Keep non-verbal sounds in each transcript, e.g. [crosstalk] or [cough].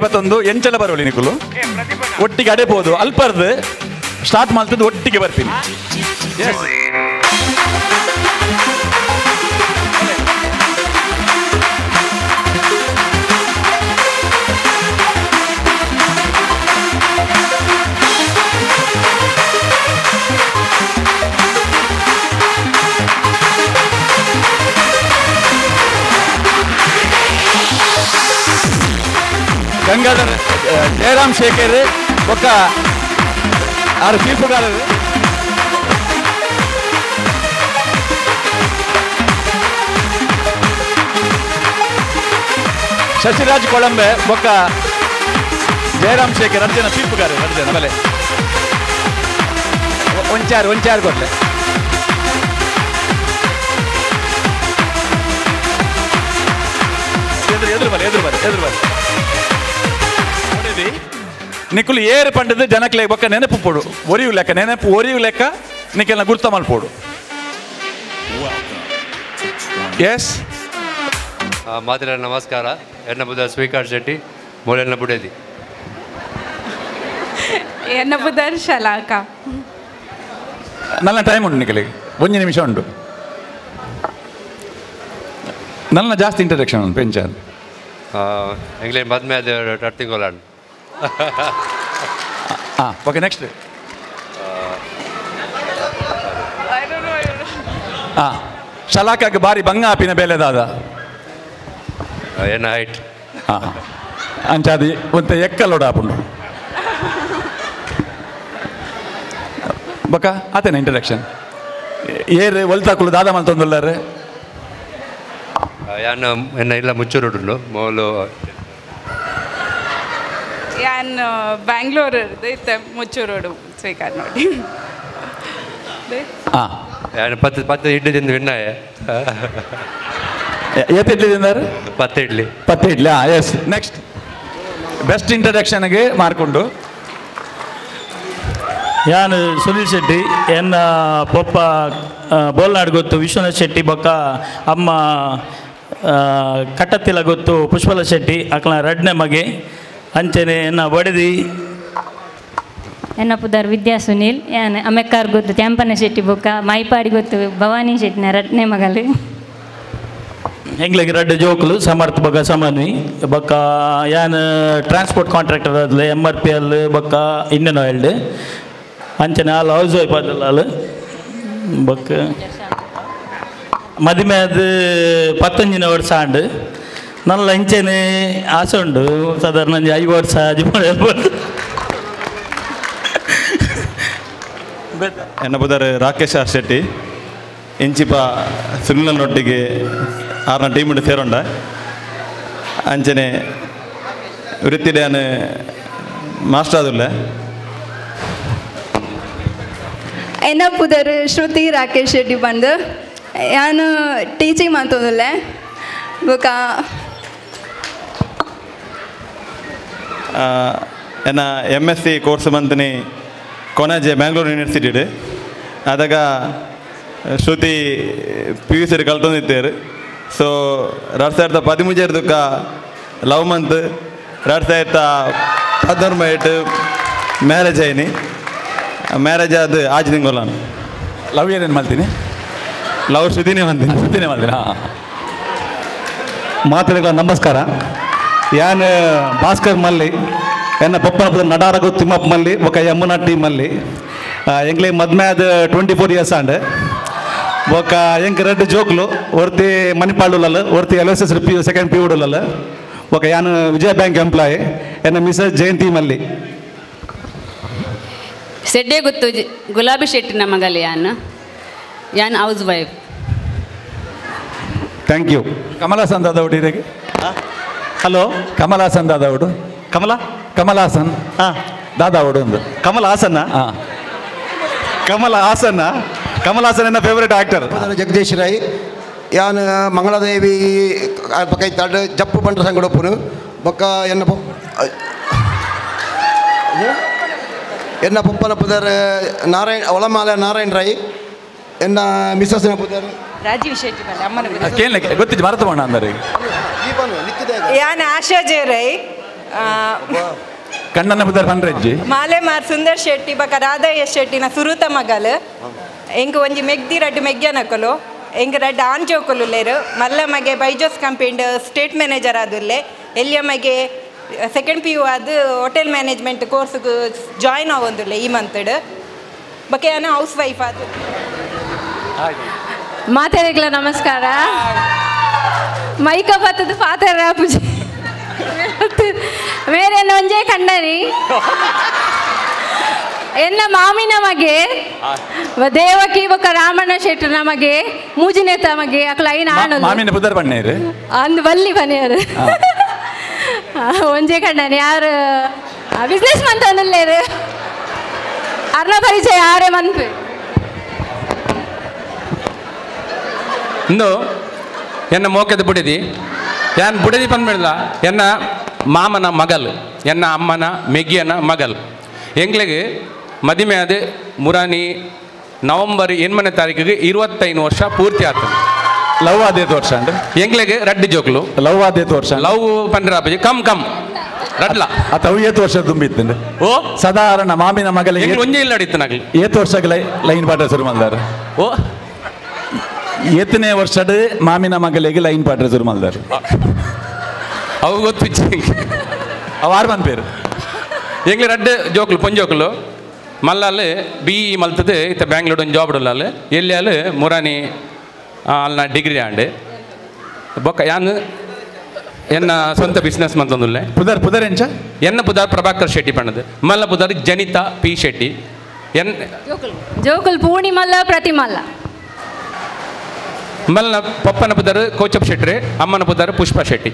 ಇವತ್ತೊಂದು ಎಂಚಲ ಬರೋಳಿ ನಿಕುಲು ಒಟ್ಟಿಗೆ ಅಡೆಬಹುದು ಅಲ್ಪರ್ದು. ಸ್ಟಾರ್ಟ್ ಮಾಡ್ತಿದ್ದು ಒಟ್ಟಿಗೆ ಬರ್ತೀನಿ. ಗಂಗಾಧರ್, ಜಯರಾಮ್ ಶೇಖರ್, ಒಕ್ಕ ಆರು ತೀರ್ಪುಗಾರರು ಶಶಿರಾಜ್ ಕೊಳಂಬೆ, ಒಕ್ಕ ಜಯರಾಮ್ ಶೇಖರ್ ಎರಡು ಜನ ತೀರ್ಪುಗಾರರು ಎರಡು ಜನ ಬಲೆ ಒಂಚಾರು ಒಂಚಾರು ಕೊಡ್ಲೆ ಎದುರು ಎದುರು ಎದುರು ಬಲೆ ಎದುರು ಬಲೆ ನಿಕ್ಕುಲು ಏರು ಪಂಡದು ಜನಕ್ಲೆ ಬೊಕ್ಕ ನೆನಪು ಪೋಡು. ಒರಿಯು ಲೆಕ್ಕ ನೆನಪು ಒರಿಯು ಲೆಕ್ಕ ನಿಕ್ಕೆಲ್ಲ ಗುರ್ತ ಮಲ್ಪೋಡು ಎಸ್ ಮಾತಿರ ನಮಸ್ಕಾರ. ಎನ್ನ ಬುದ್ಧ ಸ್ವೀಕಾರ್ ಶೆಟ್ಟಿ ಮೂಲೆನ್ನ ಬುಡೇದಿ ಎನ್ನ ಬುದ್ಧ ಶಲಾಕ. ನನ್ನ ಟೈಮ್ ಉಂಟು ನಿಖಲಿಗೆ. ಒಂದು ನಿಮಿಷ ಉಂಟು. ನನ್ನ ಜಾಸ್ತಿ ಇಂಟ್ರಡಕ್ಷನ್ ಉಂಟು ಪೆಂಚ ಎಂಗ್ಲೇ ಮದ್ಮೆ ಅದು ಟರ್ತಿಂಗೋಲಾಂಡ್ ಹಾಂ ಓಕೆ ನೆಕ್ಸ್ಟ್ ಹಾಂ ಶಲಾಕಾಗ ಬಾರಿ ಬಂಗ ಆಪಿನ ಬೇಲೆದಾದ ಎನ್ನ ಹೈಟ್ ಹಾಂ ಅಂಚಾದಿ ಒಂತ ಎಕ್ಕಲ್ಲೋಡ ಆಪುಂಡು ಬಕ ಆತೇನ ಇಂಟ್ರಡಕ್ಷನ್ ಏರು ಒಲ್ತಾಕುಲು ದಾದ ಮಲ್ತೊಂದುಲ್ಲಾರೆ ಯಾನ ಎನ್ನ ಇಲ್ಲ ಮುಚ್ಚೂರುಡು ಮೋಲು ಯಾನ್ ಬ್ಯಾಂಗ್ಳೂರ್ ಇತ್ತೆ ಮುಚ್ಚೂರೋಡು ಸ್ವೀಕಾರ ನೋಡಿ. ಹಾಂ. ಪತ್ತು ಪತ್ತು ಇಡ್ಲಿ ತಿಂದು ವಿನ್ನಾಯ ಏತ್ ಇಡ್ಲಿ ತಿಂದಾರೆ? ಪತ್ತು ಇಡ್ಲಿ. ಪತ್ತೆ ಇಡ್ಲಿ ಹಾಂ ಎಸ್ ನೆಕ್ಸ್ಟ್ ಬೆಸ್ಟ್ ಇಂಟ್ರಡಕ್ಷನ್ಗೆ ಮಾರ್ಕೊಂಡು. ಯಾನು ಸುನಿಲ್ ಶೆಟ್ಟಿ ಎನ್ನ ಪೊಪ್ಪ ಬೋಲ್ನಾಡ್ ಗೊತ್ತು ವಿಶ್ವನಾಥ್ ಶೆಟ್ಟಿ ಬೊಕ್ಕ ಅಮ್ಮ ಕಟ್ಟತ್ತಿಲ ಗೊತ್ತು ಪುಷ್ಪಲ ಶೆಟ್ಟಿ ಅಕ್ಲ ರಡ್ನೆ ಮಗೆ. ಅಂಚನೆ ಎನ್ನ ಬಡದಿ ಎನ್ನ ಪುದರ್ ವಿದ್ಯಾ ಸುನೀಲ್ ಯಾನ್ ಅಮೆಕ್ಕಾರ್ ಗೊತ್ತು ತ್ಯಾಂಪನ ಶೆಟ್ಟಿ ಬೊಕ್ಕ ಮೈಪಾಡಿ ಗೊತ್ತು ಭವಾನಿ ಶೆಟ್ಟಿನ ರಟ್ನೆ ಮಗಳು. ಹೆಂಗ್ಲಿಗೆ ರಡ್ಡೆ ಜೋಕ್ಲು ಸಮರ್ಥ ಬೊಕ್ಕ ಸಮನ್ವಿ ಬೊಕ್ಕ ಯಾನ್ ಟ್ರಾನ್ಸ್ಪೋರ್ಟ್ ಕಾಂಟ್ರಾಕ್ಟರ್ ಆದ್ಲು ಎಂ ಆರ್ ಪಿ ಎಲ್ ಬೊಕ್ಕ ಇಂಡಿಯನ್ ಆಯಿಲ್ಡ್ ಅಂಚನೆ ಆಲ್ ಹೌಸ್ ವೈಫ್ ಅದಲ್ಲ ಅಲ್ಲಿ ಬೊಕ್ಕ ಮದುವೆ ಅದು ಪತ್ತೊಂಜಿನ ವರ್ಷ ಆಂಡ್. ನಲ್ಲ ಇಂಚೆನೆ ಆಸೆ ಉಂಡು ಸಾಧಾರಣ ಒಂಜಿ ಐದು ವರ್ಷ ಹದಿಮೂರು ಎನ್ನ ಬುದರ್ ರಾಕೇಶ್ ಆರ್ ಶೆಟ್ಟಿ ಇಂಚಿಪ ಸುನಿಲನೊಟ್ಟಿಗೆ ಆರ್ನ ಟೀಮ್ ಸೇರೋಂಡ. ಅಂಚನೆ ವೃತ್ತಿಡೇನು ಮಾಸ್ಟರ್ ಆದುಲ್ಲ ಎನ್ನ ಪುದರ್ ಶ್ರುತಿ ರಾಕೇಶ್ ಶೆಟ್ಟಿ ಬಂದು. ನಾನು ಟೀಚಿಂಗ್ ಮಾಡ್ತೋದಿಲ್ಲ. ಬೊಕ ಎನ್ನ ಎಂ ಎಸ್ ಸಿ ಕೋರ್ಸ್ ಮಂತನಿ ಕೊನಾಜೆ ಬ್ಯಾಂಗ್ಳೂರು ಯೂನಿವರ್ಸಿಟಿಡ್ ಅದಾಗ ಶ್ರುತಿ ಪಿ ಯು ಸಿ ಕಲ್ತೊಂದಿತ್ತೇರು ಸೊ ಎರಡು ಸಾವಿರದ ಪದಿಮೂಜರದಕ್ಕ ಲವ್ ಮಂತ್ ಎರಡು ಸಾವಿರದ ಹದಿನಾರು ಮೈಟ್ ಮ್ಯಾರೇಜ್ ಆಯ್ನಿ ಮ್ಯಾರೇಜ್ ಆದ ಆಜ್ ತಿಂಗೊಲಾನು ಲವ್ ಏನೇನು ಮಾಡ್ತೀನಿ? ಲವ್ ಶ್ರುತಿನೇ ಬಂದಿನಿ ಶ್ರುತಿನೇ ಮಾಡ್ತೀನಿ ಹಾಂ ಮಾತುಗಳ ನಮಸ್ಕಾರ. ಯಾನ್ ಭಾಸ್ಕರ್ ಮಲ್ಲಿ ಎನ್ನ ಪಪ್ಪನ ನಡಾರಗು ತಿಮ್ಮಪ್ಪ ಮಲ್ಲಿ ಒಕ ಯಮುನಾ ಟೀ ಮಲ್ಲಿ ಎಂಗ್ಲೇ ಮದ್ಮ್ಯಾದ ಟ್ವೆಂಟಿ ಫೋರ್ ಇಯರ್ಸ್ ಆಂಡ್ ಒಕ ಎಂಗ್ ರೆಡ್ ಜೋಕ್ಲು ಒರ್ತಿ ಮಣಿಪಾಳುಲಲ್ ಒರ್ತಿ L S S P second P ಯುಡುಲಲ್ ಒಕ ಯಾನ್ ವಿಜಯ ಬ್ಯಾಂಕ್ ಎಂಪ್ಲಾಯ್ ಎನ್ನ ಮಿಸ್ ಜಯಂತಿ ಮಲ್ಲಿ. ಸೆಡ್ಡೆ ಗೊತ್ತು ಗುಲಾಬಿ ಶೆಟ್ಟಿ ಮಗಲ್ ಯಾನು ಯಾನ್ house wife thank you Kamala ಸಂದಾದ ಹಾಂ? ಹಲೋ. ಕಮಲಾಸನ್ ದಾದೌಡು ಕಮಲ? ಕಮಲಾಸನ್. ಹಾಂ. ದಾದಾವುಡು ಒಂದು ಕಮಲ್ ಹಾಸನ್ನ ಹಾಂ. ಕಮಲ್ ಹಾಸನ್ನ ಕಮಲ್ ಹಾಸನ್ ಎನ್ನ ಫೇವರೇಟ್ ಆಕ್ಟರ್ ಜಗದೀಶ್ ರೈ ಯಾನ ಮಂಗಳದೇವಿ ಬಕೈ ತಡ್ ಜಪ್ಪು ಬಂಡ್ರ ಸಂಗಡಪ್ಪನು ಬೊಕ್ಕ ಎನ್ನ ಎನ್ನ ಪೊಪ್ಪನ ಪುದರ್ ನಾರಾಯಣ ಒಳಮಾಲ ನಾರಾಯಣ ರೈ ಎನ್ನ ಮಿಸ್ಸಸ್ ಪುದರ್ ರಾಜೀವ್ ಶೆಟ್ಟಿ ಬಲ್ಲ ಅಮ್ಮನ ಕೇಳಲಿಕ್ಕೆ ಗೊತ್ತಿದ್ದು ಭಾರತ ಮಾಡೋಣ ಅಂದರೆ. ದೀಪನು ನಿಕ್ಕಿದೆ ಯಾನ್ ಆಶಾ ಜೇರೈ ಕಣ್ಣನ ಬುದರ್ ಪಂಡ್ರೆಜ್ಜಿ ಮಾಲೆ ಮಾರ್ ಸುಂದರ್ ಶೆಟ್ಟಿ ಬಕ ರಾಧಯ್ಯ ಶೆಟ್ಟಿನ ಸುರುತ ಮಗಲ್ ಎಂಕ್ ಒಂಜಿ ಮೆಗ್ದಿ ರಡ್ಡು ಮೆಗ್ಗ್ಯನಕಲು ಎಂಕ್ ರಡ್ಡು ಆಂಜೋಕಲು ಲೇರು ಮಲ್ಲ ಮಗೆ ಬೈಜೋಸ್ ಕಂಪೆಂಡ್ ಸ್ಟೇಟ್ ಮ್ಯಾನೇಜರ್ ಆದುಲ್ಲೆ. ಎಲ್ಲಿಯ ಮಗೆ ಸೆಕೆಂಡ್ ಪಿ ಯು ಆದ್ ಹೋಟೆಲ್ ಮ್ಯಾನೇಜ್ಮೆಂಟ್ ಕೋರ್ಸ್ಗೆ ಜಾಯ್ನ್ ಆವೊಂದುಲ್ಲೆ ಈ ಮಂತ್ ಬಕೆ ಯಾನ ಹೌಸ್ ವೈಫ್ ಆದು. ಮಾತೆರೆಗ್ಲ ನಮಸ್ಕಾರ. ಮೈಕ ಬತ್ತದ ಪಾತೆರ ಪೂಜೆ ಬೇರೆ ಒಂಜೇ ಕಂಡನಿ ಎನ್ನ ಮಾಮಿನ ಮಗೆ ದೇವಕಿ ಬೊಕ ರಾಮಣ್ಣ ಶೆಟ್ಟಿ ನಮಗೆ ಮೂಜಿನೆ ತಮಗೆ ಅಕ್ಲ ಐನ ಮಾಮಿನ ಬಣ್ಣೇರು ಅಂದ್ ಬಲ್ಲಿ ಬನೆಯರು ಒಂಜೆ ಕಂಡನಿ ಯಾರು ಬಿಸ್ನೆಸ್ ಮಂತ್ ಅನ್ನಲ್ಲೇರು ಅರ್ಣ ಪರಿಚಯ ಯಾರೇ ಮನ್ಪು. ಇಂದು ಎನ್ನ ಮೋಕೆದ ಬುಡದಿ? ಯಾನ್ ಬುಡಿದಿ ಬಂದ್ಬಿಡ್ದ ಎನ್ನ ಮಾಮನ ಮಗಲ್ ಎನ್ನ ಅಮ್ಮನ ಮೆಗ್ಗಿಯನ ಮಗಲ್. ಎಂಗ್ಲೆಗೆ ಮದುವೆ ಆದ ಮುರಾನಿ ನವಂಬರ್ ಎನ್ಮನೆ ತಾರೀಕಿಗೆ ಇರುವತ್ತೈದು ವರ್ಷ ಪೂರ್ತಿ ಆಗ್ತದೆ ಲವ್ ಆದೇತು ವರ್ಷ ಅಂದ್ರೆ? ಎಂಗ್ಲೆಗೆ ರಡ್ಡಿ ಜೋಕ್ಲು. ಲವ್ ಆದೇತು ವರ್ಷ ಲವ್ ಪಂಡ್ರಾಪಜಿ ಕಮ್ ಕಮ್. ರಡ್ಲ. ಆ ತವು ಏತು ವರ್ಷ ತುಂಬಿತ್ತು ಓ? ಸಾಧಾರಣ ಮಾಮಿನ ಮಗಲಿಗೆ ಒಂದೇ ಒಂಜೇ ಇಲ್ಲ ಅಡಿತ್ತು ಏತು ವರ್ಷಕ್ಕೆ ಲೈನ್ ಪಾಠ ಶುರು ಮಾಡಿದಾರೆ. ಓ? ಏತನೇ ವರ್ಷಡ್ ಮಾಮಿನ ಮಗಲಿಗೆ ಲೈನ್ ಪಾಠ ಶುರು ಮಾಡಿದಾರೆ ಅವು ಗೊತ್ತು ಅವ ಆರು ಮಂದಿ ಪೇರು. ಎಂಗ್ಲೆ ರಡ್ಡು ಜೋಕ್ಲು ಪೊಂಜೋಕ್ಲು ಮಲ್ಲಾಲ್ ಬಿ ಇ ಮಲ್ತದು ಇತ್ತ ಬ್ಯಾಂಗ್ಳೂರ್ ಒಂದು ಜಾಬ್ ಉಳ್ಳಾಲ್ ಎಲ್ಲಿ ಅಲ್ಲಿ ಮುರಾನಿ ಆಲ್ನ ಡಿಗ್ರಿ ಆಂಡ್. ಬೊಕ್ಕ ಯಾನ್? ಎನ್ನ ಸ್ವಂತ ಬಿಸ್ನೆಸ್ ಮಂತೊಂದುಲ್ಲೆ ಪುದರ್ ಪುದರ್ ಎಂಚ ಎನ್ನ ಪುದಾರ್ ಪ್ರಭಾಕರ್ ಶೆಟ್ಟಿ ಪಣ್ಣದು ಮಲ್ಲ ಪುದಾರ್ ಜನಿತಾ ಪಿ ಶೆಟ್ಟಿ. ಎನ್ ಜೋಕುಲ್ ಪೂರ್ಣಿಮಲ್ಲ ಪ್ರತಿಮಲ್ಲ. ಮಲ್ಲ ಪಪ್ಪನ ಬುದ್ಧರು ಕೋಚಪ್ ಶೆಟ್ರಿ, ಅಮ್ಮನ ಬುದ್ಧರು ಪುಷ್ಪ ಶೆಟ್ಟಿ.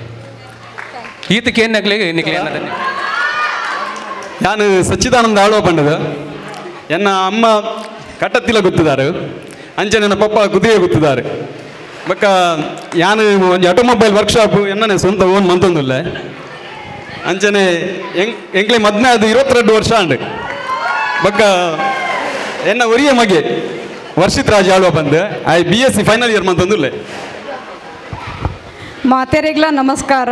ಈತಕ್ಕೆ ಏನು ನಿಕ್ಲಿ ಅನ್ನದನ್ನೇ ನಾನು ಸಚ್ಚಿದಾನಂದ ಆಳುವ ಬಣ್ಣದ ಎನ್ನ ಅಮ್ಮ ಕಟ್ಟತ್ತಿಲ ಗೊತ್ತಿದ್ದಾರೆ. ಅಂಚೆ ನನ್ನ ಪಪ್ಪ ಕುದಿಗೆ ಗೊತ್ತಿದ್ದಾರೆ. ಬಕ್ಕ ಯಾನು ಒಂದು ಆಟೋಮೊಬೈಲ್ ವರ್ಕ್ಶಾಪ್ ಎನ್ನೇ ಸ್ವಂತ ಓನ್ ಮಂತೊಂದುಲ್ಲೆ. ಅಂಚನೆ ಎಂಗ್, ಎಂಗ್ಲೆ ಮದ್ನೆ ಅದು ಇರುವತ್ತೆರಡು ವರ್ಷ ಅಂಡ್ ಬಕ್ಕ ಎನ್ನ ಒರಿಯ ಮಗೆ. ವರ್ಷಿತ್ ರಾಜ್ ಆಳ್ವ ಬಂದು I B S C final year ಮಂತೊಂದುಲ್ಲೆ ಮಾತೆರೆಗ್ಲ ನಮಸ್ಕಾರ.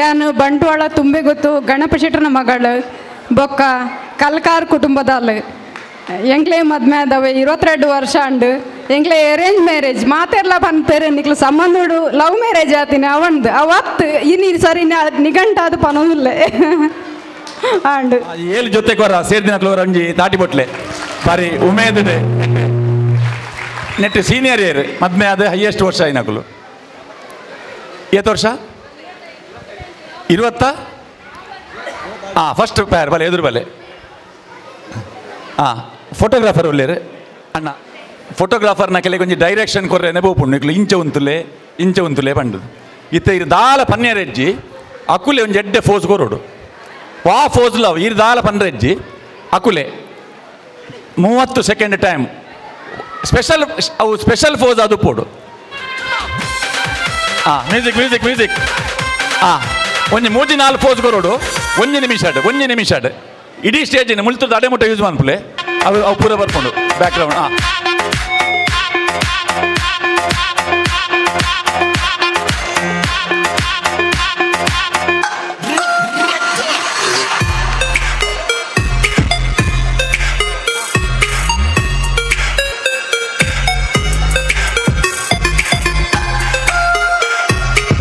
ಯಾನು ಬಂಟ್ವಾಳ ತುಂಬೆ ಗೊತ್ತು ಗಣಪ ಶೆಟ್ಟನ ಮಗಳು ಬೊಕ್ಕ ಕಲ್ಕಾರ್ ಕುಟುಂಬದಲ್ಲಿ. ಎಂಗ್ಲೇ ಮದ್ಮೆ ಅದಾವೆ ಇರುವತ್ತೆರಡು ವರ್ಷ ಅಂಡ್. ಎಂಗ್ಲೇ ಅರೇಂಜ್ ಮ್ಯಾರೇಜ್ ಮಾತೆರ್ಲ ಬಂದ್ಪೇರೆ ನಿಕ್ಲು ಸಂಬಂಧಡು ಲವ್ ಮ್ಯಾರೇಜ್ ಆತೀನಿ ಅವಂದು. ಅವತ್ತು ಇನಿ ಸರಿ ನಿಘಂಟ ಅದು ಅಂಡ್. ಅಂಡು ಏಳು ಜೊತೆ ಕೊರ ಸೇರ್ದಿನ ಕ್ಲೋರ್ ಅಂಜಿ ತಾಟಿ ಬೊಟ್ಲೆ ಬಾರಿ ಉಮೇದ್ ನೆಟ್ ಸೀನಿಯರ್ ಇಯರ್ ಮದ್ಮೆ ಆದ ಹೈಯೆಸ್ಟ್ ವರ್ಷ ಐನಕಲು. ಏತ್ ವರ್ಷ? ಇರುವತ್ತ? ಹಾಂ ಫಸ್ಟ್ ಪ್ಯಾರ್ ಬಲೆ, ಎದುರು ಬಲೆ. ಹಾಂ ಫೋಟೋಗ್ರಾಫರ್ ಒಳ್ಳೆಯರು ಅಣ್ಣ ಫೋಟೋಗ್ರಾಫರ್ನ ಕೆಲ ಕೊಂಚ ಡೈರೆಕ್ಷನ್ ಕೊರ್ರೆ ನೆಬೋಪುಂಡು ಇಕ್ಲು ಇಂಚ ಉಂತುಲೆ ಇಂಚ ಉಂತುಲೆ ಪಂಡು ಇತ್ತ ಇರು ದಾಲ ಪನ್ನೆರೆಜ್ಜಿ ಅಕುಲೆ ಒಂಜಿ ಎಡ್ಡೆ ಫೋಸ್ ಕೊರೋಡು. ವಾ ಫೋಸ್ ಲವ್, ಇರು ದಾಲ ಪನ್ರೆಜ್ಜಿ ಅಕುಲೆ. ಮೂವತ್ತು ಸೆಕೆಂಡ್ ಟೈಮ್ ಸ್ಪೆಷಲ್ ಅವು ಸ್ಪೆಷಲ್ ಫೋಸ್ ಅದು ಪೋಡು. ಹಾಂ ಮ್ಯೂಸಿಕ್ ಮ್ಯೂಸಿಕ್ ಮ್ಯೂಸಿಕ್ ಹಾಂ ಒಂಜಿ ಮೂಜಿ ನಾಲ್ಕು ಫೋಸ್ ಕೊರೋಡು ಒಂಜಿ ನಿಮಿಷಡ್ ಒಂಜಿ ನಿಮಿಷಡ್ ಇಡೀ ಸ್ಟೇಜ್ ಮುಳ್ತು ಅಡೆ ಮುಟ್ಟ ಯೂಸ್ ಮಾಡ್ಪುಲೆ ಅವು ಅವು ಪೂರ ಬರ್ಕೊಂಡು ಬ್ಯಾಕ್ಗ್ರೌಂಡ್ ಹಾಂ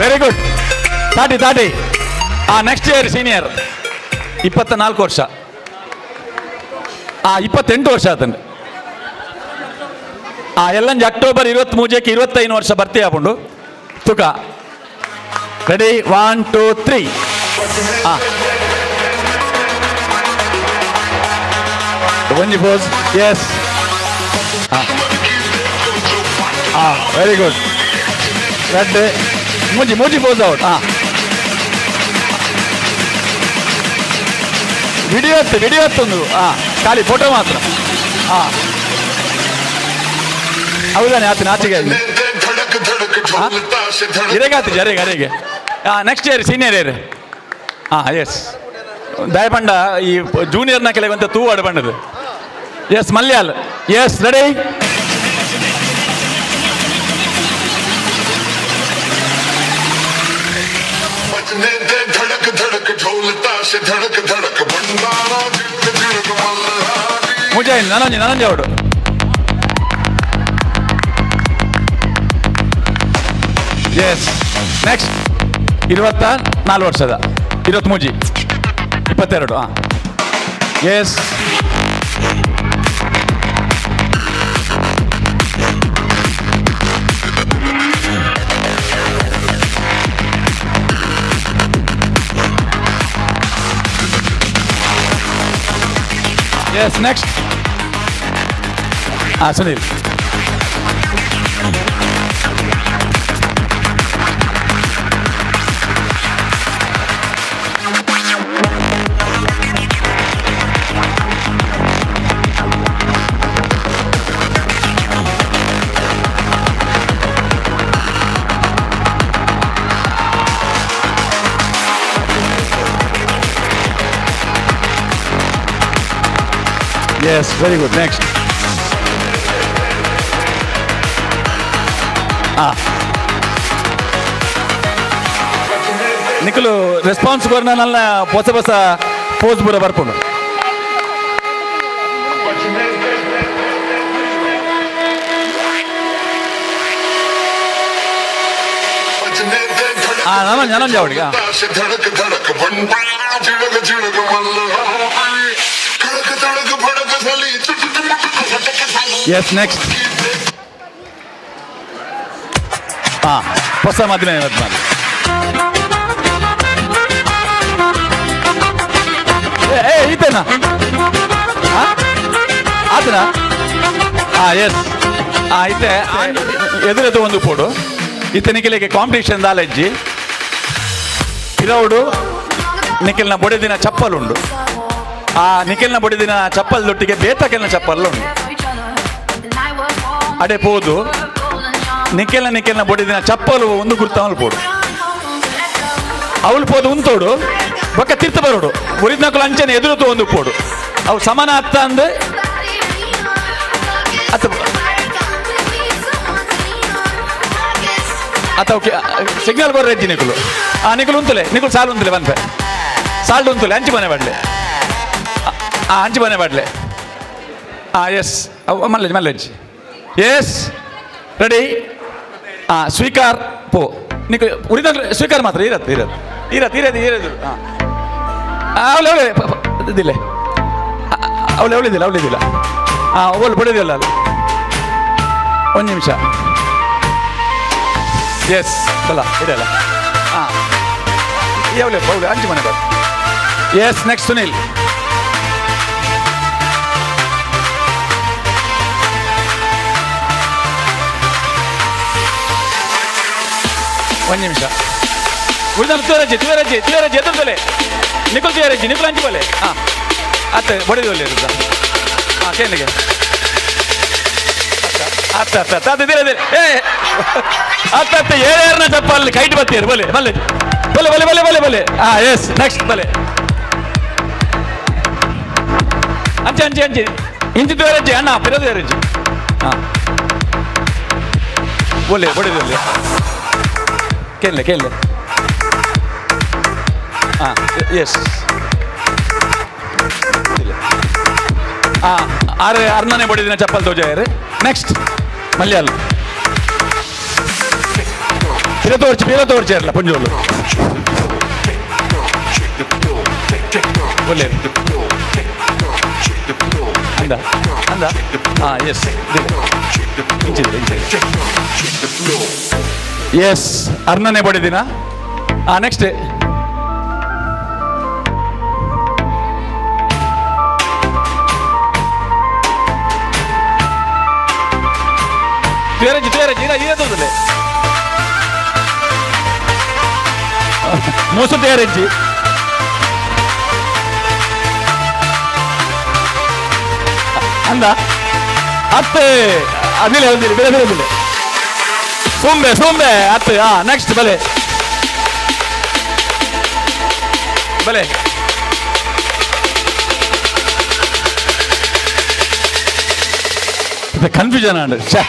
ವೆರಿ ಗುಡ್ ತಾಟಿ ತಾಟಿ ಆ ನೆಕ್ಸ್ಟ್ ಇಯರ್ ಸೀನಿಯರ್ ಇಪ್ಪತ್ತ ನಾಲ್ಕು ವರ್ಷ. ಆ ಇಪ್ಪತ್ತೆಂಟು ವರ್ಷ ಆತಂಡು. ಆ ಎಲ್ಲಂಜಿ ಅಕ್ಟೋಬರ್ ಇವತ್ತು ಮೂಜಕ್ಕೆ ಇರುವತ್ತೈದು ವರ್ಷ ಬರ್ತಿ ಹಾಕೊಂಡು ತುಕ. ರೆಡಿ ಒನ್ ಟೂ ತ್ರೀ ಆ ಒಂಜಿ ಪೋಸ್ ಎಸ್ ಹಾಂ ವೆರಿ ಗುಡ್ ರೆಡ್ ಮೂಜಿ ಮೂಜಿ ಪೋಸ್ ಔಟ್ ಹಾ ವಿಡಿಯೋ ಎತ್ತು ವಿಡಿಯೋ ಹಾ ಹಾಂ ಖಾಲಿ ಫೋಟೋ ಮಾತ್ರ ಹಾಂ ಹೌದಾನೆ ಆತ ನಾಚಿಗೆ ಆಗಲಿ ಇರೆಗೆ ಆತು ಜರೆಗೆ ಅರೆಗೆ ಹಾಂ ನೆಕ್ಸ್ಟ್ ಇಯರ್ ಸೀನಿಯರ್ ಇಯರ್ ಹಾಂ ಎಸ್ ದಯಪಂಡ ಈ ಜೂನಿಯರ್ನ ಕೆಲವಂತ ತೂ ಆಡು ಬಂಡದು ಎಸ್ ಮಲ್ಯಾಲ್ ಎಸ್ ರೆಡಿ ನಿಂತೆ ಧಡಕ್ ಧಡಕ್ ಢೋಲ್ ತಾಶೆ ಧಡಕ್ ಧಡಕ್ ಬಂಡಾರ ದಿಳಕ್ ದಿಳಕ್ ಮಲ್ಲ ಮುಜಾಯಿಲ್ ನನಂಜಿ ನನಂಜಿ ಅವರು. ಎಸ್ ನೆಕ್ಸ್ಟ್ ಇರುವತ್ತ ನಾಲ್ಕು ವರ್ಷದ. ಇರುವತ್ತು ಮೂಜಿ. ಇಪ್ಪತ್ತೆರಡು ಹಾಂ ಎಸ್ ಎಸ್ ನೆಕ್ಸ್ಟ್ ಹಾಂ Sunil Yes, very good. Next. Ah. ನಿಖಲು ರೆಸ್ಪಾನ್ಸ್ ಕೊರ್ನ ನನ್ನ ಹೊಸ ಹೊಸ ಪೋಸ್ ಬುರ ಬರ್ಕೊಂಡು ಆ ನಾನು ನನಂಜ ಅವಳಿಗೆ ಎಸ್ ನೆಕ್ಸ್ಟ್ ಹಾ ಹೊಸ ಮದುವೆ ಇವತ್ತು ಮಾಡಿ ಏ ಈತನ ಆತನ ಹಾ ಎಸ್ ಆ ಐತೆ ಎದುರೆದು ಒಂದು ಪೋಡು ಇತನಿಗೆ ಕಾಂಪಿಟೇಷನ್ ದಾಲೆಜ್ಜಿ ಇರೋಡು ನಿಖಿಲ್ನ ಬೊಡೆದಿನ ಚಪ್ಪಲ್ ಆ ಬಡಿದಿನ ಚಪ್ಪಲ್ ದೊಟ್ಟಿಗೆ ಬೇತಕೆಲ್ನ ಚಪ್ಪಲ್ ಉಂಡು ಅಡೆ ಪೋದು. ನಿಖಿಲ್ನ ನಿಖಿಲ್ನ ಬೊಡಿದಿನ ಚಪ್ಪಲು ಒಂದು ಗುರ್ತ ಅವಳು ಪೋಡು. ಅವಳು ಪೋದು ಉಂತೋಡು ಬೊಕ್ಕ ತಿರ್ತ ಬರೋಡು. ಉರಿದ್ನಕ್ಕಲು ಅಂಚನೆ ಎದುರುತು ಒಂದು ಪೋಡು. ಅವು ಸಮಾನ ಅತ್ತ ಅಂದೆ. ಅತ್ತ ಅಥವಾ ಸಿಗ್ನಲ್ ಬರ್ರೆ ನಿಕುಲು ಆ ನಿಕುಲು ಉಂತಲೆ. ನಿಕುಲು ಸಾಲು ಉಂತಲೆ ಬನ್ಪೆ ಸಾಲ್ಡ್ ಉಂತಲೆ, ಅಂಚಿ ಮನೆ ಬಾಡ್ಲೆ. ಆ ಅಂಚು ಮನೆ ಬಾಡ್ಲೆ. ಆ ಎಸ್ ಮಲ್ಲಜ್ ಮಲ್ಲಜ್. ಎಸ್ ರೆಡಿ ಆ, ಸ್ವೀಕಾರ. ಪೋ. ನಿಕು ಉರಿದ ಸ್ವೀಕಾರ ಮಾತ್ರ, ಇರತ್ತೆ ಇರತ್ತೆ. ಇರತ್ತೆ ಇರತ್ತೆ ಇರದು ಹಾಂ ಅವಳು, ಅವಳೆ ಇದಿಲ್ಲ. ಅವಳು, ಅವಳಿದಿಲ್ಲ ಅವಳಿದಿಲ್ಲ. ಹಾಂ ಅವಳು ಬಿಡೋದಿಲ್ಲ ಅಲ್ಲ. ಒಂದು ನಿಮಿಷ. ಎಸ್ ಅಲ್ಲ. ಹಾಂ ಅವಳೆ, ಅವಳು ಅಂಚು ಮನೆ ಬಾರ್ ಎಸ್ ನೆಕ್ಸ್ಟ್ ಸುನಿಲ್ ಒಂದು ನಿಮಿಷ. ಉಳಿದ ತುವರಜ್ಜಿ ತುವರಜ್ಜಿ ತುವರಜ್ಜಿ ಎದುರುದಲೆ ನಿಕುಲ್ ತುವರಜ್ಜಿ ನಿಕುಲ್ ಅಂಚು ಬಲೆ. ಹಾಂ. ಅತ್ತ ಬಡಿದೊಲ್ಲೆ ಇರುದ. ಹಾಂ, ಕೇಳಿಗೆ. ಅತ್ತ ಅತ್ತ ಅತ್ತ ಅತ್ತ ದಿರ ಏ ಅತ್ತ ಅತ್ತ ಏಳೇರ್ನ ಚಪ್ಪಲ್ಲಿ ಕೈಟ್ ಬತ್ತೀರು ಬಲೆ ಬಲೆ. ಬಲೆ ಬಲೆ ಬಲೆ ಬಲೆ ಬಲೆ. ಹಾಂ, ಎಸ್ ನೆಕ್ಸ್ಟ್ ಬಲೆ. ಅಂಚೆ ಅಂಚೆ ಅಂಚೆ. ಇಂಚು ತುವರಜ್ಜಿ, ಅಣ್ಣ, ಪಿರೋದು ತುವರಜ್ಜಿ. ಹಾಂ. ಒಳ್ಳೆ ಬಡಿದೊಲ್ಲೆ ಕೇಳಲೆ ಕೇಳಲೆ ಹಾಂ ಎಸ್ ಹಾಂ ಆರು ಅರ್ನನೆ ಬಡಿದಿನ ಚಪ್ಪಲ್ ತೋಜಾಯರು ನೆಕ್ಸ್ಟ್ ಮಲ್ಯಾಲ್ ಪಿರ ತೋರ್ಚಿ ಪಿರ ತೋರ್ಚಾರಲ್ಲ ಪುಂಜೋಲು ಒಳ್ಳೆ ಅಂದ ಅಂದ ಹಾಂ ಎಸ್ ಇಂಚಿದೆ ಇಂಚಿದೆ ಎಸ್ ಅರ್ನನೆ ಬಡಿದಿನ ಆ ನೆಕ್ಸ್ಟ್ ತೇರಜ್ ತೇರಜ್ ಇರ ಇರ ತೋದಲೆ ಮೋಸ ತೇರಜ್ಜಿ. ಅಂದ? ಅತ್ತೆ. ಅದಿಲ್ಲ ಅದಿಲ್ಲ ಬೇರೆ ಬೇರೆ ಸೋಂಬೆ ಸೋಂಬೆ ಅತ್ತೆ ಹಾ ನೆಕ್ಸ್ಟ್ ಬಲೆ ಬಲೆ ಕನ್ಫ್ಯೂಷನ್ ಅಂಡ್ ಛೇ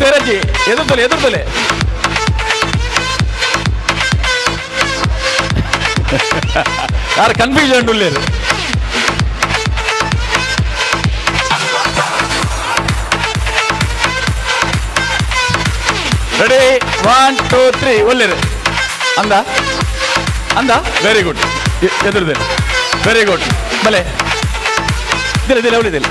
ತೇರಜ್ಜಿ ಎದುರ್ತಲೆ ಎದುರ್ತಲೆ ಯಾರು ಕನ್ಫ್ಯೂಷನ್ ಉಳ್ಳೇರು ರೆಡಿ ಒನ್ ಟೂ ತ್ರೀ ಒಳ್ಳೆರು ಅಂದ? ಅಂದ? ವೆರಿ ಗುಡ್ ಎದುರುದಿಲ್ಲ ವೆರಿ ಗುಡ್ ಬಲೆ. ದಿಲ್ಲ ದಿಲ್ಲ ಉಳಿದಿಲ್ಲ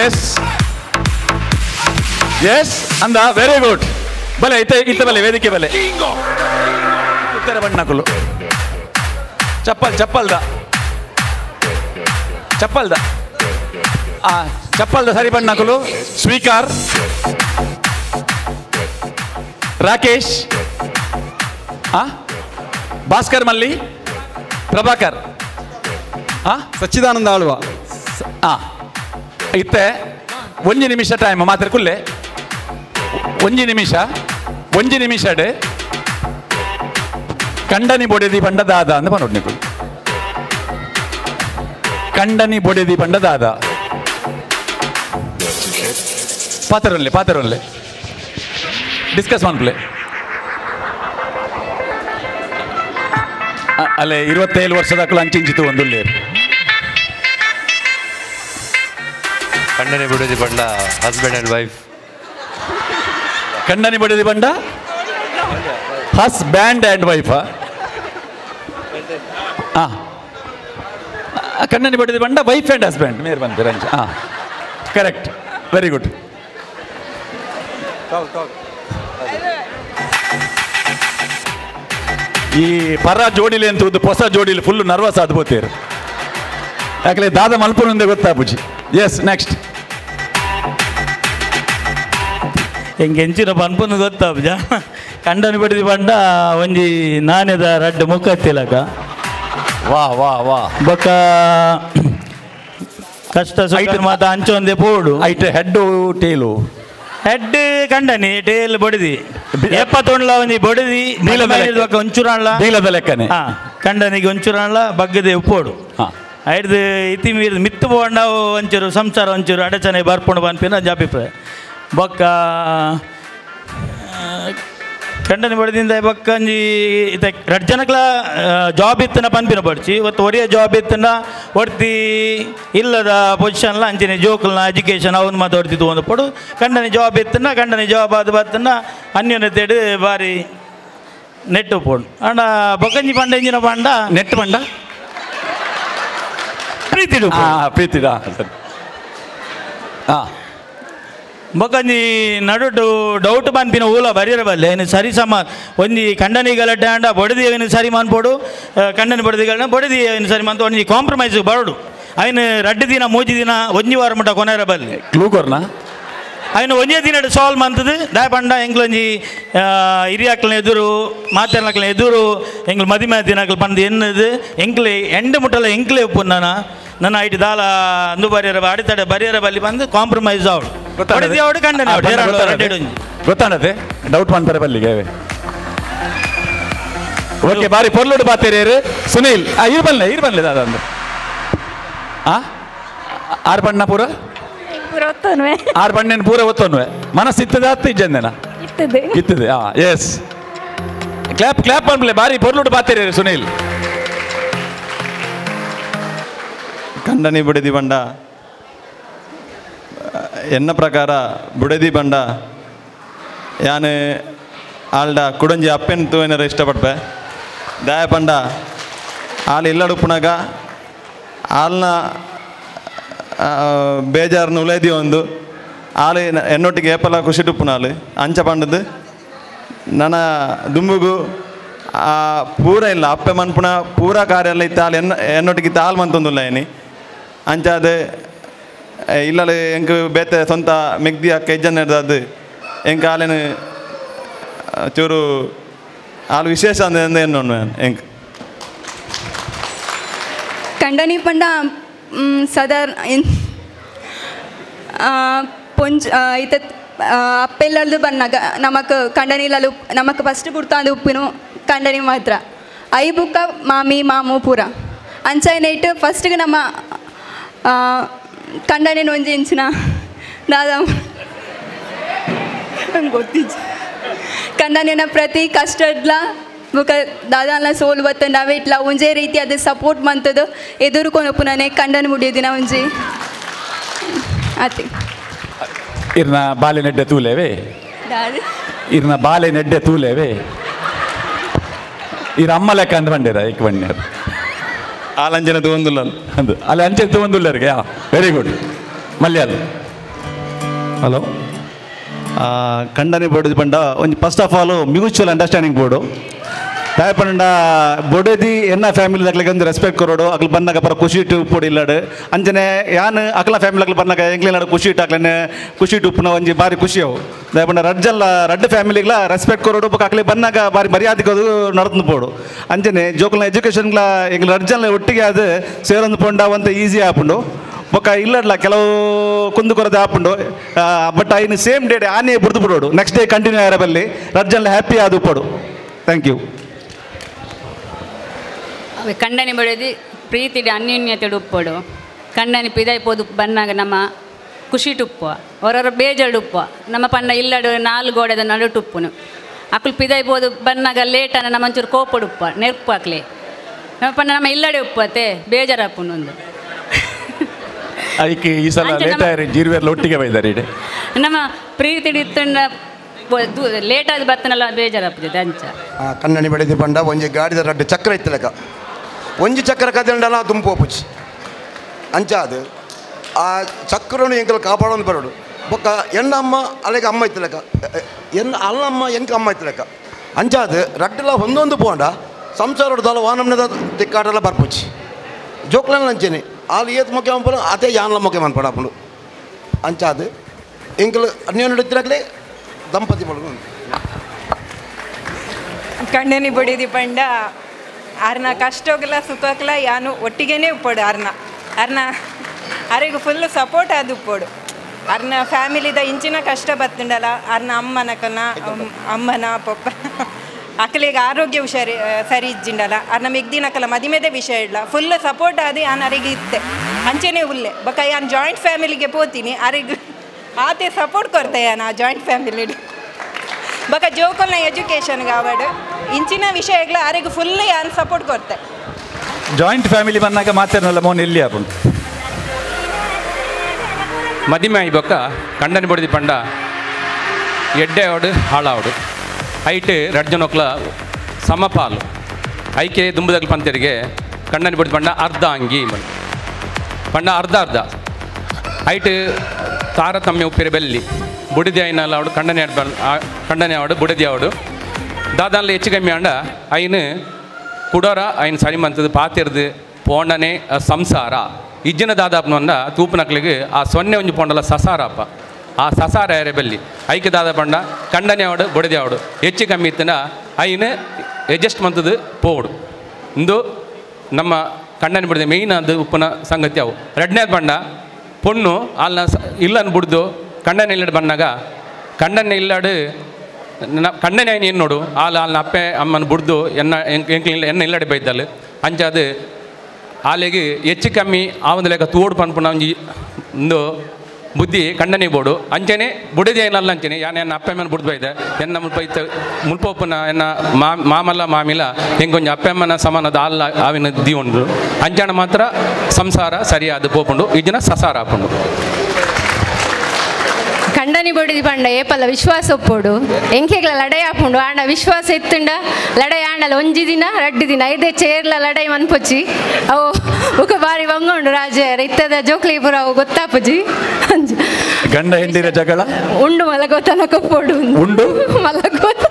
ಎಸ್ ಎಸ್ ಅಂದ? ವೆರಿ ಗುಡ್ ಬಲೆ, ಇತ್ತ ಇತ್ತ ಬಲೆ, ವೇದಿಕೆ ಬಲೆ. ಉತ್ತರ ಬಣ್ಣಕುಲು. ಚಪ್ಪಲ್ ಚಪ್ಪಲ್ದ. ಚಪ್ಪಲ್ದ. ಆ ಚಪ್ಪಲ್ದ ಸರಿ ಬಣ್ಣಕುಲು. ಸ್ವೀಕಾರ್. ರಾಕೇಶ್. ಆ ಭಾಸ್ಕರ್ ಮಲ್ಲಿ. ಪ್ರಭಾಕರ್. ಆ? ಸಚ್ಚಿದಾನಂದ ಆಳ್ವ. ಆ. ಇತ್ತೆ ಒಂಜಿ ನಿಮಿಷ ಟೈಮ್ ಮಾತ್ರ ಕುಲ್ಲೆ. ಒಂಜಿ ನಿಮಿಷ ಒಂಜಿ ನಿಮಿಷ ಡೆ. ಕಂಡನಿ ಬೊಡೆದಿ ಪಂಡ ದಾದ ಅಂತ ಪನೋಡ್ ನಿಕು ಕಂಡನಿ ಬೊಡೆದಿ ಪಂಡ ದಾದ ಪಾತ್ರೊನ್ಲೆ ಪಾತ್ರೊನ್ಲೆ ಡಿಸ್ಕಸ್ ಮಾಡ್ಲೆ ಅಲ್ಲೇ ಇರುವತ್ತೇಳು ವರ್ಷದ ಅಂಚಿಂಚಿತು ಒಂದು ಕಂಡನಿ ಬಿಡೋದು ಬಂಡ ಹಸ್ಬೆಂಡ್ ಅಂಡ್ ವೈಫ್ ಕಂಡನಿ ಬಡಿದಿ ಬಂಡ ಹಸ್ ಬ್ಯಾಂಡ್ ಆ್ಯಂಡ್ ವೈಫ್ ಹಾಂ ಕಣ್ಣನಿ ಬಡಿದಿ ಬಂಡ ವೈಫ್ ಆ್ಯಂಡ್ ಹಸ್ಬೆಂಡ್ ಮೇರ್ ಬಂದಿರ ಹಾಂ ಕರೆಕ್ಟ್ ವೆರಿ ಗುಡ್ ಈ ಪರ ಜೋಡಿಲಿ ಅಂತ ಒಂದು ಹೊಸ ಜೋಡಿಲಿ ಫುಲ್ ನರ್ವಸ್ ಆದ್ಬೋತೀರು ಯಾಕಲೆ ದಾದ ಮಲ್ಪುನಂದೆ ಗೊತ್ತಾ ಬುಜಿ ಎಸ್ ನೆಕ್ಸ್ಟ್ ಹೆಂಗೆ ಹೆಂಚಿನ ಪನ್ಪುನು ಗೊತ್ತಾ ಬುಜ ಕಂಡನು ಬಿಡಿದು ಬಂಡ ಒಂಜಿ ನಾಣ್ಯದ ರಡ್ಡು ಮುಖ ತಿಲಕ ವಾ ವಾ ವಾ ಬೊಕ್ಕ ಕಷ್ಟ ಸುಖ ಮಾತ ಅಂಚೊಂದೆ ಪೋಡು ಐಟ್ ಹೆಡ್ ಟೇಲು ಹೆಡ್ ಕಂಡನಿ ಟೇಲ್ ಬೊಡಿದಿ ಎಪ್ಪತ್ತೊಂಡ್ಲ ಒಂಜಿ ಬೊಡಿದಿ ನೀಲದ ಲೆಕ್ಕ. ಬೊಕ್ಕ ಒಂಚೂರಾಣ್ಲ ನೀಲದ ಲೆಕ್ಕನೆ ಹಾ ಕಂಡನಿಗೆ ಒಂಚೂರಾಣ್ಲ ಬಗ್ಗದೆ ಉಪ್ಪೋಡು ಐಡ್ದು ಇತಿ ಮೀರಿದ ಮಿತ್ತು ಬೋಂಡ ಒಂಚೂರು ಸಂಸಾರ ಒಂಚೂರು ಅಡಚಣೆ ಬರ್ಪುಂಡು ಬನ್ಪಿನ ಅಂಜ ಅಭಿಪ್ರಾಯ ಬೊಕ್ಕ ಕಂಡನಿ ಬಡದಿಂದ ಬಕ್ಕಂಜಿ ಇತ ರಡ್ ಜನಕ್ಲ ಜಾಬ್ ಇತ್ತನ ಪನ್ಪಿನ ಬಡ್ಚಿ ಇವತ್ತು ಒರಿಯ ಜಾಬ್ ಇತ್ತನ ಒಡ್ತಿ ಇಲ್ಲದ ಪೊಸಿಷನ್ಲ ಅಂಚಿನ ಜೋಕಲ್ನ ಎಜುಕೇಷನ್ ಅವನು ಮಾತು ಒಂದು ಪಡು. ಕಂಡನಿ ಜಾಬ್ ಇತ್ತನ ಕಂಡನಿ ಜಾಬ್ ಅದು ಬತ್ತನ ಅನ್ಯೋನ್ಯತೆಡು ಬಾರಿ ನೆಟ್ಟು ಪೋಡು. ಅಣ್ಣ ಬೊಕ್ಕಂಜಿ ಪಂಡ ಎಂಜಿನ ಪಂಡ? ನೆಟ್ ಪಂಡ? ಪ್ರೀತಿಡು ಹಾ ಹಾಂ ಸರಿ. ಹಾ ಬೊಕ್ಕಂಜಿ ನಡುಟು ಡೌಟ್ ಪನ್ಪಿನ ಊಲ ಬರೀರ ಬಲ್ಲೆ ಏನು ಸರಿ ಸಮ ಒಂಜಿ ಕಂಡನಿ ಗಲಟೆ ಅಂಡ ಬೊಡದಿ ಏನು ಸರಿ ಮನ್ಪೋಡು ಆ, ಕಂಡನಿ ಬಡದಿ ಗಲ ಬೊಡದಿ ಏನು ಸರಿ ಮನ್ತು ಒಂಜಿ ಕಾಂಪ್ರಮೈಸ್ ಬರಡು ಅಯ್ನ ರಡ್ಡು ದಿನ ಮೂಜಿ ದಿನ ಒಂಜಿ ವಾರ ಮುಟ್ಟ ಕೊನೆರ ಬಲ್ಲಿ ಕ್ಲೂ ಕೊರ್ನ ಅಯ್ನ ಒಂಜೇ ದಿನ ಸಾಲ್ವ್ ಮಂತದು ದಾಯ ಪಂಡ ಎಂಗ್ಲೊಂಜಿ ಹಿರಿಯಾಕ್ಲ ಎದುರು ಮಾತಾಡ್ಲಕ್ಲ ಎದುರು ಎಂಗ್ಲು ಮದಿಮೆ ದಿನಕ್ಲು ಪಂದು ಎನ್ನದು. ಎಂಕ್ಲೆ ಎಂಡ್ ಮುಟ್ಟಲ ಎಂಕ್ಲೆ ಉಪ್ಪುಂದನ ನನ್ನ. ಐಟಿ ದಾಲ ಅಂದು ಬರಿಯರ ಅಡಿತಡೆ ಬರಿಯರ ಬಲ್ಲಿ ಬಂದು ಕಾಂಪ್ರಮೈಸ್ ಅವಳು. ಅವಡು ಕಂಡನೆ. ಗೊತ್ತಾಣತೆ ಡೌಟ್ ಮಾಡ್ತಾರೆ ಬಲ್ಲಿಗೆ. ಓಕೆ ಬಾರಿ ಪೊರ್ಲುಡು ಬಾತೇರಿಯರು. ಸುನೀಲ್ ಇರ್ ಬನ್ಲೆ ಇರ್ ಬನ್ಲೆ ದಾದ ಅಂದು ಆ? ಆರು ಪೂರ ಆರು ಬಣ್ಣನ ಪೂರ ಒತ್ತೊನ್ವೆ ಮನಸ್ಸು ಇತ್ತದ ಹತ್ತು ಇಜ್ಜಂದೆನ ಇರ್ತದೆ ಇತ್ತದೆ. ಹಾ ಎಸ್ ಕ್ಲಾಪ್ ಕ್ಲಾಪ್ ಅನ್ಬಿಲೆ ಬಾರಿ ಪೊರ್ಲುಡು ಬಾತೇರಿಯರು ಸುನೀಲ್. ಕಂಡನಿ ಬುಡದಿ ಬಂಡ. ಎನ್ನ ಪ್ರಕಾರ ಬುಡದಿ ಬಂಡ. ಯಾನು ಆಲ್ಡ ಕುಡಂಜಿ ಅಪ್ಪೆನ್ ತೂವೆನರ ಇಷ್ಟಪಡ್ಪೆ ದಾಯ ಪಂಡ ಆಲ್ ಆಲ್ನ ಆ, ಬೇಜಾರ್ನ ಉಲೇದಿ ಒಂದು ಆಲೆ ಎನ್ನ- ಎನ್ನೊಟ್ಟಿಗೆ ಏಪಲ ಖುಷಿ ಟುಪ್ಪುನಾಲು ಅಂಚ ಪಂಡದು ನನ್ನ ದುಂಬುಗು ಪೂರ ಇಲ್ಲ. ಅಪ್ಪೆ ಮನ್ಪುನ ಪೂರ ಕಾರ್ಯ ಎಲ್ಲ ಇತ್ತ ಆಲ್. ಎನ್ನ ಎನ್ನೊಟ್ಟಿಗೆ ತಾಲ್ ಮಂತೊಂದುಲ್ಲ ಏನಿ. ಅಂಚ ಅದು ಇಲ್ಲಲು ಎಂಕ್ ಬೇತೆ ಸ್ವಂತ ಮೆಗ್ದಿ ಅಕ್ಕ ಇಜ್ಜನ್ ಹಿಡ್ದದ್ದು ಎಂಕ್ ಆಲೇನು ಚೂರು ಆಲು ವಿಶೇಷ ಅಂದ್ರೆ ಎಂಕ್ ಕಂಡನಿ ಪಂಡ ಮ್, ಸದರ್ ಇನ್- ಆ, ಪೊಂಜ್ ಆ, ಇತ ಆ, ಅಪ್ಪೆಲ್ಲದು ಬನ್ನಾಗ ನಮಕ್ ಕಂಡನಿಲಲು ನಮಕ್ ಫಸ್ಟ್ ಬುಡ್ತಾಂದು ಉಪ್ಪಿನು ಕಂಡನಿ ಮಾತ್ರ ಐ ಬುಕ್ಕ ಮಾಮಿ ಮಾಮು ಪೂರ ಅಂಚ ನೈಟ್ ಫಸ್ಟ್ಗೆ ನಮ್ಮ ಕಂಡನೆ ಒಂಜಿ ಇಂಚಿನ ದಾದಾ ಗೊತ್ತಿಜ್ಜ ಕಂಡನೆನ ಪ್ರತಿ ಕಷ್ಟಡ್ಲ ದಾದಾನ್ಲ ಸೋಲು ಬತ್ತಂಡ ಅವೆ ಇಟ್ಲ ಒಂಜೇ ರೀತಿ ಅದು ಸಪೋರ್ಟ್ ಮಂತದು ಎದುರುಕೊಂಡು ನನಗೆ ಕಂಡನ್ ಮುಡಿಯೋದಿನ ಒಂಜಿ ಆತಿ. ಇರ್ನ ಬಾಲೆ ನೆಡ್ಡೆ ತೂಲೇವೆ? ದಾದ. ಇರ್ನ ಬಾಲೆ ನೆಡ್ಡೆ ತೂಲೇವೆ? ಇರ ಅಮ್ಮ ಲೆಕ್ಕ ಅಂದ್ ಬಂಡೇರ ಏಕ್ ಬಂಡ್ಯಾರ ಆಲಂಜನ ತಗೊಂದಿಲ್ಲ ಅದು. ಅಲ್ಲಿ ಅಂಚೆ ತಗೊಂದುಲ್ಲರಿಗೆ ವೆರಿ ಗುಡ್ ಮಲ್ಯಾದ ಹಲೋ ಖಂಡನೆ ಬೋರ್ಡ್ ಪಂಡ ಒಂದು first of all mutual understanding board ದಾಯ ಪಂಡ, ಬೊಡೆದಿ ಎನ್ನ ಫ್ಯಾಮಿಲಿ ಅಕ್ಲಿಗೆ ಒಂದು ರೆಸ್ಪೆಕ್ಟ್ ಕೊರೋಡು ಅಕ್ಲು ಬಂದಾಗ ಪರ ಖುಷಿ ಇಟ್ಟು ಉಪ್ಪುಡು ಇಲ್ಲಾಡು. ಅಂಚನೆ ಯಾನ್ ಅಕ್ಲ ಫ್ಯಾಮಿಲಿ ಅಕ್ಲು ಬಂದಾಗ ಎಂಗ್ಲಿನಾಡು ಖುಷಿ ಇಟ್ಟು ಅಕ್ಲನೆ ಖುಷಿ ಇಟ್ಟು ಉಪ್ಪುನ ಒಂಜಿ ಬಾರಿ ಖುಷಿ ಅವು. ದಯ ಪಂಡ, ರಡ್ಜಲ್ಲ, ರಡ್ಡ ಫ್ಯಾಮಿಲಿಗ್ಲ ರೆಸ್ಪೆಕ್ಟ್ ಕೊರೋಡು ಬೊಕ್ಕ ಅಕ್ಲಿ ಬಂದಾಗ ಬಾರಿ ಮರ್ಯಾದೆ ಅದು ನಡ್ದು ಪೋಡು ಅಂಜನೆ ಜೋಕಲ್ನ ಎಜುಕೇಷನ್ಗ್ಲ ಎಂಗ್ಲ ರಡ್ಜಲ್ಲ ಒಟ್ಟಿಗೆ ಅದು ಸೇರೊಂದು ಪೊಂಡ ಅಂತ ಈಸಿ ಆಪುಂಡು. ಬೊಕ್ಕ ಇಲ್ಲಡ್ಲ ಕೆಲವು ಕುಂದು ಕೊರತೆ ಆಪುಂಡು ಬಟ್ ಐನ್ ಸೇಮ್ ಡೇಟ್ ಆನೆ ಬುಡ್ದು ಬಿಡೋಡು. ನೆಕ್ಸ್ಟ್ ಡೇ ಕಂಟಿನ್ಯೂ ಆರ ಬಲ್ಲಿ. ರಜ್ಜಲ್ಲ ಹ್ಯಾಪಿ ಆದು ಉಪ್ಪಡು. ಥ್ಯಾಂಕ್ ಯು ಕಂಡನಿ ಬಡದಿ ಪ್ರೀತಿ ಅನ್ಯೋನ್ಯತೆ ಉಪ್ಪಡು. ಕಂಡನಿ ಪಿದಾಯಿ ಪೋದು ಬನ್ನಾಗ ನಮ್ಮ ಖುಷಿ ಟುಪ್ಪು ಅವರವರ ಬೇಜಾಡು ಉಪ್ಪ ನಮ್ಮ ಪಣ್ಣ ಇಲ್ಲಡು ನಾಲ್ ಗೋಡೆದ ನಡು ಟುಪ್ಪುನು ಅಕ್ಕಳು ಪಿದಾಯಿ ಪೋದು ಬನ್ನಾಗ ಲೇಟನ ನಮ್ಮ ಒಂಚೂರು ಕೋಪಡು ಉಪ್ಪ ನೆರ್ಪು ಹಾಕ್ಲಿ. ನಮ್ಮ ಪಣ್ಣ ನಮ್ಮ ಇಲ್ಲಡೆ ಉಪ್ಪತ್ತೆ ಬೇಜಾರಪ್ಪುನು ಒಂದು. ಅದಕ್ಕೆ ಈ ಸಲ ಅಂಚೆ ಲೇಟ್ ನಮ್ಮ- ಜೀರ್ವೆರ್ಲ ಒಟ್ಟಿಗೆ ಬೈದಾರೆ ಇಡೆ ನಮ್ಮ ಪ್ರೀತಿ ಇತ್ತಂಡ ಲೇಟ್ ಆಗಿ ಬತ್ತನಲ್ಲ ಬೇಜಾರಪ್ಪದೆ ಅಂಚ. ಆ ಕಣ್ಣನಿ ಬೆಳೆದಿ ಪಂಡ ಒಂಜಿ ಗಾಡಿದ ರಡ್ಡು ಚಕ್ರ ಇತ್ತಲಕ ಒಂಜಿ ಚಕ್ರ ಕದಂಡಲ್ಲ ದುಂಪು ಅಂಚ ಅದು. ಆ ಚಕ್ರನು ಎಂಕಲ್ ಕಾಪಾಡೋದು ಬರೋಡು. ಬೊಕ್ಕ ಎಣ್ಣಮ್ಮ ಅಮ್ಮ ಅಲ್ಲಿಗೆ ಅಮ್ಮ ಇತ್ತಲೆಕ ಎನ್ನ ಅಲ್ಲಮ್ಮ ಎಂಕ ಅಮ್ಮ ಇತ್ತಲಕ ಅಂಚ ಅದು ರಡ್ಡಲ ಒಂದೊಂದು ಪೋಂಡ ಸಂಸಾರ ದಲ ವಾನಮ್ನದ ತಿಕ್ಕಾಟೆಲ್ಲ ಬರ್ಪುಚ್ಚಿ ಜೋಕ್ಲನ್ ಅಂಚೆನೆ ಅಲ್ಲಿ ಏತ್ ಮುಖ್ಯ ಮನ್ಪಡ ಅದೇ ಯಾನ್ಲ ಮುಖ್ಯ ಮನ್ಪಡ ಅಪ್ಪಳು ಅಂಚಾದ ಎಂಕಲ್ ಅನ್ಯೋನ್ ಹಿಡಿತಿರಕ್ಲೆ ದಂಪತಿ ಬಳ್ಕೊಂಡು ಕಣ್ಣೇನಿ ಬಡಿದಿ ಪಂಡ, ಅರ್ನ ಕಷ್ಟ ಹೋಗಲ್ಲ ಸುಖಕ್ಲ ಯಾನು ಒಟ್ಟಿಗೆನೇ ಉಪ್ಪಡು ಅರ್ನ. ಅರ್ನ, ಅರಿಗೂ ಫುಲ್ ಸಪೋರ್ಟ್ ಆದು ಉಪ್ಪಡು. ಅರ್ನ ಫ್ಯಾಮಿಲಿದ ಇಂಚಿನ ಕಷ್ಟ ಬತ್ತುಂಡಲ್ಲ ಅರ್ನ ಅಮ್ಮನಕನ ಅಮ್- ಅಮ್ಮನ, ಪಪ್ಪ. ಅಕ್ಕಲಿಗೆ ಆರೋಗ್ಯ ಹುಷಾರಿ ಸರಿ ಇಜ್ಜಿಂಡಲ್ಲ ದಿನ ಅಕಲ ಮದಿಮೆದೆ ವಿಷಯ ಇಲ್ಲ. ಫುಲ್ ಸಪೋರ್ಟ್ ಆದಿ ಆ ಅರಿಗೆ ಇತ್ತೆ. ಅಂಚೆನೆ ಉಲ್ಲೆ. ಬೊಕ ಯಾನ್ ಜಾಯಿಂಟ್ ಫ್ಯಾಮಿಲಿಗೆ ಪೋತೀನಿ. ಅರಿಗೆ ಆತೆ ಸಪೋರ್ಟ್ ಕೊಡ್ತೆ ಯಾನ್ ಆ ಜಾಯಿಂಟ್ ಫ್ಯಾಮಿಲಿ ಬೊಕ ಜೋಕೊಲ್ನ ಎಜುಕೇಷನ್ಗೆ ಆವಡ್ ಇಂಚಿನ ವಿಷಯಗಳ ಅರಿಗೆ ಫುಲ್ ಯಾನ್ ಸಪೋರ್ಟ್ ಕೊಡ್ತೆ. ಜಾಯಿಂಟ್ ಫ್ಯಾಮಿಲಿ ಬಂದಾಗ ಮಾತಾಡಲ್ಲ ಮೋನ್ ಎಲ್ಲಿ ಆಪುಂಡು ಮದಿಮೆ ಆಯಿ ಬೊಕ್ಕ ಕಂಡನಿ ಬಡಿದಿ ಪಂಡ ಎಡ್ಡೆ ಆವಡು ಹಾಳಾವಡು ಐಟ್ ರಡ್ಜನೊಕ್ಲ ಸಮಪಾಲು. ಐಕೆ ದುಂಬುದಗ್ಲ ಪಂತರಿಗೆ ಕಣ್ಣನ್ನು ಬಡಿದಿ ಪಂಡ ಅರ್ಧ ಅಂಗಿ ಬಣ್ಣ ಅರ್ಧ ಅರ್ಧ. ಹೈಟ್ ತಾರತಮ್ಯ ಉಪ್ಪಿರ ಬೆಲ್ಲಿ. ಬುಡಿದಿ ಐನಲ್ಲ ಅವಡು ಕಂಡನೆ ಕಣ್ಣನೆ ಅವಡು ಕಂಡನೆ ಆವಡು ಬುಡಿದಿ ಆವಡು ದಾದಾನ್ಲ ಹೆಚ್ಚು ಕಮ್ಮಿ ಆಂಡ ಐನು ಕುಡೋರ, ಐನು ಸರಿ ಮಂತದ್ದು ಪಾತಿರ್ದು ಪೋಂಡನೆ ಸಂಸಾರ. ಇಜ್ಜಿನ ದಾದಾಪನೊಂದ ತೂಪನಕ್ಲಿಗೆ ಆ ಸೊನ್ನೆ ಒಂಜಿ ಪೋಂಡಲ ಸಸಾರಪ್ಪ ಆ ಸಸಾರ ಎರೆ ಬೆಲ್ಲಿ ಐಕೆ ದಾದ ಪಂಡ ಕಂಡನೆ ಆವಡು, ಬುಡಿದಿ ಆವಡು. ಹೆಚ್ಚು ಕಮ್ಮಿ ಇತ್ತನ ಐನು ಅಡ್ಜಸ್ಟ್ ಮಂತದ್ದು ಪೋಡು. ಇಂದು ನಮ್ಮ ಕಂಡನೆ ಬಿಡಿದೆ ಮೇಯ್ನ್ ಅದು ಉಪ್ಪನ ಸಂಗತಿ ಅವು. ಎರಡನೇದು ಬಣ್ಣ, ಪೊಣ್ಣು ಅಲ್ಲ ಇಲ್ಲನ್ನು ಬಿಡ್ದು ಕಂಡನೆ ಇಲ್ಲಡ್ ಬಂದಾಗ ಕಂಡನೆ ಇಲ್ಲಾಡು ಕಂಡನೆ ಏನು ನೋಡು? ಆಲ್ ಆಲ್ನ ಅಪ್ಪೆ, ಅಮ್ಮನ ಬಿಡ್ದು ಎನ್ನ ಎನ್ನ ಇಲ್ಲಡೆ ಬೈದಲ್ಲ ಅಂಚಾದು ಆಲೆಗೆ ಹೆಚ್ಚು ಕಮ್ಮಿ ಆ ಒಂದು ಲೆಕ್ಕ ತೋಡು ಪನ್ಪುನ ಒಂದು ಬುದ್ಧಿ ಕಂಡನೆ ಬೋಡು. ಅಂಚನೆ, ಬುಡದೆ ಏನಲ್ಲ ಅಂಚನೆ. ಯಾನ ಎನ್ನ ಅಪ್ಪ ಅಮ್ಮನ ಬುಡ್ದು ಬೈದೆ ಎನ್ನ ಮುಲ್ಪ ಇತ್ತ ಮುಲ್ಪೊಪ್ಪನ ಎನ್ನ ಮಾ, ಮಾಮಲ್ಲ ಮಾಮಿಲ ಅಪ್ಪ ಅಮ್ಮನ ಸಮಾನದ ಅಲ್ಲ ಆವಿನ ದಿ ಉಂಡು ಅಂಚಣ ಮಾತ್ರ ಸಂಸಾರ ಸರಿಯಾದ ಪೋಪುಂಡು. ಇದನ್ನ ಸಸಾರ ಹಾಪುಂಡು ಕಂಡನಿ ಬಡಿದಿ ಪಂಡ ಏಪಲ ವಿಶ್ವಾಸ ಒಪ್ಪೋಡು. ಎಂಕೆಗ್ಲ ಲಡೈ ಹಾಪುಂಡು. ಆಂಡ ವಿಶ್ವಾಸ ಎತ್ತುಂಡ. ಲಡೈ ಆಂಡಲ ಒಂಜಿ ದಿನ ರಡ್ಡು ದಿನ ಐದೇ ಚೇರ್ಲ ಲಡೈ ಮನ್ಪೊಚ್ಚಿ. ಅವು ಉಕ ಬಾರಿ ಬಂಗೊಂಡು ರಾಜ ಇತ್ತದ ಜೋಕ್ಲಿಪುರ ಅವು ಗೊತ್ತಾಪುಜಿ. ಗಂಡ ಹೆಂಡಿರ ಜಗಳ? ಉಂಡು ಮಲಗೋತನ ಕೊಪ್ಪೋಡು ಉಂಡು? ಮಲಗೋತ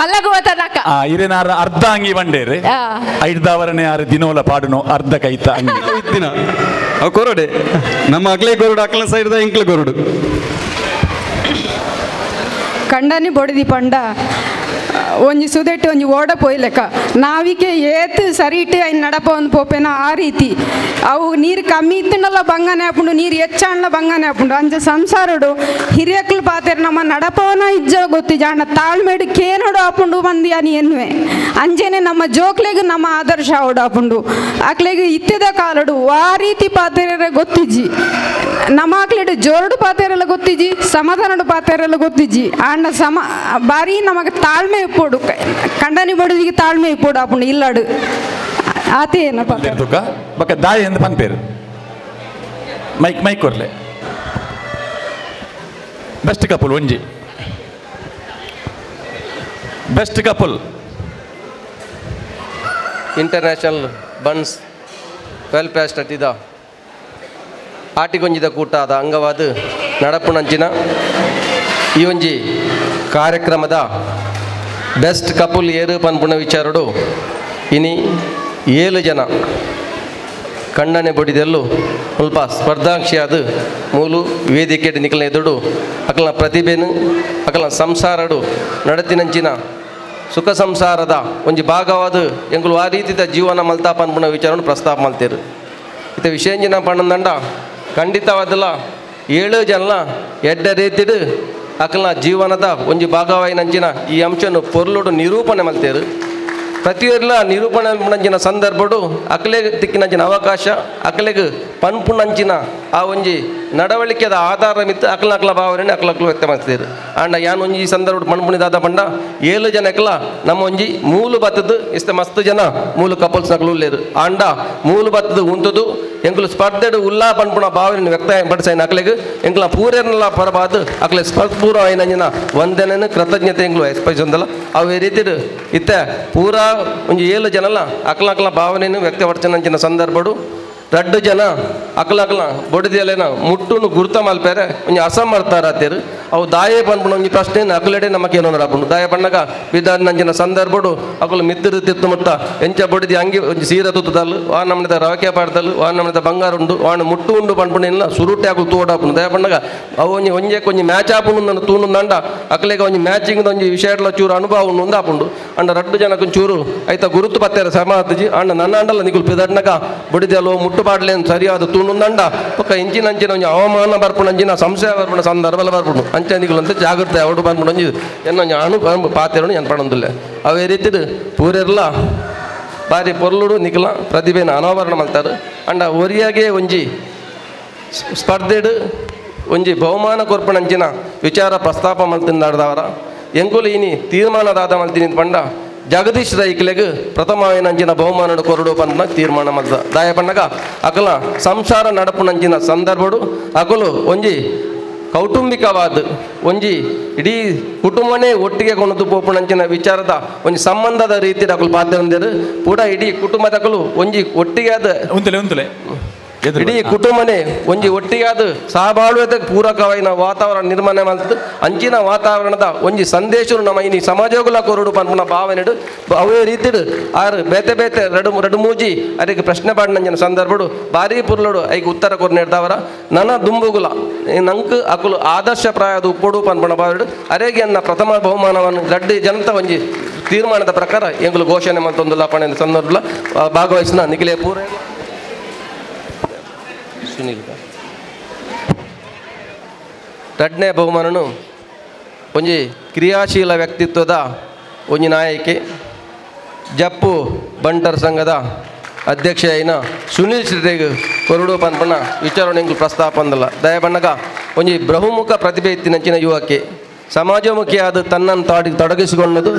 ಮಲಗೋತನಕ ಆ ಇರೇನಾರ ಅರ್ಧ ಅಂಗಿ ಬಂಡೇರಿ. ಆ. ಐಡ್ದವರನೇ ಆರು ದಿನೋಲ ಪಾಡುನೋ ಅರ್ಧ ಕೈತ ಅಂಗಿ. [laughs] ದಿನ. ಅವು ಕೊರಡೆ. ನಮ್ಮ ಅಕ್ಲೆ ಕೊರಡು ಅಕ್ಲ ಸೈಡ್ದ ಇಂಕ್ಲ ಕೊರಡು. ಕಂಡನಿ ಬೊಡಿದಿ ಪಂಡ ಒಂಜಿ ಸುದೆಟ್ಟು ಒಂಜಿ ಓಡ ಪೋಯ್ಲೆಕ್ಕ ನಾವಿಕೆ ಏತ್ ಸರಿಟ್ ಐನ್ ನಡಪ ಒಂದು ಪೋಪೆನ ಆ ರೀತಿ. ಅವು ನೀರು ಕಮ್ಮಿ ಇತ್ತನಲ್ಲ ಬಂಗಾನೆ ಹಾಕೊಂಡು ನೀರು ಹೆಚ್ಚಾಣ್ಲ ಬಂಗಾನೆ ಹಾಕೊಂಡು ಅಂಜ ಸಂಸಾರಡು ಹಿರಿಯಕ್ಲು ಪಾತೆರ್ ನಮ್ಮ ನಡಪವನ ಇಜ್ಜ ಗೊತ್ತಿ ಜಾಣ ತಾಳ್ಮೇಡು ಕೇನೋಡು ಹಾಪುಂಡು ಬಂದಿ ಅನಿ ಎನ್ವೆ ಅಂಜೇನೆ ನಮ್ಮ ಜೋಕ್ಲೆಗ್ ನಮ್ಮ ಆದರ್ಶ ಅವಡು ಹಾಪುಂಡು ಅಕ್ಲೆಗ್ ಇತ್ತಿದ ಕಾಲಡು ಆ ರೀತಿ ಪಾತೇರ ಗೊತ್ತಿಜ್ಜಿ. ನಮ್ಮ ಆಕ್ಲೆಡು ಜೋರಡು ಪಾತೇರೆಲ್ಲ ಗೊತ್ತಿಜ್ಜಿ, ಸಮಾಧಾನಡು ಪಾತೇರೆಲ್ಲ ಗೊತ್ತಿಜ್ಜಿ. ಅಣ್ಣ ಸಮ, ಬಾರಿ ನಮಗೆ ತಾಳ್ಮೆ ಇಪ್ಪೋಡು ಕಂಡನಿ ಬಡದಿಗೆ ತಾಳ್ಮೆ ಇಪ್ಪೋಡು ಹಾಪುಂಡು ಇಲ್ಲಾಡು ಆತೆ ಏನಪ್ಪ ತುಕ ಬೊಕ್ಕ ದಾಯಿ ಎಂದು ಪನ್ಪೇರು ಮೈಕ್ ಮೈಕ್ ಕೊರ್ಲೆ ಬೆಸ್ಟ್ ಕಪಲ್ ಒಂಜಿ. Best couple international Bunts welfare ಸ್ಟಟ್ಟಿದ ಆಟಿಗೊಂಜಿದ ಕೂಟದ ಅಂಗವಾದ ನಡಪುಣಂಚಿನ ಈ ಒಂಜಿ ಕಾರ್ಯಕ್ರಮದ ಬೆಸ್ಟ್ ಕಪಲ್ ಏರು ಪನ್ಪುಣ ವಿಚಾರಡು. ಇನಿ ಏಳು ಜನ ಕಣ್ಣನೆ ಬಡಿದೆಲ್ಲು ಸ್ವಲ್ಪ ಅದು ಮೂಲು ವೇದಿಕೆ ನಿಖಲ ಎದುಡು ಅಕಲ ಪ್ರತಿಭೆನು ಅಕಲ ಸಂಸಾರಡು ನಡತಿನಂಚಿನ ಸುಖ ಸಂಸಾರದ ಒಂಜಿ ಭಾಗವಾದ ಎಂಕುಲು ಆ ರೀತಿದ ಜೀವನ ಮಲ್ತಾ ಪನ್ಪುಣ ವಿಚಾರವನ್ನು ಪ್ರಸ್ತಾಪ ಮಲ್ತೀರು. ಇತ ವಿಷಯಂಜಿನ ಪಣ್ಣಂದಂಡ ಖಂಡಿತವಾದಲ್ಲ ಏಳು ಜನ ಎಡ್ಡ ರೀತಿಡು ಅಕಲ್ನ ಜೀವನದ ಒಂಜಿ ಭಾಗವಾಯಿನಂಚಿನ ಈ ಅಂಶನು ಪೊರ್ಲುಡು ನಿರೂಪಣೆ ಮಲ್ತೇರು. ಪ್ರತಿಯೊಲ್ಲ ನಿರೂಪಣೆ ಮುಂಡಂಚಿನ ಸಂದರ್ಭಡು ಅಕಲೆಗ್ ತಿಕ್ಕಿನಂಚಿನ ಅವಕಾಶ, ಅಕಲೆಗ್ ಪನ್ಪುಣಂಚಿನ ಆ ಒಂಜಿ ನಡವಳಿಕೆದ ಆಧಾರ ಮಿತ್ತು ಅಕಲ ಅಕಲ ಭಾವನೆ ಅಕಲ ವ್ಯಕ್ತ ಮಾಡ್ತಿದ್ರು ಅಂಡ ಯಾನ್ ಒಂಜಿ ಸಂದರ್ಭ ಪಣ್ಪುಣಿದಾದ ಪಂಡ? ಏಳು ಜನ ಅಕಲ, ನಮ್ಮ ಒಂಜಿ ಮೂಲು ಬತ್ತದು ಇಷ್ಟ ಮಸ್ತ್ ಜನ ಮೂಲು ಕಪಲ್ಸ್ ನಕಲು ಉಳ್ಳೇರು ಅಂಡ ಮೂಲು ಬತ್ತದು ಉಂತದು, ಎಂಕುಲು ಸ್ಪರ್ಧೆಡು ಉಲ್ಲಾ ಪನ್ಪುಣ ಭಾವನೆ ವ್ಯಕ್ತ ಪಡಿಸೈನ ಅಕಲೆಗ್, ಎಂಕುಲ ಪೂರೆಲ್ಲ ಪರಬಾದು, ಅಕಲೆ ಸ್ಪರ್ಧಪೂರ್ವ ಐನಂಜಿನ ವಂದನೆನ ಕೃತಜ್ಞತೆ ಎಂಗ್ಲು ಎಕ್ಸ್ಪೈಸೊಂದಲ್ಲ ಅವೇ ರೀತಿ ಇತ್ತೆ ಪೂರಾ ಒಂಜಿ ಏಳು ಜನಲ ಅಕಲ ಅಕಲ ಭಾವನೆಯನ್ನು ವ್ಯಕ್ತಪಡಿಸಿನಂಚಿನ ಸಂದರ್ಭಡು ರಡ್ಡು ಜನ ಅಕಲ ಅಕಲ ಬೊಡಿದಿಯಲೇನ ಮುಟ್ಟುನು ಗುರುತ ಮಲ್ಪೇರೆ ಒಂಜಿ ರಾತ್ಯರು ಅವು ದಾಯೆ ಪನ್ಪುಣ ಒಂಜಿ ಪ್ರಶ್ನೆ ಅಕಲೆಡೆ ನಮಕ್ ಏನೋ ರಾಪುಂಡು ದಾಯ ಪಣ್ಣಗ ವಿಧಾನ ನಂಜಿನ ಸಂದರ್ಭಡು, ಅಕಲು ಮಿತ್ತಿರು ತಿತ್ತು ಮುತ್ತ ಎಂಚ ಬೊಡಿದಿ ಅಂಗಿ, ಒಂಜಿ ಸೀರ ತುತ್ತದಲ್ಲು ವಾ ನಮ್ಮದ ರವಕೆ ಪಾಡ್ದಲ್ಲು ವಾ ನಮ್ಮದ ಬಂಗಾರ ಉಂಡು ವಾಣ ಮುಟ್ಟು ಉಂಡು ಪನ್ಪುಣ ಇಲ್ಲ ಸುರುಟೆ ತೋಡ ತೂಡಾಪುಂಡು ದಯ ಪಣ್ಣಗ ಅವು ಒಂಜಿ, ಒಂಜೆ ಕೊಂಜಿ ಮ್ಯಾಚ್ ಆಪುಂಡು ನನ್ನ ತೂನು ನಂಡ, ಅಕಲೆಗೆ ಒಂಜಿ ಮ್ಯಾಚಿಂಗ್ ಒಂಜಿ ವಿಷಯಡ್ಲ ಚೂರು ಅನುಭವ ಉಂಡು ಒಂದು ಆಪುಂಡು. ಅಂಡ ರಡ್ಡು ಜನಕ್ಕೆ ಚೂರು, ಐತ ಗುರುತು ಪತ್ತೆರ ಸಮಾಧಿ ಅಂಡ ನನ್ನ ಅಂಡಲ್ಲ ನಿಗುಲ್ ಪಿದಡ್ನಗ ಬುಡಿದೆಲ್ಲೋ ಮುಟ್ಟು ದಂಡ. ಪಕ್ಕ ಇಂಚಿನ ಅಂಚಿನ ಒಂಜಿ ಅವಮಾನ ಬರ್ಪುಣಂಚಿನ ಸಂಶಯ ಬರ್ಪುಣ, ಸಂದರ್ಭಲ ಬರ್ಪುಣು. ಅಂಚೆ ನಿಗುಲಂತ ಜಾಗೃತೆ ಅವಡು ಬಂದ್ಬಿಡು ಒಂಜಿ ಎನ್ನ ಪಾತೆರನು ಏನು ಪಣಂದುಲ್ಲೆ. ಅವೇ ರೀತಿ ಪೂರೆರ್ಲ ಬಾರಿ ಪೊರ್ಲುಡು, ನಿಖಲ ಪ್ರತಿಭೆನ ಅನಾವರಣ ಮಾಡ್ತಾರೆ. ಅಂಡ ಒರಿಯಾಗೆ ಒಂಜಿ ಸ್ಪರ್ಧೆಡು ಒಂಜಿ ಬಹುಮಾನ ಕೊರ್ಪಣಂಚಿನ ವಿಚಾರ ಪ್ರಸ್ತಾಪ ಮಲ್ತಿಂದಾಡ್ದವರ ಎಂಕುಲು ಇನಿ ತೀರ್ಮಾನದಾದ ಮಲ್ತಿನಿ ಪಂಡ ಜಗದೀಶ್ ದೈಕ್ಲೆಗ್ ಪ್ರಥಮ ನಂಜಿನ ಬಹುಮಾನ ಕೊರಡು ಪಂಡ ತೀರ್ಮಾನ ಮಲ್ದ ದಾಯ ಪಂಡಗ ಅಕಲ ಸಂಸಾರ ನಡಪುನಂಚಿನ ಸಂದರ್ಭಡು, ಅಕಲು ಒಂಜಿ ಕೌಟುಂಬಿಕವಾದ, ಒಂಜಿ ಇಡೀ ಕುಟುಂಬನೇ ಒಟ್ಟಿಗೆ ಕೊಣದು ಪೋಪುಣಂಚಿನ ವಿಚಾರದ ಒಂಜಿ ಸಂಬಂಧದ ರೀತಿ ಅಕಲು ಪಾತ್ರ ಪೂಡ ಇಡೀ ಕುಟುಂಬದಕಲು ಒಂಜಿ ಒಟ್ಟಿಗೆ ಅದ ಇಡೀ ಕುಟುಂಬನೇ ಒಂಜಿ ಒಟ್ಟಿಗಾದ ಸಹಬಾಳ್ವೆದ ಪೂರಕವಾಯಿನ ವಾತಾವರಣ ನಿರ್ಮಾಣ ಮಾಡ್ತದೆ ಅಂಚಿನ ವಾತಾವರಣದ ಒಂಜಿ ಸಂದೇಶ ನಮ್ಮ ಇನಿ ಸಮಾಜಗಳ ಕೊರಡು ಪನ್ಪುನ ಭಾವನೆಡು ಅವೇ ರೀತಿ ಆರು ಬೇತೆ ಬೇತೆ ರಡು ರಡು ಮೂಜಿ ಅದಕ್ಕೆ ಪ್ರಶ್ನೆ ಪಾಡಿನ ಸಂದರ್ಭಡು ಭಾರಿ ಪುರ್ಲಡು ಐಗೆ ಉತ್ತರ ಕೊರ್ ನೀಡ್ದವರ. ನನ್ನ ದುಂಬುಗುಲ ನಂಕು ಅಕುಲು ಆದರ್ಶಪ್ರಾಯದ ಉಪ್ಪುಡು ಪನ್ಪುನ ಭಾವನೆಡು ಅರೆಗೆ ನನ್ನ ಪ್ರಥಮ ಬಹುಮಾನವನ್ನು ಗಡ್ಡಿ ಜನತ ಒಂಜಿ ತೀರ್ಮಾನದ ಪ್ರಕಾರ ಎಂಗುಲು ಘೋಷಣೆ ಮತ್ತೊಂದು ಲಾಪಣೆ ಸಂದರ್ಭ ಭಾಗವಹಿಸಿನ ನಿಖಿಲೆ ಸುನೀಲ್ ಬಹುಮಾನನು ಒಂಜಿ ಕ್ರಿಯಾಶೀಲ ವ್ಯಕ್ತಿತ್ವದ ಒಂಜಿ ನಾಯಕಿ, ಜಪ್ಪು ಬಂಟರ್ ಸಂಘದ ಅಧ್ಯಕ್ಷ ಐನ ಸುನೀಲ್ ಶ್ರೀ ಕೊರಡು ಪನ್ಪನ ವಿಚಾರಣೆ ಪ್ರಸ್ತಾಪನಲ್ಲ ದಯಬಣ್ಣಗ ಒಂಜಿ ಬಹುಮುಖ ಪ್ರತಿಭೆ ಇತ್ತಿನಂಚಿನ ಯುವಕಿ. ಸಮಾಜಮುಖಿಯಾದ ತನ್ನನ್ನು ತಾಡಿ ತೊಡಗಿಸಿಕೊಂಡದು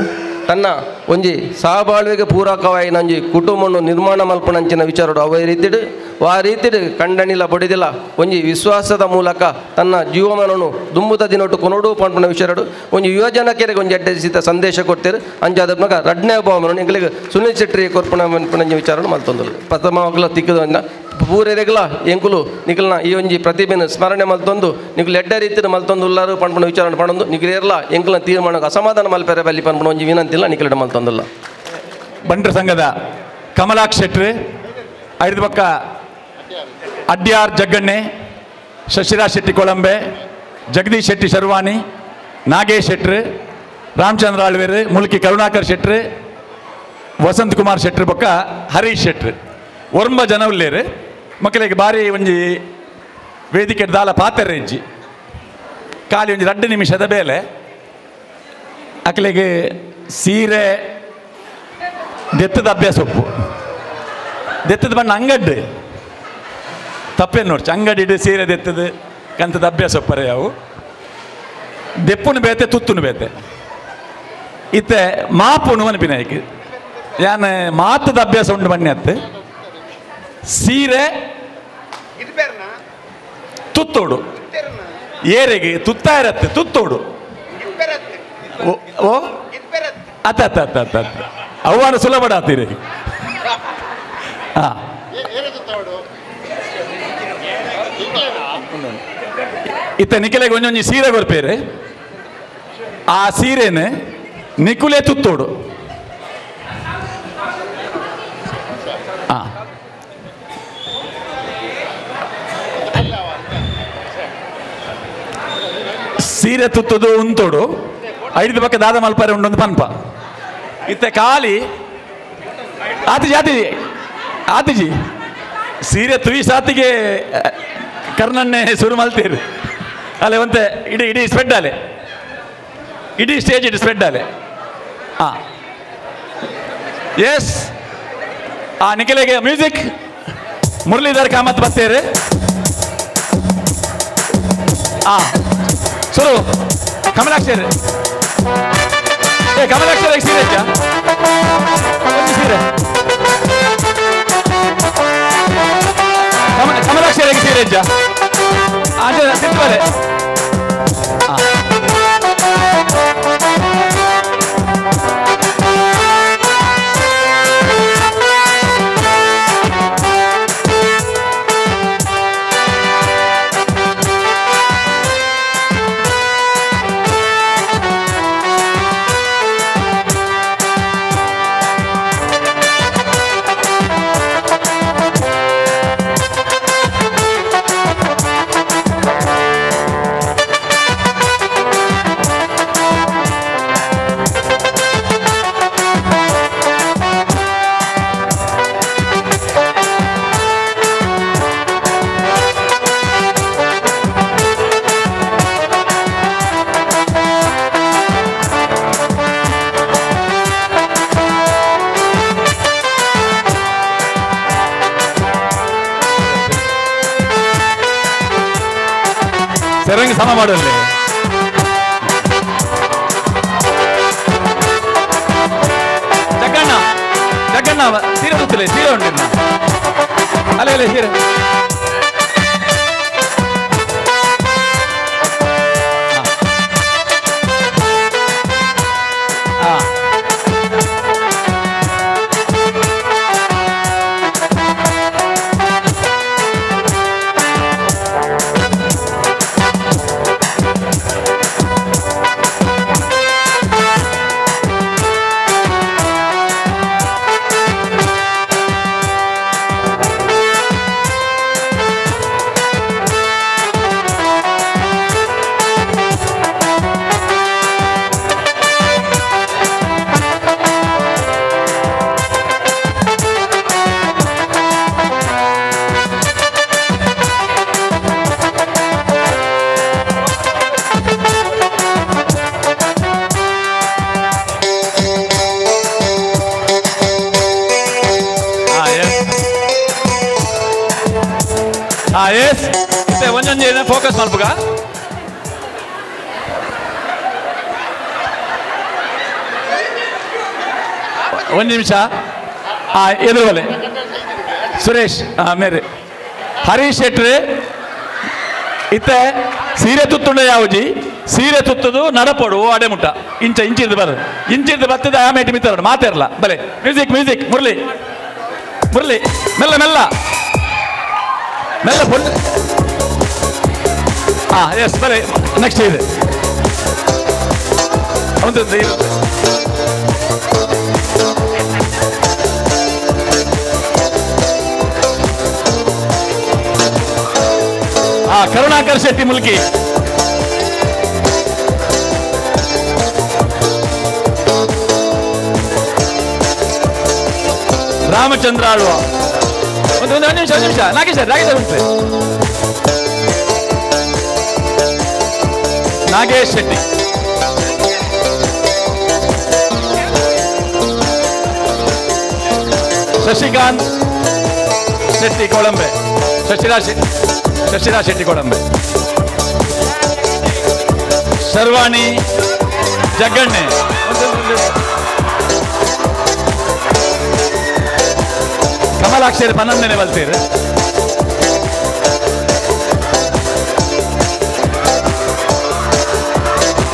ತನ್ನ ಒಂಜಿ ಸಹಬಾಳ್ವೆಗೆ ಪೂರಕವಾಗಿ ನಂಜಿ ಕುಟುಂಬವನ್ನು ನಿರ್ಮಾಣ ಮಲ್ಪನಂಚಿನ ವಿಚಾರಡು ಅವ ರೀತಿಡು ಆ ರೀತಿಡು ಕಂಡನಿಲ್ಲ ಬಡಿದಿಲ್ಲ ಒಂಜಿ ವಿಶ್ವಾಸದ ಮೂಲಕ ತನ್ನ ಜೀವಮಾನವನ್ನು ದುಂಬುದ ದಿನೊಟ್ಟು ಕೊನೋಡು ಪಂಪನ ವಿಚಾರಡು ಒಂಜಿ ಯುವಜನಕೆರೆಗೆ ಒಂಜಿ ಅಡ್ಡಿಸಿದ ಸಂದೇಶ ಕೊಡ್ತೀರಿ ಅಂಜಾದ ಮಗ ರಡ್ನೇ ಭಾವನನ್ನು ಎಂಗಳಿಗೆ ಸುನಿಲ್ ಶೆಟ್ಟಿ ಕೊರ್ಪಣ ವಿಚಾರ ಮಲ್ತೊಂದರು ಪ್ರಥಮ ತಿಕ್ಕದ ಪೂರೆರೆಗ್ಲ ಎಂಕುಲು, ನಿಖಲ್ನ ಈ ಒಂಜಿ ಪ್ರತಿಭೆನ ಸ್ಮರಣೆ ಮಲ್ತೊಂದು, ನಿಖಲ್ ಎಡ್ಡ ರೀತಿಯ ಮಲ್ತೊಂದು ಉಲ್ಲಾರು ಪಂಪನ ವಿಚಾರಣೆ ಪಡೊಂದು ನಿಖಲೇರ್ಲ ಎಂಕುಲ ತೀರ್ಮಾನ ಅಸಮಾಧಾನ ಮಲ್ಪೆರೆ ಬಲ್ಲಿ ಪಂಪನ ಒಂಜಿ ವಿನಂತಿಲ್ಲ ನಿಖಲಿಡ ಮಲ್ತೊಂದಲ್ಲ. ಬಂಡ್ರ ಸಂಘದ ಕಮಲಾಕ್ಷ್ ಶೆಟ್ರು, ಐದು ಪಕ್ಕ ಅಡ್ಯಾರ್ ಜಗ್ಗಣ್ಣೆ ಶಶಿರಾಜ್ ಶೆಟ್ಟಿ ಕೊಳಂಬೆ, ಜಗದೀಶ್ ಶೆಟ್ಟಿ ಶರ್ವಾನಿ ನಾಗೇಶ್ ಶೆಟ್ರು, ರಾಮಚಂದ್ರ ಆಳ್ವೇರು, ಮುಲ್ಕಿ ಕರುಣಾಕರ್ ಶೆಟ್ರು, ವಸಂತ್ ಕುಮಾರ್ ಶೆಟ್ರು ಪಕ್ಕ ಹರೀಶ್ ಶೆಟ್ರು. ಒರ್ಂಬ ಜನ ಉಲ್ಲೇರು ಮಕ್ಕಳಿಗೆ ಬಾರಿ ಒಂಜಿ ವೇದಿಕೆ ದಾಲ ಪಾತೆರೆ ಇಂಜಿ ಖಾಲಿ ಒಂಜಿ ರಡ್ಡು ನಿಮಿಷದ ಬೇಲೆ. ಅಕ್ಕಲಿಗೆ ಸೀರೆ, ದೆತ್ತದ ಅಭ್ಯಾಸ ಒಪ್ಪು. ದೆತ್ತದ ಬಣ್ಣ ಅಂಗಡ್ಡು. ತಪ್ಪೇನು ನೋಡ್ಚ, ಅಂಗಡಿ ಇಡು, ಸೀರೆ ದೆತ್ತದು, ಕಂತದ ಅಭ್ಯಾಸ ಒಪ್ಪರೆ ಅವು. ದೆಪ್ಪುನು ಬೇತೆ, ತುತ್ತುನು ಬೇತೆ. ಇತ್ತೆ ಮಾಪುನು ಅನ್ಪಿನಾಯ್ಕೆ ಯಾನ್ ಮಾತದ ಅಭ್ಯಾಸ ಉಂಡು ಬನ್ನಿ ಅತ್ತೆ. ಸೀರೆ ತುತ್ತೋಡು. ಏರೆಗೆ ತುತ್ತ ಇರತ್ತೆ ತುತ್ತೋಡು. ಓ ಅತ್ತ ಅತ್ತ ಅತ್ತ ಅತ್ತ ಅತ್ತ. ಅವನ ಸುಲಭ ಆತೀರಿ ಹಾ. ಇತ್ತ ನಿಖಿಲೆಗೆ ಒಂದೊಂದು ಸೀರೆ ಕೊಡ್ಪೇರೆ ಆ ಸೀರೆನೆ ನಿಖುಲೆ ತುತ್ತೋಡು. ಸೀರೆ ತುತ್ತದು ಉಂತೋಡು. ಐದು ಪಕ್ಕ ದಾದ ಮಲ್ಪಾರೆ ಉಂಡೊಂದು ಪನ್ಪ. ಇತ್ತೆ ಕಾಲಿ ಆತಿಜಿ ಆತಿಜಿ. ಆತಿಜಿ. ಸೀರೆ ತುಯಿ ಸಾತಿಗೆ ಕರ್ನನ್ನೇ ಶುರು ಮಲ್ತೀರಿ. ಅಲ್ಲೇ ಒಂತೆ, ಇಡೀ ಇಡೀ ಸ್ಪ್ರೆಡ್ ಅಲೆ. ಇಡೀ ಸ್ಟೇಜ್ ಇಡೀ ಸ್ಪ್ರೆಡ್ ಅಲೆ. ಹಾ ಎಸ್ ಆ, ನಿಖಿಲೆಗೆ ಮ್ಯೂಸಿಕ್ ಮುರಳೀಧರ್ ಕಾಮತ್ ಬರ್ತೇರಿ ಆ. ಶುರು ಕಮಲಾಕ್ಷರಿ ಏ ಕಮಲಾಕ್ಷರಿಗೆ ಸೀರೆ ಇದ್ಯಾ ಒಂದು ಸೀರೆ ಕಮ ಕಮಲಾಕ್ಷರಿಗೆ ಸೀರೆ ಇದ್ಯಾ ಅದೇ ಸಿಗ್ತಾರೆ ಸೆರಂಗಿ ಸಮ ಮಾಡುವಲ್ಲಿ ಜಗ್ಗಣ್ಣ ಜಗ್ಗಣ್ಣ ಸೀರೆ ಗೊತ್ತಿಲ್ಲ ಸೀರೆ ಉಂಟಿಲ್ಲ ಅಲ್ಲೇ ಅಲ್ಲೇ ಸೀರೆ ಒಂದು ಎದುರು ಸುರೇಶ್ ಮೇರೆ. ಹರೀಶ್ ಶೆಟ್ರಿ, ಇತ್ತೆ, ಸೀರೆ ತುತ್ತುಂಡ ಯಾವಜಿ? ಸೀರೆ ತುತ್ತದು ನಡಪಡು, ಅಡೆ ಮುಟ್ಟ. ಇಂಚ ಇಂಚಿದ್ದು ಬರ ಇಂಚಿದ್ದು ಬರ್ತದೆ ಆಮೇಲೆ ಮಿತ್ರ ಮಾತಾಡಲ್ಲ ಬಲೆ. Music music. ಮುರಳಿ ಮುರಳಿ ಮೆಲ್ಲ ಮೆಲ್ಲ. ಮೆಲ್ಲ ಫುಲ್ ಹಾ ಎಸ್ ಬಲೆ ನೆಕ್ಸ್ಟ್ ಇದೆ. ಒಂದು करुणाकर् शेटि मुल की रामचंद्र निमिष नागेश नागेश शेटि शशिकांत शेटि कोलंबे शशिरा शेटिकोड़े शर्वाणी जगण्णे कमलाक्ष पन्न बल्ती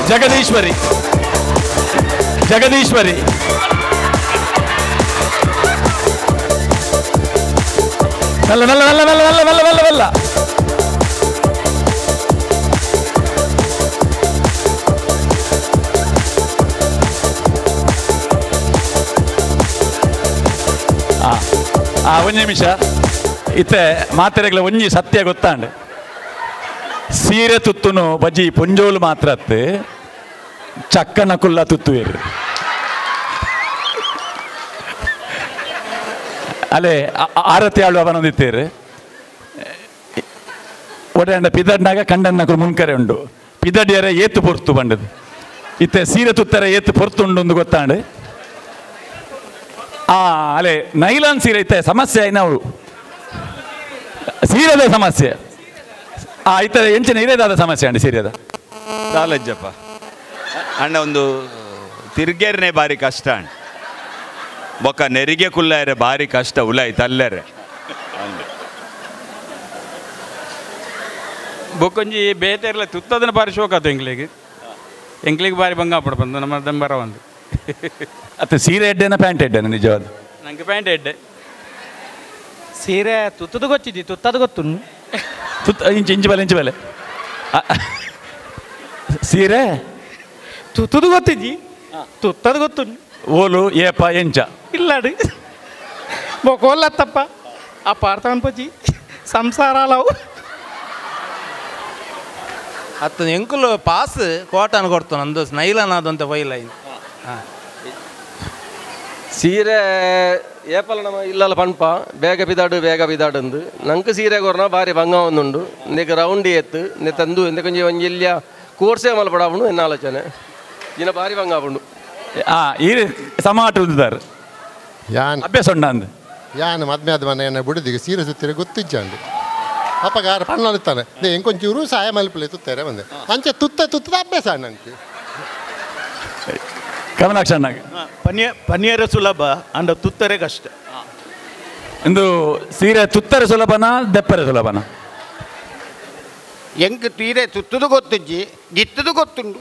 जगदीश्वरी। जगदीश्वरी। ಮೆಲ್ಲ ಮೆಲ್ಲ ಮೆಲ್ಲ ಮೆಲ್ಲ ಮೆಲ್ಲ ಮೆಲ್ಲ ಮೆಲ್ಲ ಮೆಲ್ಲ ಆ ಒಂಜಿ ನಿಮಿಷ. ಇತ್ತೆ ಮಾತೆರೆಗ್ಲ ಒಂಜಿ ಸತ್ಯ ಗೊತ್ತಾಂಡೆ. ಸೀರೆ ತುತ್ತುನು ಬಜಿ ಪುಂಜೋಲು ಮಾತ್ರ ಅತ್ತೆ. ಚಕ್ಕನ ಕುಲ್ಲ ತುತ್ತುವೇರು. ಅಲೆ ಆ- ಆ- ಆರತಿ ಆಳು ಅವನೊಂದಿತ್ತೇರು ಒಡೆಯಂಡ ಪಿದಡ್ನಾಗ ಕಂಡನ್ನಕರು ಮುನ್ಕರೆ ಉಂಡು. ಪಿದಡಿಯರ ಏತು ಪೊರ್ತು ಬಂಡದು. ಇತ್ತೆ ಸೀರೆ ತುತ್ತರ ಏತು ಪೊರ್ತು ಉಂಡು ಒಂದು ಗೊತ್ತಾಂಡೆ. ಆ ಅಲೆ ನೈಲಾನ್ ಸೀರೆ ಇತ್ತೆ, ಸಮಸ್ಯೆ ನಾವು ಸೀರೆದ ಸಮಸ್ಯೆ. ಆ, ಇತ್ತ ಎಂಚಿನ ಇರೇದಾದ ಸಮಸ್ಯೆ ಅಂಡಿ ಸೀರೆದ. ಸಾಲಜ್ಜಪ್ಪ. ಅಣ್ಣ ಒಂದು ತಿರ್ಗೇರ್ನೆ ಬಾರಿ ಕಷ್ಟ ಅಣ್ಣ ಬೊಕ್ಕ ನೆರಿಗೆ ಕುಲ್ಲಾರೆ ಬಾರಿ ಕಷ್ಟ ಉಲಾಯ್ತು ಅಲ್ಲರೆ ಬೊಕ್ಕೊಂಜಿ ಬೇತೆರ್ಲ ತುತ್ತದನ ಬಾರಿ ಶೋಕ್ ಆತು ಎಂಕ್ಲಿಗೆ ಭಾರಿ ಬಾರಿ ಬಂಗಾಪಡ ಬಂದು ನಮ್ಮ ದಂಬರ ಒಂದು. ಅದು ಸೀರೆ ಎಡ್ಡೆನ ಪ್ಯಾಂಟ್ ಎಡ್ಡೆನ ನಿಜವಾದ? ನಂಗೆ ಪ್ಯಾಂಟ್ ಎಡ್ಡೆ. ಸೀರೆ ತುತ್ತದ ಗೊತ್ತಿದ್ದಿ ತುತ್ತದ ಗೊತ್ತು ತುತ್ತ ಇಂಚು ಇಂಚು ಬಲೆ ಇಂಚು ಬಲೆ ಸೀರೆ? ತುತ್ತದ ಗೊತ್ತಿದ್ದಿ ತುತ್ತದ ಗೊತ್ತು ಓಲು ಏಪ ಎಂಚ. ಇಲ್ಲಡಿ. ಬೊಕೋಲ್ಲತ್ತಪ್ಪ ಆ ಪಾರ್ಥವನ್ ಪಜಿ ಸಂಸಾರಾಲವು ಅತ್ತು ಎಂಕುಲು ಪಾಸ್ ಕೋಟನ್ ಕೊಡ್ತು ನಂದು ನೈಲನ್ ಅದಂತ ಫೈಲ್ ಐನ್ ಸೀರೆ ಏಪಲ ನಮ್ಮ ಇಲ್ಲಲ್ಲ ಪನ್ಪ. ಬೇಗ ಬಿದಾಡು ಬೇಗ ಬಿದಾಡು ಅಂದು. ನಂಗೆ ಸೀರೆ ಕೊರ್ನ ಬಾರಿ ಭಂಗ ಒಂದುಂಡು. ನಿಕ್ಕೆ ರೌಂಡಿ ಎತ್ತು ನಿ ತಂದು ಎಂದ ಕೊಂಚ ಒಂಜಿ ಇಲ್ಲಿಯ ಕೋರ್ಸೇ ಮಲ್ಪಡಾವಣು ಎನ್ನ ಆಲೋಚನೆ. ಇನ್ನ ಬಾರಿ ಭಂಗ ಆಪುಂಡು. ಈ ಸಮಾಟ ಉಂದಾರು ಯಾನ್ ಅಭ್ಯಾಸ ಉಂಡ ಅಂದ್. ಯಾನ್ ಮದ್ಮೆ ಆದ ಮನೆಯನ್ನ ಬಿಡದಿಗೆ ಸೀರೆ ಸುತ್ತಿರ ಗೊತ್ತಿಜ್ಜಂಡು ಅಪ್ಪಗಾರು ಪಣ್ಣಾಡುತ್ತಾನೆ. ದೇ ಇಂಕೊಂಚೂರು ಸಹಾಯ ಮಲ್ಪಲೆ ತುತ್ತಾರೆ ಬಂದೆ. ಅಂಚೆ ತುತ್ತ ತುತ್ತದ ಅಭ್ಯಾಸ ನನಗೆ ಕಮಲಾಕ್ಷ ಅಣ್ಣಗೆ ಪನ್ಯ ಪನ್ಯರ ಸುಲಭ ಅಂಡ ತುತ್ತರೆ ಕಷ್ಟ ಇಂದು ಸೀರೆ ತುತ್ತರೆ ಸುಲಭನ ದೆಪ್ಪರೆ ಸುಲಭನ? ಎಂಕ್ ತೀರೆ ತುತ್ತದು ಗೊತ್ತಿಜ್ಜಿ ಗಿತ್ತದು ಗೊತ್ತುಂಡು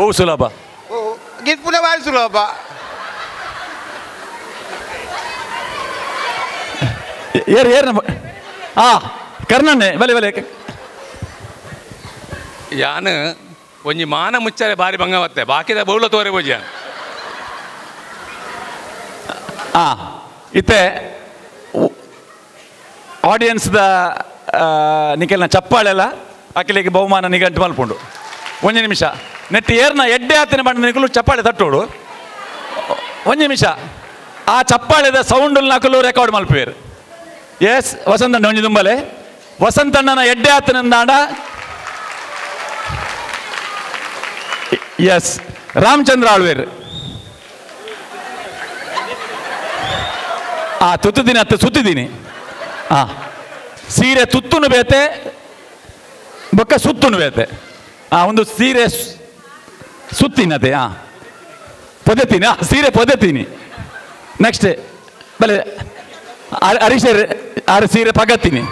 ಓ ಸುಲಭ ಓ ಗಿತ್ಪುನ ಬಾರಿ ಸುಲಭ ಏರ್ ಏರ್ ಆ ಕರ್ನಣ್ಣೆ ಬಲೆ ಬಲೆ ಯಾನ್ ಒಂಜಿ ಮಾನ ಮುಚ್ಚರೆ ಬಾರಿ ಬಂಗವತ್ತೆ ಬಾಕಿದ ಬೌಲ ತೋರೆ ಬೋಜಿ ಆ ಇತ್ತೆ ಆಡಿಯನ್ಸ್ದ ನಿಖಲ್ನ ಚಪ್ಪಾಳೆಲ್ಲ ಅಖಿಲಿಗೆ ಬಹುಮಾನ ನಿಗಂಟು ಮಲ್ಪುಂಡು. ಒಂಜಿ ನಿಮಿಷ. ನೆಟ್ ಏರ್ನ ಎಡ್ಡೆ ಆತಿನ ಬಣ್ಣ ನಿಕಲು ಚಪ್ಪಾಳೆ ತಟ್ಟೋಡು. ಒಂದು ನಿಮಿಷ. ಆ ಚಪ್ಪಾಳೆದ ಸೌಂಡ್ ನಕಲು ರೆಕಾರ್ಡ್ ಮಲ್ಪೇರು ಎಸ್ ವಸಂತಣ್ಣ, ಒಂಜಿ ತುಂಬಲೆ ವಸಂತಣ್ಣನ ಎಡ್ಡೆ ಆತನಿಂದಾಂಡ ಎಸ್ ರಾಮಚಂದ್ರ ಆಳ್ವೇರ್. ಆ ತುತ್ತಿದ್ದೀನಿ ಅತ್ತ ಸುತ್ತಿದ್ದೀನಿ ಆ, ಸೀರೆ ತುತ್ತುನು ಬೇತೆ, ಬೊಕ್ಕ ಸುತ್ತುನು ಬೇತೆ. ಆ, ಒಂದು ಸೀರೆ ಸುತ್ತಿನತೆ ಆ. ಪೊದೆತೀನಿ ಆ, ಸೀರೆ ಪೊದೆತೀನಿ ನೆಕ್ಸ್ಟ್ ಬಲೆ ಅರಿಶೆ ಆರು ಸೀರೆ ಪಗತ್ತೀನಿ.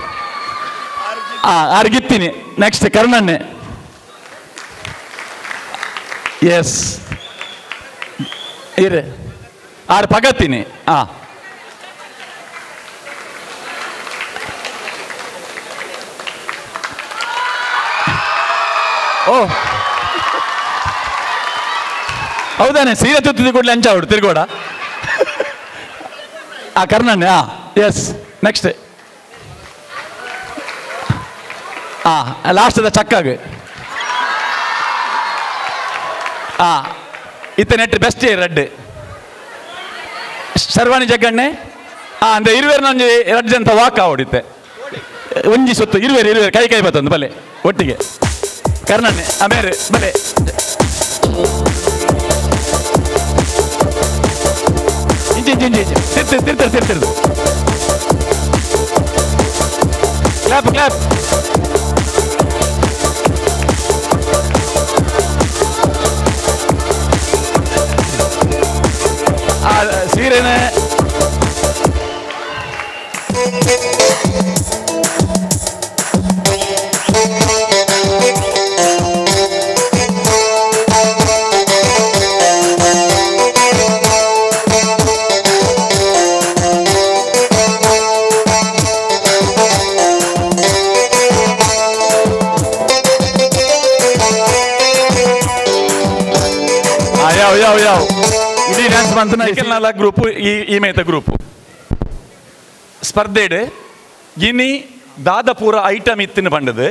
ಆ ಅರ್ಗಿತ್ತೀನಿ ನೆಕ್ಸ್ಟ್ ಕರ್ಣಣ್ಣೆ. ಎಸ್ ಇರೆ. ಆರು ಪಗತ್ತೀನಿ, ಆ. ಓ. ಹೌದಾನೆ, ಸೀರೆ ತುತ್ತಿದ ಕೂಡಲೇ ಅಂಚ ಅವರು ತಿರ್ಗೋಡ. ಆ ಕರ್ನಣ್ಣೆ ಆ ಎಸ್ ನೆಕ್ಸ್ಟ್ ಆ ಲಾಸ್ಟದ ಚಕ್ಕಾಗ. ಆ, ಇತ್ತ ನೆಟ್ ಬೆಸ್ಟ್ ರೆಡ್ ಶರ್ವಾಣಿ ಜಗ್ಗಣ್ಣೆ. ಆ, ಅಂದ್ರೆ ಇರುವೆರ್ ನಂಜಿ ರೆಡ್ ಅಂತ ವಾಕ್ ಆಡಿತ್ತೆ ಒಂಜಿ ಸುತ್ತು, ಇರುವೆರು, ಇರುವೆರ್, ಕೈ ಕೈ ಬತ್ತೊಂದು, ಬಲೆ, ಒಟ್ಟಿಗೆ. ಕರ್ನಣ್ಣೆ ಆಮೇಲೆ ಬಲೆ. ಇಂಚಿ ಇಂಚಿ ಇಂಚಿ ಇಂಚಿ ತಿರ್ತಿರ್ ತಿರ್ತಿರ್ ತಿರ್ತಿರ್ದು ಕ್ಲಾಪ್ ಮಂತನ ಗ್ರೂಪು ಈ ಈ ಗ್ರೂಪ್ ಗ್ರೂಪು ಸ್ಪರ್ಧೆಡ್ ಇನಿ ದಾದಪೂರ ಐಟಮ್ ಇತ್ತಿನ ಪಂಡದು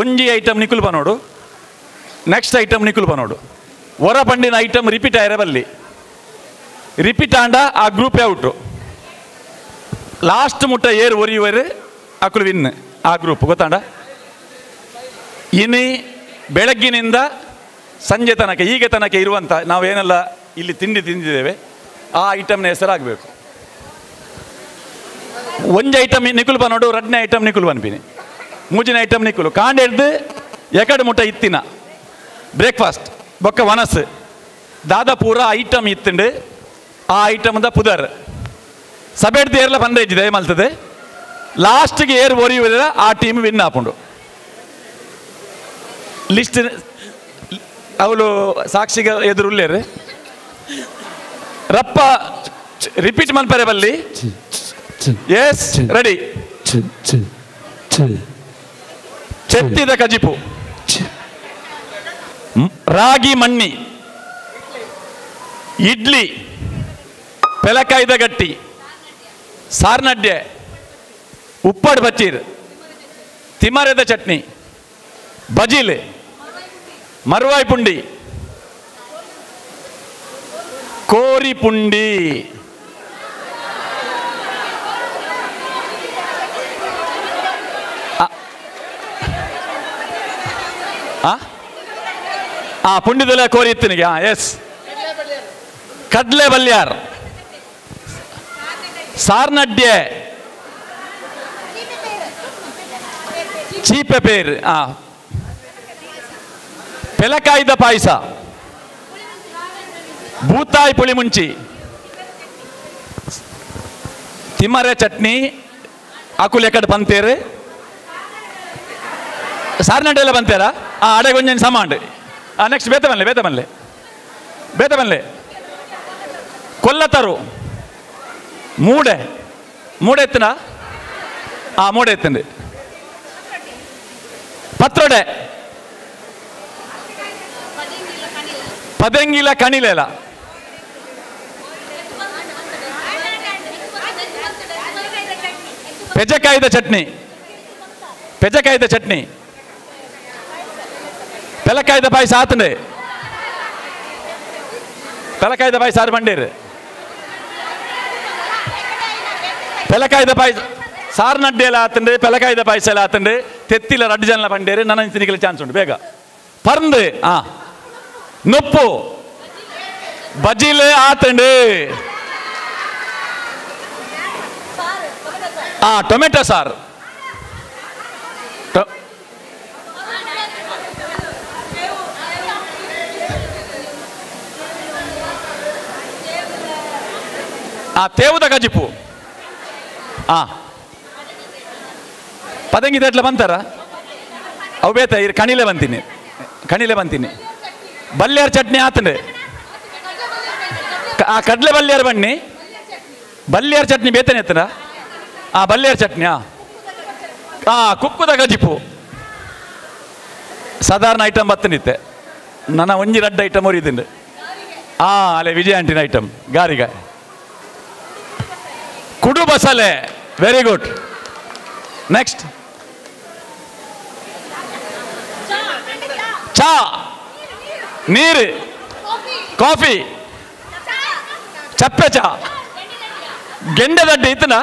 ಒಂಜಿ ಐಟಮ್ ನಿಕುಲ್ ಬನೋಡು ನೆಕ್ಸ್ಟ್ ಐಟಮ್ ನಿಕುಲ್ ಬನೋಡು ಹೊರ ಪಂಡಿನ ಐಟಮ್ ರಿಪೀಟ್ ಆಯ್ರೆ ಬಲ್ಲಿ. ರಿಪೀಟ್ ಆಂಡ ಆ ಗ್ರೂಪ್ ಔಟು. ಲಾಸ್ಟ್ ಮುಟ್ಟ ಏರ್ ಒರಿಯುವರು ಅಕುಲು ವಿನ್ ಆ ಗ್ರೂಪ್ ಗೊತ್ತಾಂಡ? ಇನಿ ಬೆಳಗ್ಗಿನಿಂದ ಸಂಜೆ ತನಕ ಈಗ ತನಕ ಇರುವಂಥ ನಾವೇನೆಲ್ಲ ಇಲ್ಲಿ ತಿಂಡಿ ತಿಂದಿದ್ದೇವೆ. ಆ ಐಟಮ್ನ ಹೆಸರಾಗಬೇಕು. ಒಂಜಿ ಐಟಮ್ ನಿಕುಲ್ ಬನ್ನೋಡು ರಡ್ನೇ ಐಟಮ್ ನಿಕುಲು ಬನ್ಪಿನಿ ಮೂಜಿನ ಐಟಮ್ ನಿಕುಲು ಕಾಂಡ ಹಿಡ್ದು ಎಕಡೆ ಮುಟ್ಟ ಇತ್ತಿನ ಬ್ರೇಕ್ಫಾಸ್ಟ್ ಬೊಕ್ಕ ವನಸ್. ದಾದ ಪೂರ ಐಟಮ್ ಇತ್ತುಂಡು ಆ ಐಟಮ್ದ ಪುದರ್. ಸಬೇಡ್ದು ಏರ್ಲ ಬಂದ ಇದ್ದಿದೆ ಮಲ್ತದೆ ಲಾಸ್ಟ್ಗೆ ಏರ್ ಒರಿಯುವುದಿಲ್ಲ, ಆ ಟೀಮ್ ವಿನ್ ಆಪುಂಡು ಲಿಸ್ಟ್ ಅವಳು ಸಾಕ್ಷಿಗ ಎದುರುಳ್ಳೇರು ರಪ್ಪ ರಿಪೀಟ್ ಮನ್ಪರೆ ಬಲ್ಲಿ. ಎಸ್ ರೆಡಿ ಚೆತ್ತಿದ ಕಜಿಪು. ರಾಗಿ ಮಣ್ಣಿ. ಇಡ್ಲಿ. ಪೆಲಕಾಯ್ದ ಗಟ್ಟಿ. ಸಾರ್ನಡ್ಡೆ. ಉಪ್ಪಡ್ ಬಚ್ಚೀರ್. ತಿಮರೆದ ಚಟ್ನಿ. ಬಜಿಲ್. ಮರುವಾಯ್ ಪುಂಡಿ. ಕೋರಿ ಪುಂಡಿ ಆ- ಆ? ಆ ಪುಂಡಿದೆಲ್ಲ ಕೋರಿ ಇತ್ತಿನಿಗೆ ಹಾ ಎಸ್ ಕಡ್ಲೆ ಬಲ್ಯಾರ್ ಸಾರ್ನಡ್ಡೆ ಚೀಪೆ ಪೇರ್ ಆ ಪೆಲಕಾಯ್ದ ಪಾಯಸ ಭೂತಾಯಿ ಪುಳಿ ಮುಂಚಿ ತಿಮ್ಮರೆ ಚಟ್ನಿ ಆಕುಲ್ ಎಕಡೆ ಬಂತೇರು ಸಾರ್ನಡ್ಡೆ ಎಲ್ಲ ಬಂತೇರಾ ಆ ಅಡೆ ಗೊಂಜನ್ ಸಮಾಂಡ್ ಆ ನೆಕ್ಸ್ಟ್ ಬೇತ ಬನ್ಲೆ ಬೇತ ಬನ್ಲೆ ಬೇತ ಕಣಿಲೆಲ ಪೆಜಕಾಯ್ದ ಚಟ್ನಿ ಪೆಜಕಾಯ್ದ ಚಟ್ನಿ ಪೆಲಕಾಯ್ದ ಪಾಯಸ ಆತಂಡೆ ಪೆಲಕಾಯ್ದ ಪಾಯಸ ಆರು ಬಂಡೇರು ಪೆಲಕಾಯ್ದ ಪಾಯಸ ಸಾರು ನಡ್ಡೆಲ್ಲ ಆತಂಡೆ ಪೆಲಕಾಯ್ದ ಪಾಯಸ ಎಲ್ಲ ಆತಂಡೆ ತೆತ್ತಿಲ ರಡ್ಡು ಜನ ಬಂಡೇರು ನನ್ನ ತಿನ್ನಿಕಲ ಚಾನ್ಸ್ ಉಂಟು ಬೇಗ ಪರ್ಂದು ಆ ನೊಪ್ಪು ಬಜಿಲ್ ಆತಂಡು ಆ, ಟೊಮೆಟೊ ಸಾರು. ಆ, ತೇವುದ ಗಜಿಪು ಆ. ಪದಂಗಿ ಎಟ್ಲ ಬಂತಾರ? ಅವು ಬೇತ, ಇರ್, ಕಣಿಲೆ ಬಂತೀನಿ. ಕಣಿಲೆ ಬಂತೀನಿ. ಬಲ್ಯಾರ್ ಚಟ್ನಿ ಆತಂಡೆ ಆ, ಕಡಲೆ ಬಲ್ಯಾರ್ ಬನ್ನಿ. ಬಲ್ಯಾರ್ ಚಟ್ನಿ ಬೇತನೆ ಎತ್ತನ ಆ, ಬಲ್ಲೇರ್ ಚಟ್ನಿ ಆ, ಕುಕ್ಕುದ ಗಜಿಪು. ಸಾಧಾರಣ ಐಟಮ್ ಬತ್ತನಿತ್ತೆ ನನ್ನ ಒಂಜಿ ರಡ್ಡ ಐಟಮ್ ಹೊರಿದ್ದೀನಿ ಆ, ಅಲೆ ವಿಜಯ ಆಂಟಿನ ಐಟಮ್ ಗಾರಿಗ. ಕುಡು ಬಸಲೆ ವೆರಿ ಗುಡ್ ನೆಕ್ಸ್ಟ್ ಚಾ. ನೀರು. ಕಾಫಿ. ಚಪ್ಪೆಚ ಗೆಂಡೆದಡ್ಡೆ ಇತ್ತನ?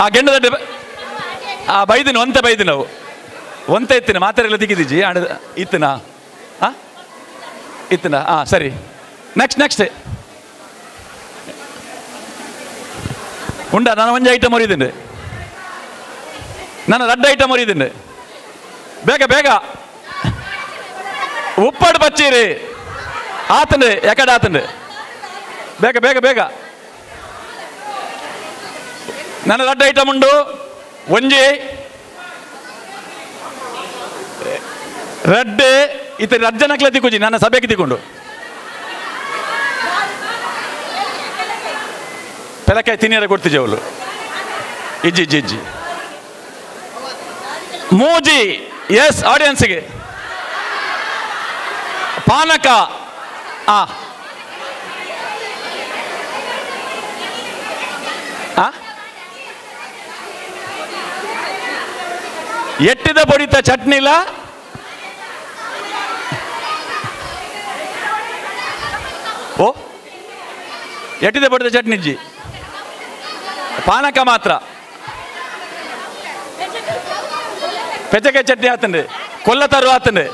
ಆ ಗೆಂಡೆದಡ್ಡೆ ಬ- ಆ ಬೈದಿನ, ಒಂತೆ ಬೈದಿನ ಅವು. ಒಂತೆ ಇತ್ತಿನ ಮಾತಾರೆಲ್ಲ ದಿಗಿದಿಜಿ ಆಡ ಇತ್ತನ, ಆ? ಇತ್ತನ, ಆ, ಸರಿ. ನೆಕ್ಸ್ಟ್ ನೆಕ್ಸ್ಟ್ ಉಂಡ, ನಾನು ಒಂಜಿ ಐಟಮ್ ಒರಿದಿಂಡೆ ನಾನು ರಡ್ಡ ಐಟಮ್ ಒರಿದಿಂಡೆ ಬೇಗ ಬೇಗ. ಉಪ್ಪಡು ಬಚ್ಚೀರಿ. ಆತಂಡೆ ಎಕಡೆ ಆತಂಡೆ ಬೇಗ ಬೇಗ ಬೇಗ. ನನ್ನ ರಡ್ಡ ಐಟಮ್ ಉಂಡು ಒಂಜಿ. ರೆಡ್ ಇತ ರಜ್ಜನಕ್ಲ ತಿಕ್ಕುಜಿ ನನ್ನ ಸಭೆಗೆ ತಿಕ್ಕೊಂಡು. ಪೆಲಕಾಯಿ ತಿನ್ನಿಯರ ಕೊಡ್ತಿಜಿ ಅವಳು ಇಜ್ಜಿ ಇಜ್ಜಿ ಇಜ್ಜಿ. ಮೂಜಿ. ಎಸ್ ಆಡಿಯನ್ಸ್ಗೆ ಪಾನಕ. ಆ? ಎಟ್ಟಿದ ಬಡಿತ ಚಟ್ನಿಲ? ಓ, ಎಟ್ಟಿದ ಬಡಿದ ಚಟ್ನಿಜ್ಜಿ. ಪಾನಕ ಮಾತ್ರ. ಪೆಚ್ಚಕಾಯಿ ಚಟ್ನಿ ಆತನ್ರಿ ಕೊಲ್ಲ ತರು ಆತನ್ರಿ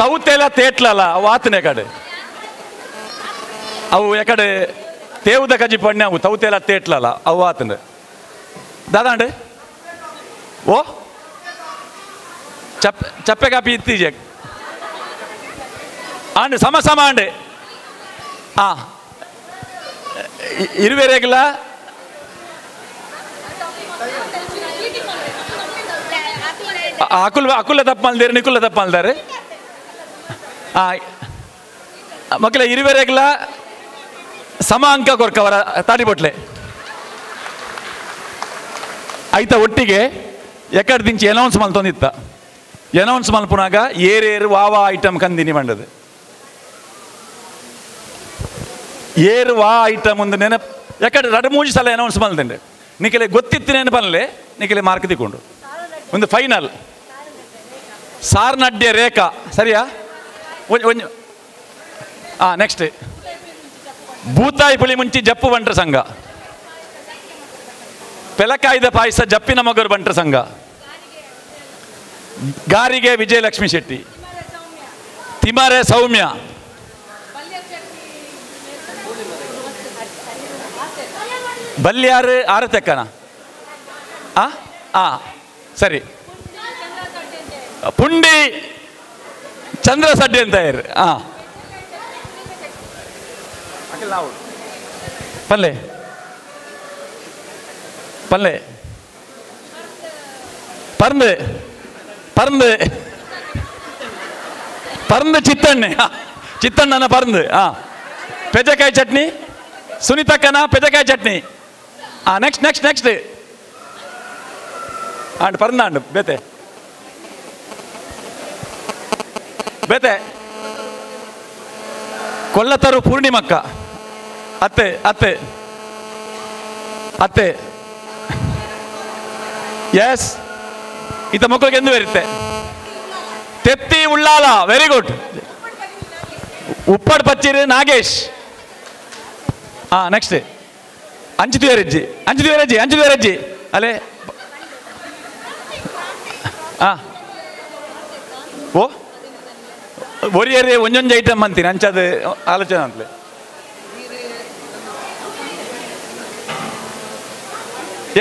ತೌತೆಲ ತೇಟ್ಲಲ್ಲ ಅವು ಆತನ ಯಾಕಡೆ ಅವು ಎಕಡೆ ತೇವುದ ಕಜಿ ಪಣ್ಣೆ ಅವು ತೌತೆಲ ತೇಟ್ಲಲ್ಲ ಅವು ಆತನ್ರಿ ದಾದಾಂಡೆ ಓ ಚಪ್ಪೆ ಚಪ್ಪೆ ಕಾಪಿ ಇತ್ತೀಜೆ ಆಂಡ್ ಸಮ ಸಮ ಆಂಡೆ ಆ ಇ- ಇರುವೆ ರೇಗಲ ಅಕುಲ್ ಅಕುಲ್ಲ ತಪ್ಪು ಮಲ್ದಾರೆ ನಿಕುಲ್ಲ ತಪ್ಪು ಮಲ್ದಾರೆ ಆ ಮಕ್ಕಳ ಇರುವೆ ರೇಗಲ ಸಮ ಅಂಕ ಕೊರ್ಕವರ ತಾಡಿಬೊಟ್ಲೆ ಆಯ್ತಾ ಒಟ್ಟಿಗೆ ಎಕಡೆ ದಿಂಚಿ ಅನೌನ್ಸ್ ಮಲ್ತೊಂದಿತ್ತ ಅನೌನ್ಸ್ ಮಲ್ಪುನಾಗ ಏರೇರು ವಾವ ಐಟಮ್ ಕಂದಿನಿ ಮಂಡದು ಏರು ವಾ ಐಟಮ್ ಒಂದು ನೆನಪು ಯಾಕಡೆ ಎರಡು ಮೂರು ಸಲ ಅನೌನ್ಸ್ ಮಲ್ತಂಡೆ ನಿಖಲೆ ಗೊತ್ತಿತ್ತು ನೆನಪಲ್ಲೇ ನಿಖಲೆ ಮಾರ್ಕ್ ತಿಕ್ಕೊಂಡು ಒಂದು ಫೈನಲ್ ಸಾರ್ನಡ್ಯ ರೇಖಾ ಸರಿಯಾ ಒಂಜ್ ಒಂಜ್ ಹಾಂ ನೆಕ್ಸ್ಟ್ ಭೂತಾಯಿ ಪುಳಿ ಮುಂಚಿ ಜಪ್ಪು ಬಂಟ್ರ ಸಂಘ ಪೆಲಕಾಯ್ದ ಪಾಯಸ ಜಪ್ಪಿನ ಮಗರು ಬಂಟ್ರ ಸಂಘ ಗಾರಿಗೆ ವಿಜಯಲಕ್ಷ್ಮಿ ಶೆಟ್ಟಿ. ತಿಮರೆ ಸೌಮ್ಯ. ಬಲ್ಯಾರು ಆರು ತೆಕ್ಕನ ಆ? ಆ, ಸರಿ. ಪುಂಡಿ ಚಂದ್ರ ಸಡ್ಡೆ ಅಂತ ಇರು, ಆ. ಪಲ್ಲೆ. ಪಲ್ಲೆ. ಪರಂದು. ಪರಂದು ಪರಂದು ಚಿತ್ತಣ್ಣೆ ಆ, ಚಿತ್ತಣ್ಣನ ಪರಂದು ಆ ಪೆಜಕಾಯಿ ಚಟ್ನಿ ಸುನೀತಕ್ಕನ ಪೆಜಕಾಯಿ ಚಟ್ನಿ ಆ ನೆಕ್ಸ್ಟ್ ನೆಕ್ಸ್ಟ್ ನೆಕ್ಸ್ಟ್ ಆಂಡ್ ಪರಂದಾಂಡು ಬೇತೆ ಬೇತೆ ಕೊಲ್ಲತರು ಪೂರ್ಣಿಮಕ್ಕ ಅತ್ತೆ ಅತ್ತೆ ಅತ್ತೆ ಎಸ್ ಈತ ಮಕ್ಕಳಿಗೆ ಎಂದು ಬರುತ್ತೆ ತೆತ್ತಿ ಉಳ್ಳಾಲ ವೆರಿ ಗುಡ್ ಉಪ್ಪಡ್ ಪಚ್ಚಿರಿ ನಾಗೇಶ್. ಹಾ ನೆಕ್ಸ್ಟ್ ಅಂಚು ದಿವರಜ್ಜಿ ಅಂಚು ದಿವರಜ್ಜಿ ಅಂಚು ದಿವರಜ್ಜಿ ಅಲ್ಲೇ ಆ ಓ. ಒರಿಯರಿ ಒಂದೊಂದು ಐಟಮ್ ಅಂತೀನಿ. ಅಂಚದು, ಆಲೋಚನೆ ಅಂತಲೇ.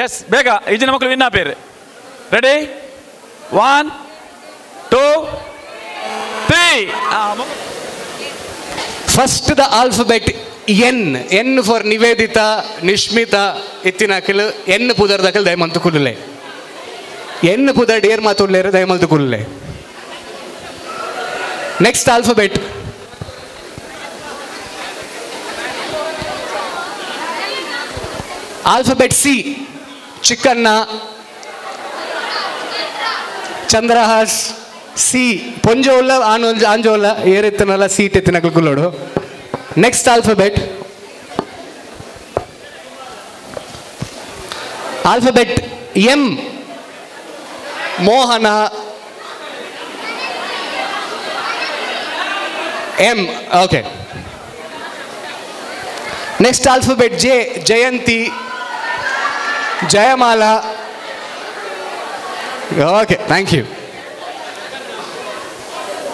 ಎಸ್ ಬೇಗ. ಈಜಿನ ಮಕ್ಕಳು ವಿನ್ನ ಪೇರು. Ready one two three first the alphabet N N for Nivedita Nishmita ಇತ್ತಿನಕಲ್ ಎನ್ ಪುದರ್ ಪುದರ್ದಕಲ್ ದಯಮಂತು ಕುಲ್ಲೆ ಎನ್ ಪುದರ್ ಡಿಯರ್ ಮಾತುಳ್ಳೇರು ದಯಮಂತು ಕುಲ್ಲೆ next alphabet alphabet C Chikkanna Chandrahas, C ಪೊಂಜೋಲ್ಲ ಆನೋಲ್ ಆಂಜೋಲ್ಲ ಏರೆತ್ತನಲ್ಲ ಸೀಟ್ ಎತ್ತಿನಕಲ್ ಕುಲ್ಲೋಡು next alphabet alphabet M Mohana. M okay next alphabet J Jayanti. Jayamala. Okay thank you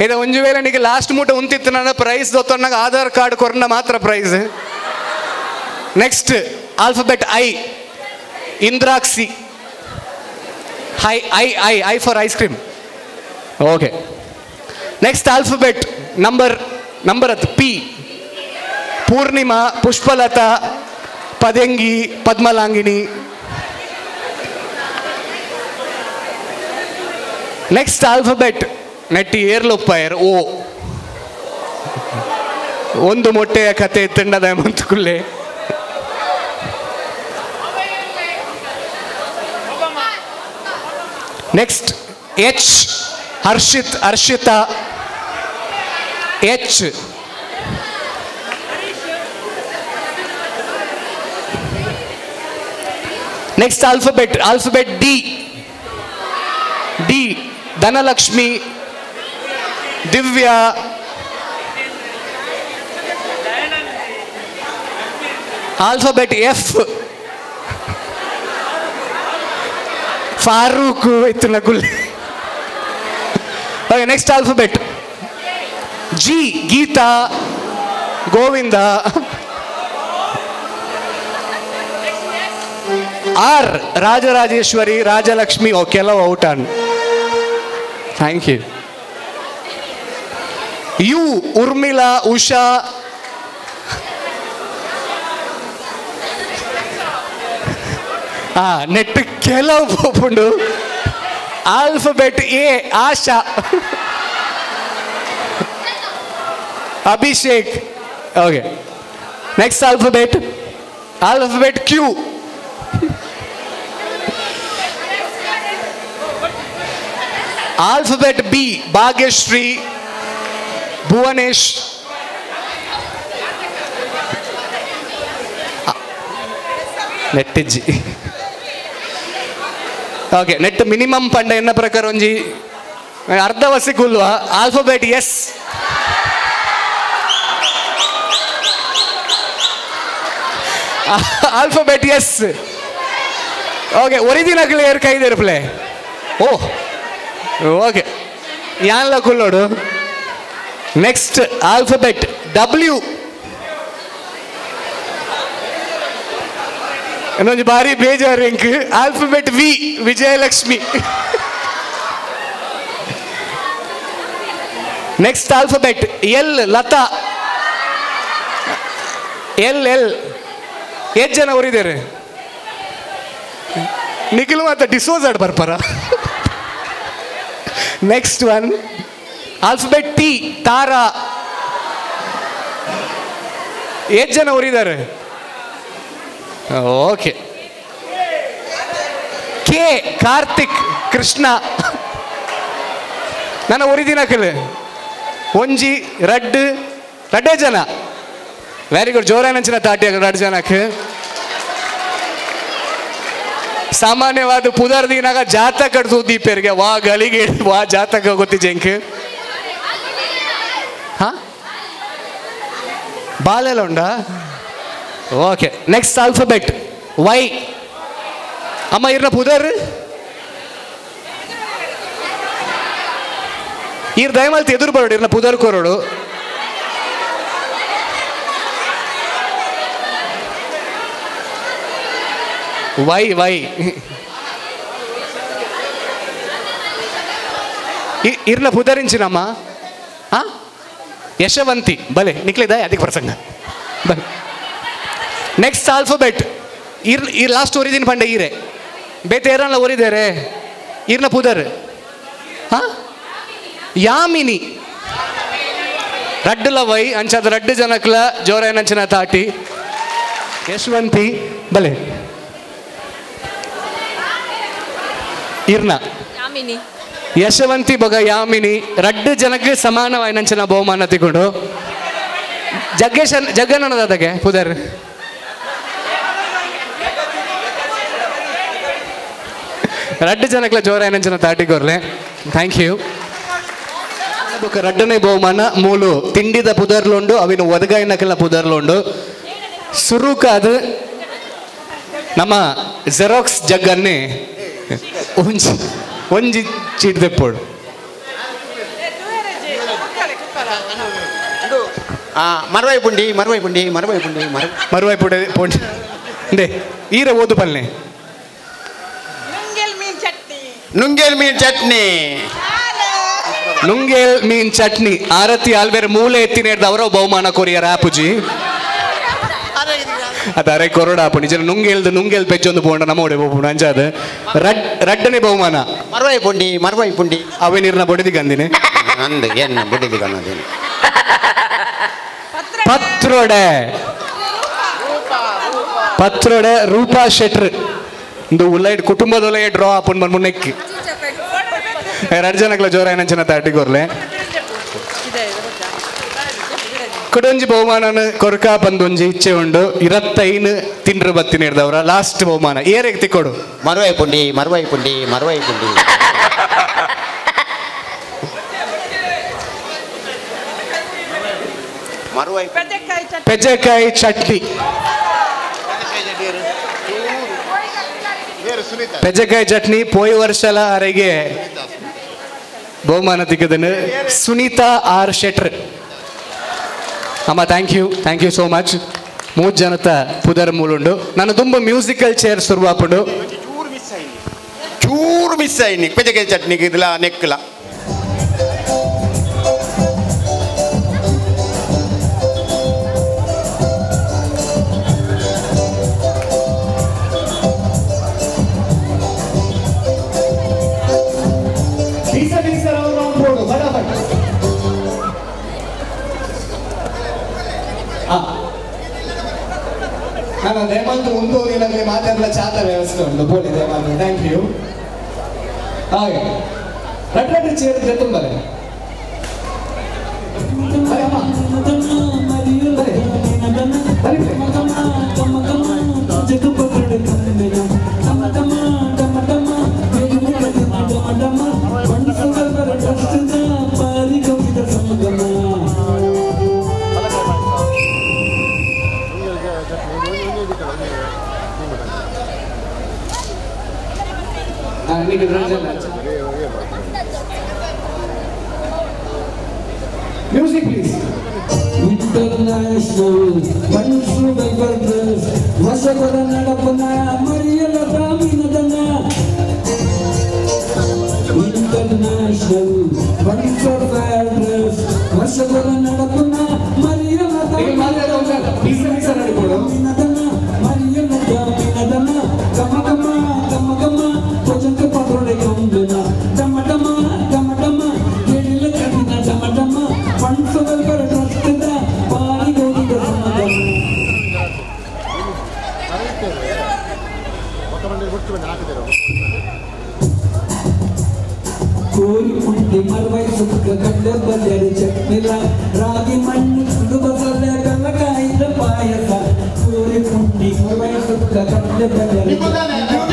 ಇದು ಒಂದು ವೇಳೆ ನಿಮಗೆ ಲಾಸ್ಟ್ ಮೂಟ ಉಂತಿತ್ತು ನನ್ನ ಪ್ರೈಸ್ ದೊತ್ತೊನ್ನಾಗ ಆಧಾರ್ ಕಾರ್ಡ್ ಕೊರನ ಮಾತ್ರ prize next alphabet I Indrakshi. Hi I I I for ice cream okay next alphabet number number ಅದು ಪಿ ಪೂರ್ಣಿಮಾ ಪುಷ್ಪಲತಾ ಪದಂಗಿ ಪದ್ಮಲಾಂಗಿನಿ ನೆಕ್ಸ್ಟ್ ಆಲ್ಫಬೆಟ್ ನೆಟ್ಟಿ ಏರ್ಲೊಪ್ಪಾಯರ್ ಓ ಒಂದು ಮೊಟ್ಟೆಯ ಕತೆ ತಂಡದ ಮಂತುಕುಲ್ಲೆ next H Harshith, Harshitha. H next alphabet alphabet D D Dhanalakshmi, Divya alphabet F Farooq ಇತ್ತು ನಗುಲ್ okay next alphabet G Geetha, Govinda. R Rajarajeshwari, Rajalakshmi, O, ಕೆಲವು out on. Thank you. You, Urmila, Usha. Ah, net kela upundu. Alphabet A, Asha. Abhishek. Okay. Next alphabet. Alphabet Q. Alphabet B Bhagyashree Bhuvanesh ನೆಟ್ಟಿಜ್ಜಿ okay ನೆಟ್ minimum ಪಂಡ ಎನ್ನ ಪ್ರಕಾರ ಒಂಜಿ ಅರ್ಧ ವಸಿಕುಲ್ವ alphabet S alphabet S okay original air ಕೈದೇರು play ಓ okay ಯಾನ್ಲ ಕುಲ್ಲೋಡು ನೆಕ್ಸ್ಟ್ ಆಲ್ಫಬೆಟ್ ಡಬ್ಲ್ಯೂ ಇನ್ನೊಂದು ಬಾರಿ ಬೇಜಾರು ink alphabet V Vijayalakshmi next alphabet L Latha L L ಎಷ್ಟು ಜನ ಅವರಿದ್ದಾರೆ ನಿಖಿಲ್ ಮಾತ್ರ ಡಿಸೋಸಡ್ ಬರ್ಪಾರ next one alphabet T Tara age ಜನ ಅವರಿದ್ದಾರೆ ಓಕೆ ಕೆ ಕಾರ್ತಿಕ್ ಕೃಷ್ಣ ನನ್ನ ಉರಿದಿನಕಲ್ ಒಂಜಿ ರಡ್ ರಡ್ಡೇ ಜನ. ವೆರಿ ಗುಡ್ ಜೋರಾನಂಚಿನ ತಾಟಿ ರಡ್ ಜನಕ್ಕೆ. ಸಾಮಾನ್ಯವಾದ ಪುದರ್ ದಿನಾಗ ಜಾತಕ ದೀಪೇರಿಗೆ ವಾ ಗಲಿಗೆ ವಾ ಜಾತಕ ಗೊತ್ತಿ ಜಂಕ್. ಹಾ? ಬಾಲೆಲ್ಲ ಉಂಡಾ? ಓಕೆ ನೆಕ್ಸ್ಟ್ ಆಲ್ಫಬೆಟ್ ವೈ ಅಮ್ಮ, ಇರ್ನ ಪುದರ್? ಇರ್ ದಯಮಾಲ್ತಿ ಎದುರು ಬರೋಡು, ಇರ್ನ ಪುದರ್ ಕೊರೋಡು ವೈ ವೈ [laughs] ಇರ್ಲ ಪುದರಿಂಚಿನಮ್ಮ ಹಾ ಯಶವಂತಿ. ಬಲೆ, ನಿಕ್ಲಿದ? ಅದಕ್ಕೆ ಪ್ರಸಂಗ? ಬಲೆ. ನೆಕ್ಸ್ಟ್ ಆಲ್ಫಬೆಟ್ ಇರ್, ಈ ಲಾಸ್ಟ್ ಓರಿದೀನಿ ಪಂಡೆ ಈರೆ ಬೇತೆ ಏರಲ್ಲ ಒರಿದೇರೆ ಇರ್ನ ಪುದರ್ ಹಾ ಯಾಮಿನಿ. ರಡ್ಡುಲ ವೈ ಅಂಚಾದ ರಡ್ಡು ಜನಕ್ಲ ಜೋರ ನಂಚಿನ ತಾಟಿ. ಯಶವಂತಿ. ಬಲೆ. ಇರ್ನ ಯಾಮಿನಿ ಯಶವಂತಿ ಬೊಗ ಯಾಮಿನಿ ರಡ್ಡು ಜನಕ್ಕೆ ಸಮಾನವಾಯಿನಂಚಿನ ಬಹುಮಾನ ತಿಕೊಂಡು ಜಗ್ಗೇಶನ್ ಜಗ್ಗಣ್ಣನದಾಗೆ ಪುದರ್ ರಡ್ಡು ಜನಕ್ಲ ಜೋರ ಏನಂಚಿನ ತಾಟಿ ಕೊರ್ಲೆ ಥ್ಯಾಂಕ್ ಯು ఒక రెడ్డనే ಬಹುಮಾನ ಮೂಲು ತಿಂಡಿದ ಪುದರ್ಲುಂಡು ಅವಿನ ಒದಗಾಯಿನಕಲ ಪುದರ್ಲುಂಡು ಸುರು ಕಾದು ನಮ್ಮ ಜೆರಾಕ್ಸ್ ಜಗ್ಗನ್ನೇ ಒಂಜಿ ಒಂಜಿ ಚೀಟ್ ತೆಪ್ಪೋಡು. ಮರವೈ ಪುಂಡಿ ಮರವೈ ಪುಂಡಿ ಮರವೈ ಪುಂಡಿ ಮರ ಮರುವಾಯ್ ಪುಡೆ ಪೋಂಡಿ. ಇಂದೆ ಈರ ಓದು ಪಲ್ಲೆ ನುಂಗೇಲ್ ಮೀನ್ ಚಟ್ನಿ. ನುಂಗೇಲ್ ಮೀನ್ ಚಟ್ನಿ. ಆರತಿ ಆಲ್ಬೇರೆ ಮೂಲೆ ಎತ್ತಿನ ಅವರ ಬಹುಮಾನ ಕೊರಿಯರ್ ಆಪುಜಿ. ಅದಾರೆ ಕೊರಡ ಆಪು ನಿಜ ನುಂಗೇಲ್ದು ನುಂಗೇಲ್ ಪೆಚ್ಚೊಂದು ಪೋಂಡ ನಮ್ಮೋಡೆ ಬೋಪುಂಡು ಅಂಚಾದ ರಡ್ ರಡ್ಡನೆ ಬಹುಮಾನ ಮರವೈ ಪುಂಡಿ ಮರವೈ ಪುಂಡಿ ಅವೇ ನೀರ್ನ ಬೊಡಿದಿ ಗಂದಿನಿ ಅಂದು ಎನ್ನ ಬಿಡಿದಿ ಕನ್ನದೇನು ಪತ್ರೊಡೆ ಪತ್ರೊಡೆ ರೂಪಾ ಶೆಟ್ರ್ ಇಂದು ಉಲ್ಲೈಡ್ ಕುಟುಂಬದೊಲೆ ಡ್ರಾ ಆಪುಂಡ್ ಮನ್ ಮುನ್ನೆಕ್ಕಿ ಎರಡು ಜನಕ್ಲ ಜೋರ ಏನಂಚನ ತಾಟಿಗೋರ್ಲೆ ಕೊಡೊಂಜಿ ಬಹುಮಾನ ಕೊರಕ ಬಂದೊಂಜಿ ಇಚ್ಛೆ ಉಂಡು. ಇರತ್ತೈನು ತಿಂಡ್ರು ಬತ್ತಿ ನೀಡ್ದವ್ರ. ಲಾಸ್ಟ್ ಬಹುಮಾನ. ಏರೆಗೆ ತಿಕ್ಕೊಡು. ಮರವೈ ಪುಂಡಿ ಮರವೈ ಪುಂಡಿ ಮರವೈ ಪುಂಡಿ. ಮರವೈ ಪೆಜಕಾಯಿ ಚಟ್ನಿ. ಪೆಜಕಾಯಿ ಚಟ್ನಿ ಪೋಯ್ ವರ್ಷಲ ಅರೆಗೆ ಬಹುಮಾನ ತಿಕ್ಕದನ್ನು ಸುನೀತಾ ಆರ್ ಶೆಟ್ರ್. ಅಮ್ಮ thank you thank you so much ಮೂರು ಜನತ ಪುದರ್ ಮೂಲುಂಡು ನಾನು ತುಂಬ ಮ್ಯೂಸಿಕಲ್ ಚೇರ್ ಶುರುವಾಪುಂಡು ಚೂರು ಮಿಸ್ ಆಯ್ನಿ ಪೆಜಕಾಯಿ ಚಟ್ನಿಗೆ ಇದಿಲ್ಲ ನೆಕ್ಕಲ ನಾನು ದಯಮಾಂತು ಮುಂದೋಗಿ ನನಗೆ ಮಾತಾಡಲ ಚಾತ ವ್ಯವಸ್ಥೆ ಉಂಟು ಬೋಲಿ ದಯಮಾಂತು ಥ್ಯಾಂಕ್ ಯು ಹಾಗೆ ರಟ್ ರಟ್ ಚೇರ್ ಇದ್ರೆ ತುಂಬರೆ ಮ್ಯೂಸಿಕ್ ಪ್ಲೀಸ್ ಇಂಟರ್ನ್ಯಾಷನಲ್ ಮನುಷ್ಯ ವೆಲ್ಫೇರ್ ಹೊಸಬರ ನಡಪನ ಮರಿಯಲ ಗ್ರಾಮೀಣದನ್ನ ಇಂಟರ್ನ್ಯಾಷನಲ್ ಮನುಷ್ಯ ವೆಲ್ಫೇರ್ ಹೊಸಬರ ನಡಪನ ಮರಿಯಲ ಗ್ರಾಮೀಣದನ್ನ ಮರಿಯಲ ಗ್ರಾಮೀಣದನ್ನ ಗಮ ಗಮ ಮರವೈ ಸುಕ್ಕ ಗಡ್ಡ ಬಲ್ಲೆಡು ಚಟ್ನಿಲ ರಾಗಿ ಮಣ್ಣು ಸುಡು ಬಸಳೆ ಬೆಲ್ಲಕಾಯಿದ ಪಾಯಸ ಕೋರಿ ಪುಂಡಿ ಮರವೈ ಸುಕ್ಕ ಗಡ್ಡ ಬಲ್ಲೆಡು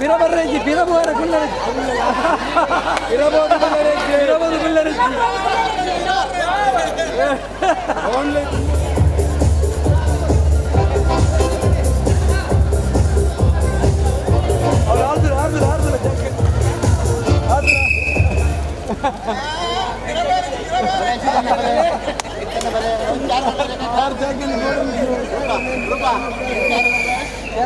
பிரபரஞ்சி பிரபோர பிள்ளருக்கு பிரபோர பிள்ளருக்கு பிரபோர பிள்ளருக்கு ஆன்லைன் Terima kasih. 아,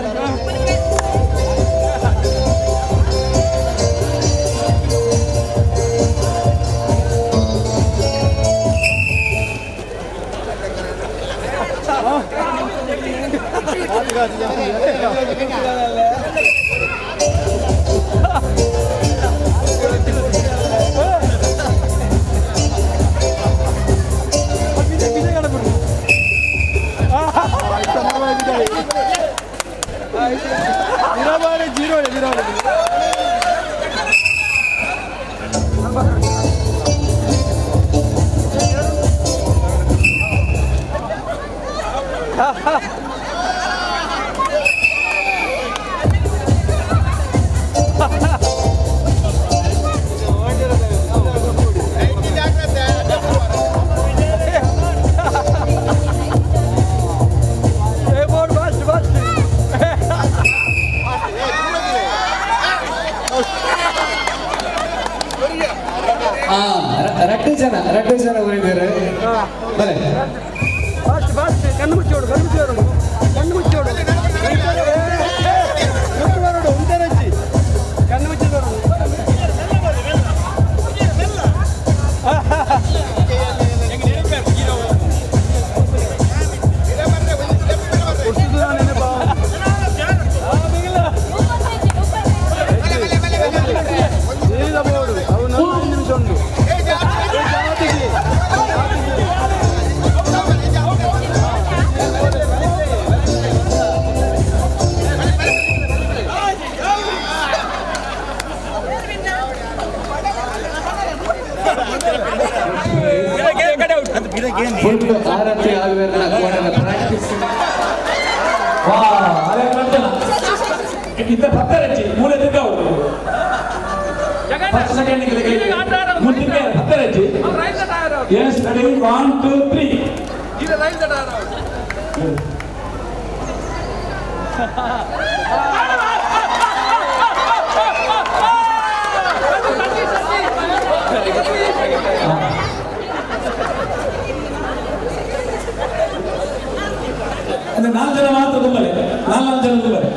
이거 진짜. ರಟ್ಟು ಜನ ರಟ್ಟು ಜನ ಬರೀತಾರೆ ಬರೇ Yes, ready? One, two, three. Give a line that I அந்த நாலு ஜன மாத்திரம் நாலாம் ஜன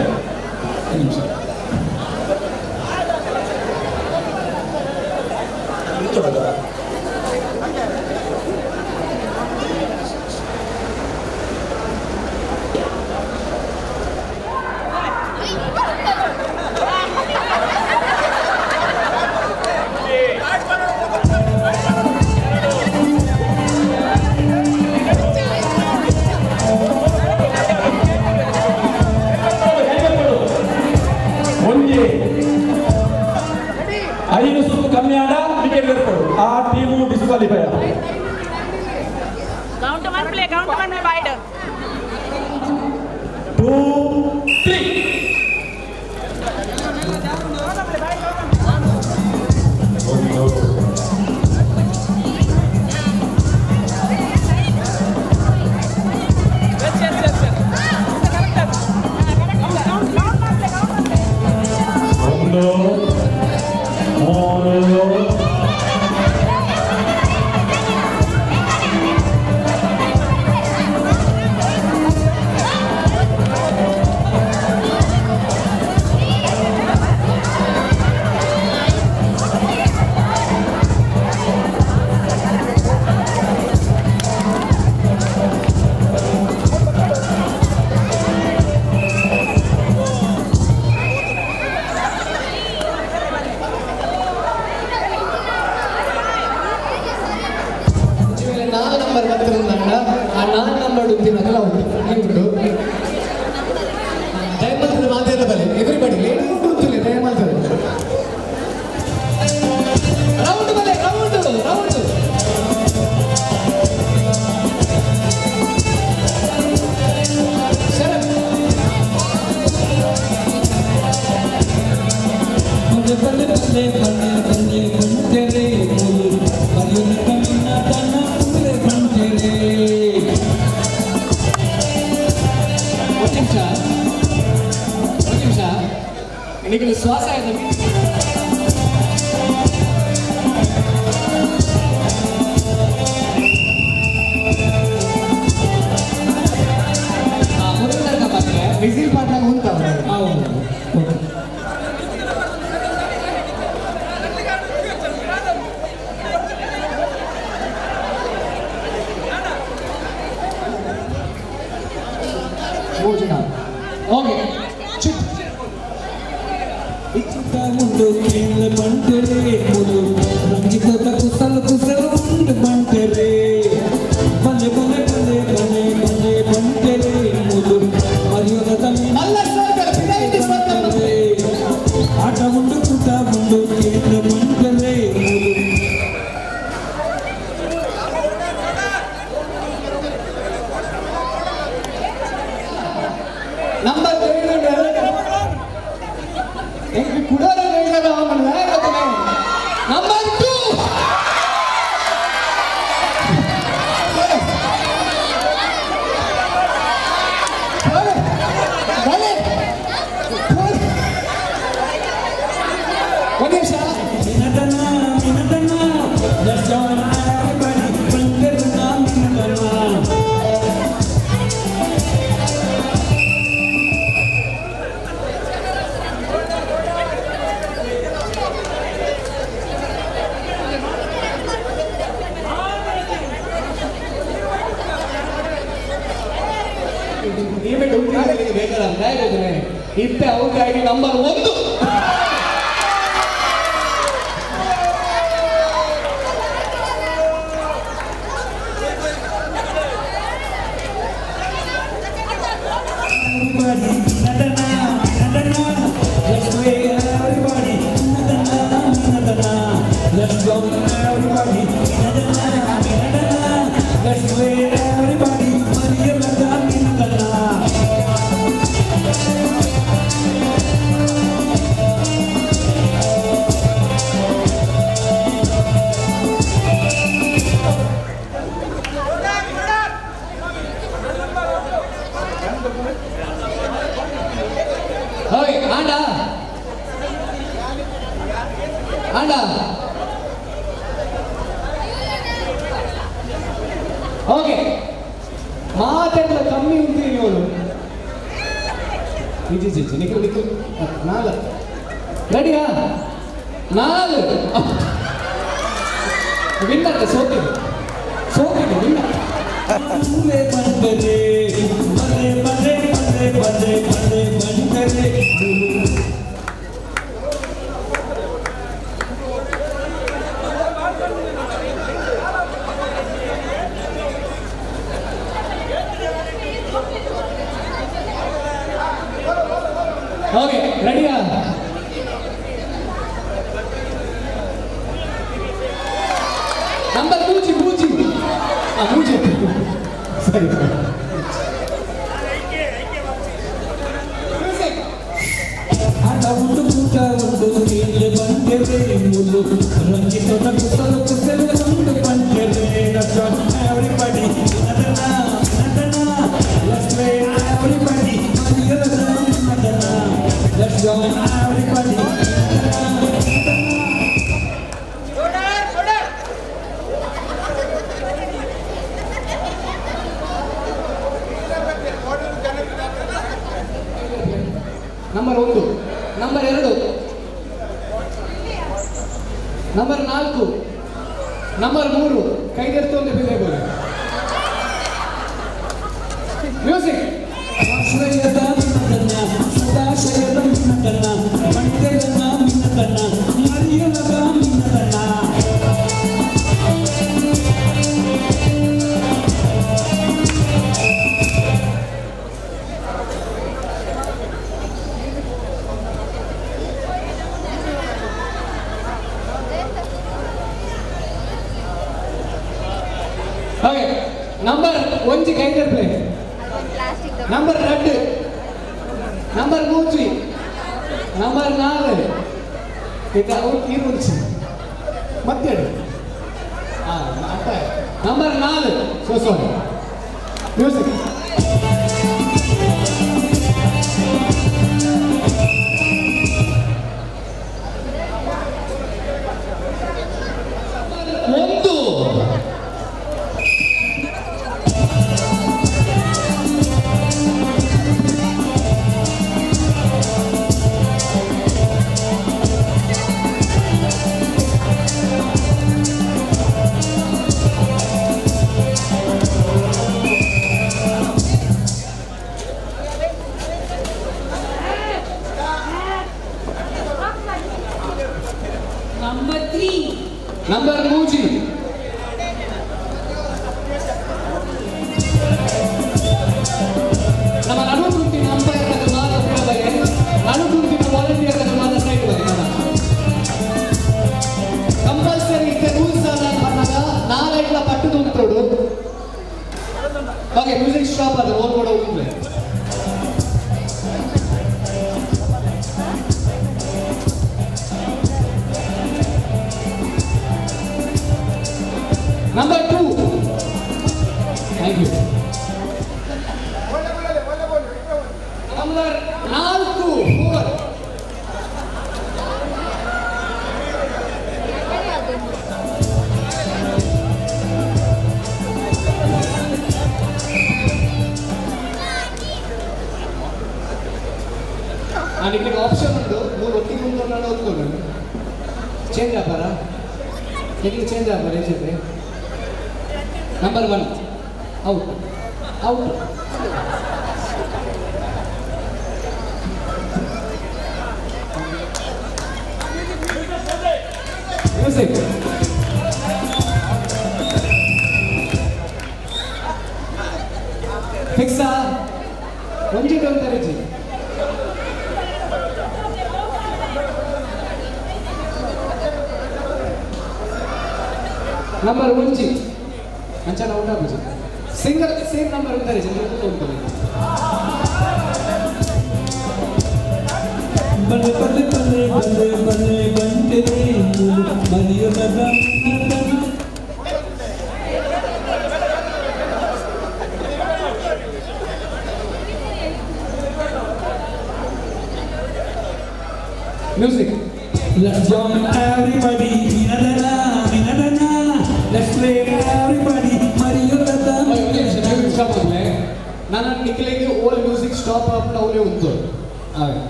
ಈ ಬೇಕಾದ್ರೆ ಅನ್ಯಾಯ ಯೋಜನೆ ಇತ್ತೆ ಅವುಕ್ಕಾಗಿ ನಂಬರ್ ಒಂದು.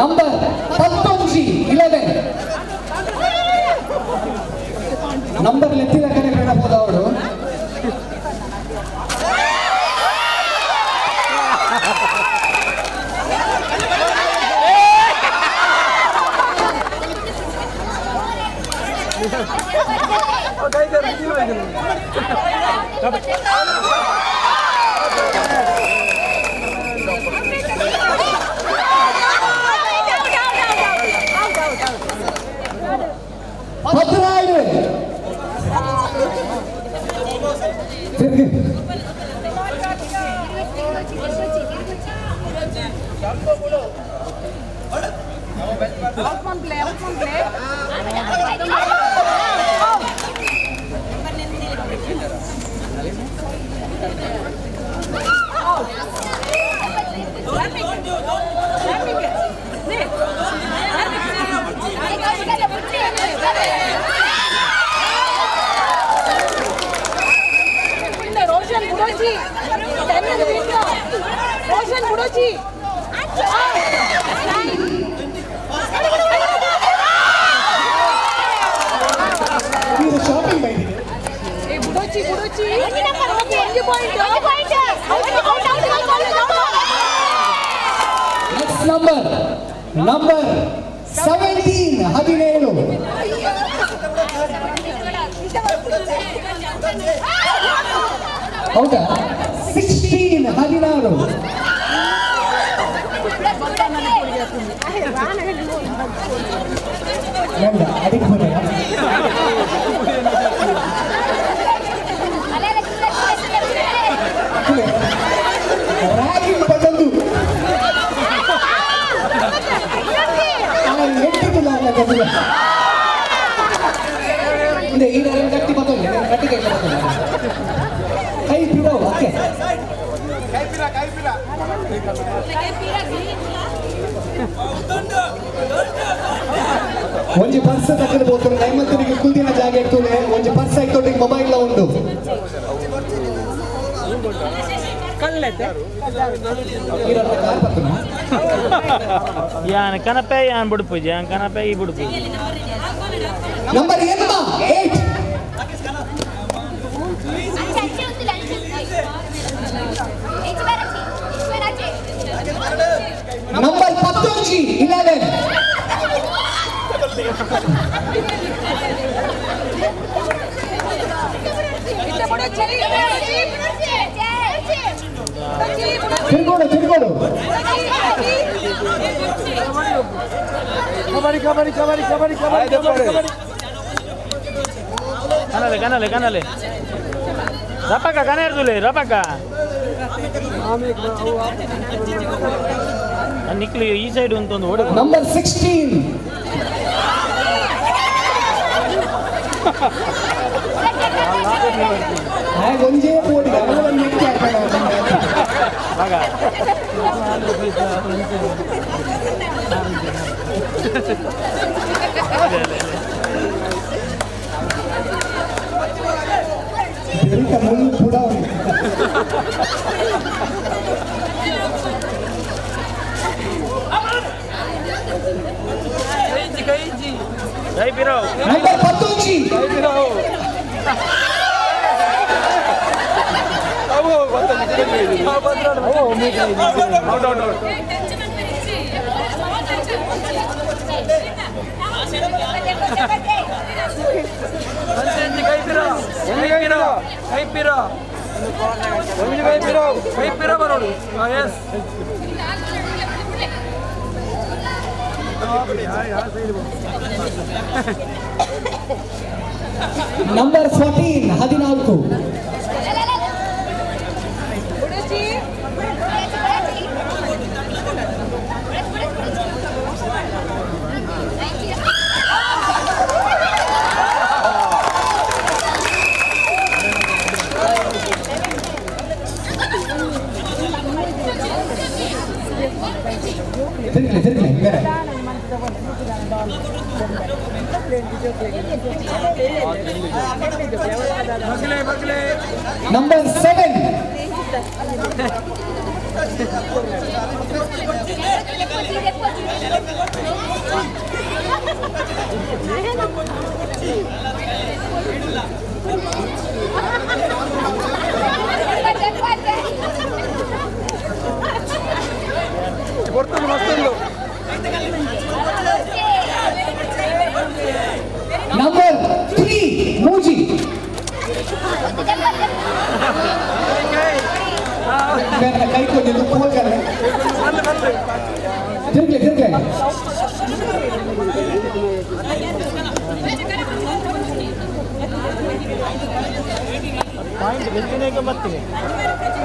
ನಂಬರ್ ಪತ್ತೊಂಜಿ ಇಲೆವೆನ್ ನಂಬರ್ ಎತ್ತಿದ ಕಡೆ ಕಾಣಬಹುದು ಅವಳು ಹದಿನಾರು रोशन Next number number seventeen ಹದಿನೇಳು ಹೌದಾ பார்த்தீங்க இந்த இடரில் கட்டி பார்த்தோம் கட்டி கேட்க பார்த்தோம் கை பிடோ ஓகே கை பிடா கை பிடா கை பிடா ಒಂದು ಪರ್ಸ್ ತಗೊಂಡ್ಬೋದು ನೈಮತ್ತನಿಗೆ ಕುಂದಿನ ಜಾಗ ಇರ್ತದೆ ಒಂದು ಪರ್ಸ್ ಹಾಕಿದೊಟ್ಟಿಗೆ ಮೊಬೈಲ್ ಒಂದು ಕಾರ್ ಬರ್ತದೆ ಯಾನ್ ಕನಪೆ ಯಾನ್ ಬುಡುಪುಜಿ ಯಾನ್ ಕನಪೆ ಈ ಬುಡುಪುಜಿ ನಂಬರ್ ಎಮ್ಮ ಏಟ್ ನಂಬರ್ ಪತ್ತೊಂಜಿ ಇಲೆವೆನ್ ತಿರ್ಗೋಡು ತಿರ್ಗೋಡು. ಕಬಡ್ಡಿ ಕಬಡ್ಡಿ ಕಬಡ್ಡಿ ಕಬಡ್ಡಿ ಕಬಡ್ಡಿ ಕಬಡ್ಡಿ ಕಬಡ್ಡಿ. ಕನಲೆ ಕನಲೆ ಕನಲೆ. ರಪಕ ಕನೇರ್ದುಲೆ ರಪಕ ನಿಕ್ಲಿ ಈ ಸೈಡ್ ಅಂತ ಒಂದು ಓಡ ನಂಬರ್ ಸಿಕ್ಸ್ಟೀನ್ ಒಂಜೇ ಓಡಿ ಅವಳನ್ನು 나가. 그러니까 몸이 돌아오네. 가이지 가이지. 나이 비라오. 나이가 바통지. 나이 비라오. ಮುಳ್ಳು ಕೂಡ ಉಂಟು. ಕೈ ಬಿರೋ ನಂಬರ್ ಪತ್ತೊಂಜಿ ನಂಬರ್ ಫೋರ್ಟೀನ್ ಹದಿನಾಲ್ಕು ரிசல்ட் எங்க நம்பர் செவன் ಕೊಡ್ತಾನೆ ಮಸ್ತ್ ತಿರ್ಗಲಿ ತಿರ್ಗಲಿ ಬೇರೆ ನಂಬರ್ ಸೆವೆನ್ ನಂಬರ್ ತ್ರೀ ಮೂಜಿ ಕೈ ಕೊಟ್ಟಿದ್ದು ಹೋಗ್ತಾರೆ ತಿರ್ಗ್ಲಿ ತಿರ್ಗ್ಲಿ ನಂಬರ್ ನೈನ್ಟೀನ್ ಹತ್ತೊಂಬತ್ತು ಪಾಯಿಂಟ್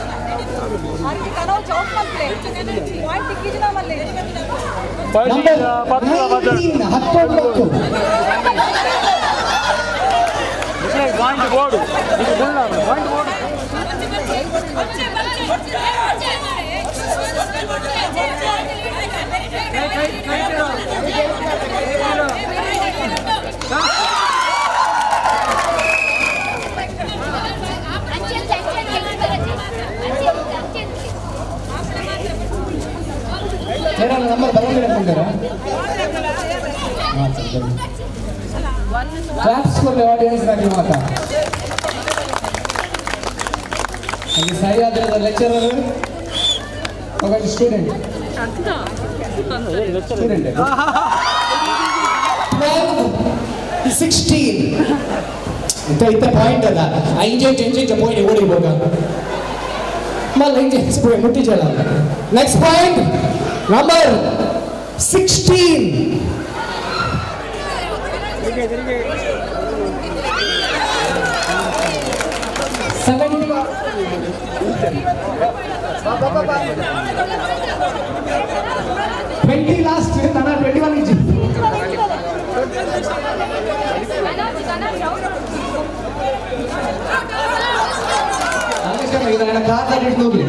ಬೋರ್ಡು ಇದು ಬುಳ್ಳಾರು ಪಾಯಿಂಟ್ ಬೋರ್ಡು ಬೇರೆ ನಂಬರ್ ಬರೋದಿಲ್ಲ ಅಂತಾರಾ ಕ್ಲಾಪ್ಸ್ ಫಾರ್ ಯುವರ್ ಆಡಿಯನ್ಸ್ ನಲ್ಲಿ ಮಾತಾ ಈ ಸಹ್ಯಾದ್ರದ ಲೆಕ್ಚರರ್ ఒక స్టూడెంట్ స్టూడెంట్ ಸಿಕ್ಸ್ಟೀನ್ ಇಂಥ ಇಂಥ ಪಾಯಿಂಟ್ ಅದ ಐಂಜೆ ಚೆಂಜೆ ಪಾಯಿಂಟ್ ಓಡಿರ್ಬೋಗ ಮಲ್ಲ ಹಿಂಗೆ ಮುಟ್ಟಿಜಲ್ಲ next point number sixteen twenty last தானா ட்வெண்ட்டி ஒன் இன்ச்சு ಇದು ನನ್ನ ಕಾರ್ ನೋಡಿ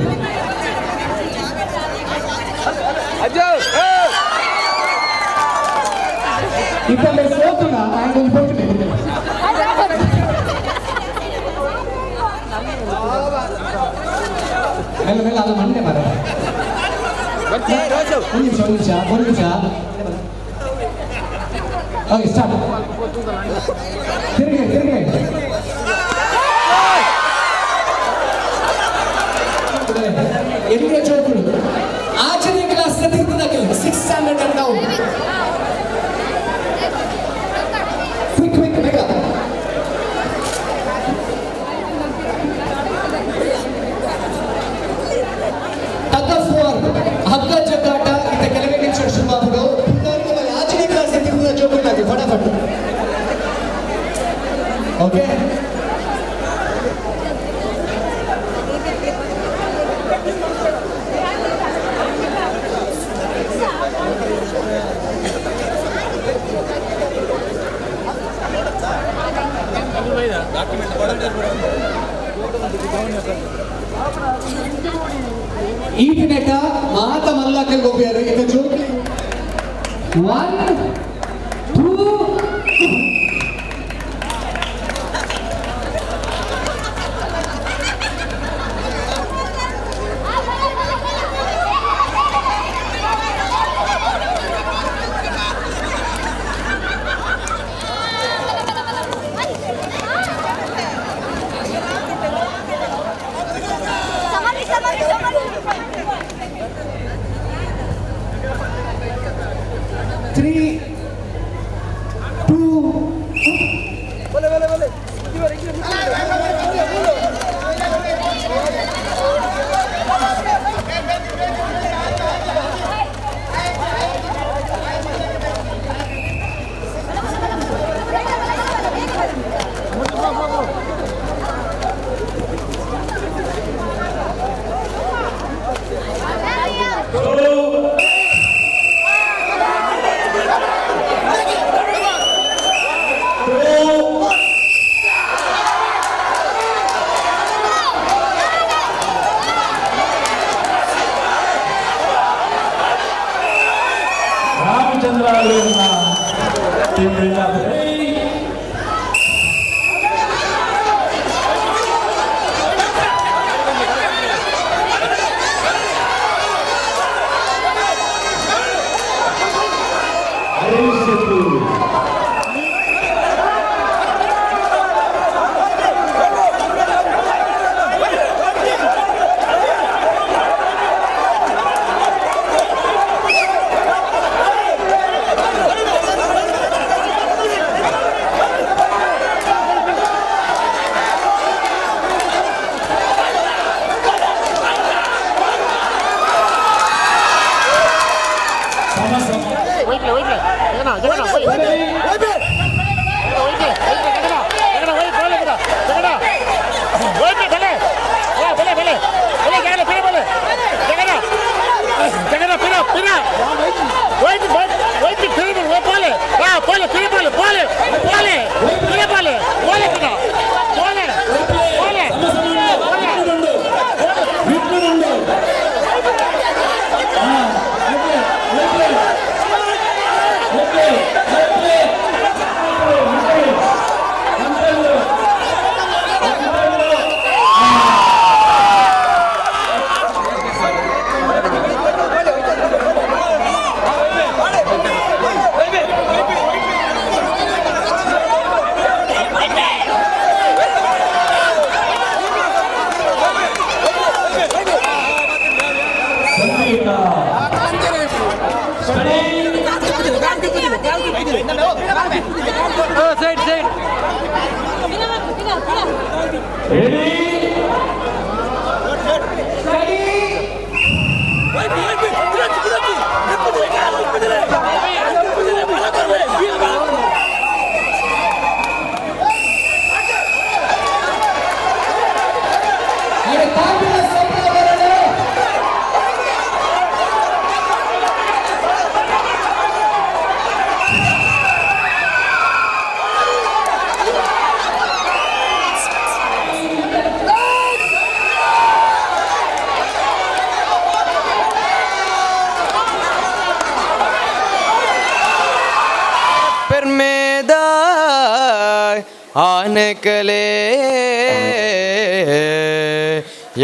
ఇప్పుడు నేను పోతున్నా ఆయన వెళ్ళిపోతున్నాను మెల్ల మెల్ల అలా మండే మరి ఒక నిమిషం ఒక నిమిషం ఒక నిమిషం ఓకే స్టార్ట్ తిరిగి తిరిగి ఎన్ని చోట్లు ఆచరణ క్లాస్ సిక్స్ స్టాండర్డ్ అంటావు ಹಗ್ಗ ಜಗ್ಗಾಟ ಇಂಥ ಕೆಲವೇ ನಿಮಿಷ ಶುರುವಾಗುವುದು ಪುನರ್ನಮ್ಮಲ್ಲಿ ಆಚರಣೆ ಕ್ಲಾಸ್ ತೆಗೆದಿದ್ದ ಜೋಕುಳಾಗಿ ಫಟಾಫಟ್ ಓಕೆ ಈಟಿನೆಟ ಮಾತ ಮಲ್ಲಕ್ಕೆ ಹೋಗ್ಯಾರ ಈಗ ಜೋಕಿ ಒನ್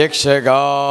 ಯಕ್ಷಗಾನ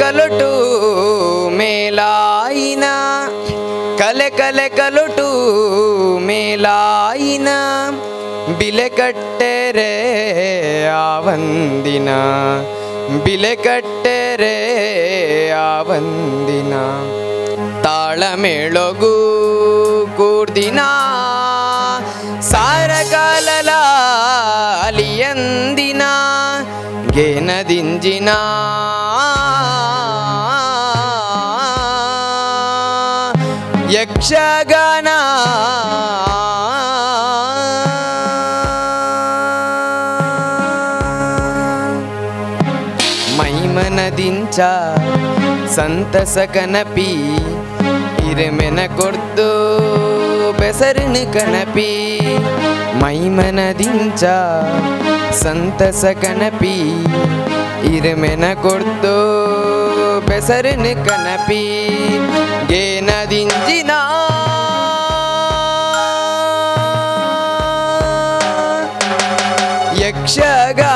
ಕಲುಟು ಮೇಲಾಯಿನ. ಕಲೆ ಕಲೆ ಕಲುಟು ಮೇಲಾಯಿನ. ಬಿಲೆ ಕಟ್ಟೆರೆ ಆವಂದಿನ. ಬಿಲೆ ಕಟ್ಟೆರೆ ಆವಂದಿನ. ತಾಳಮೇಳೊಗು ಕೂರ್ದಿನ ಸಾರಕಾಲಲ ಅಲಿಯಂದಿನ. ಗೇನದಿಂಜಿನ. ಯಕ್ಷಗಾನ. ಮೈಮನದಿಂಚ ಸಂತಸ ಕನಪಿ ಹಿರಮೆನ ಕೊರ್ದು ಬೆಸರಿನ ಕಣಪಿ ಮೈಮನದಿಂಚ ಸಂತಸ ಕನಪಿ ಹಿರಮೆನ ಕೊರ್ದು ಬೆಸರಿನ ಕನಪಿ ಗೇನದಿಂಜಿನ ಯಕ್ಷಗಾನ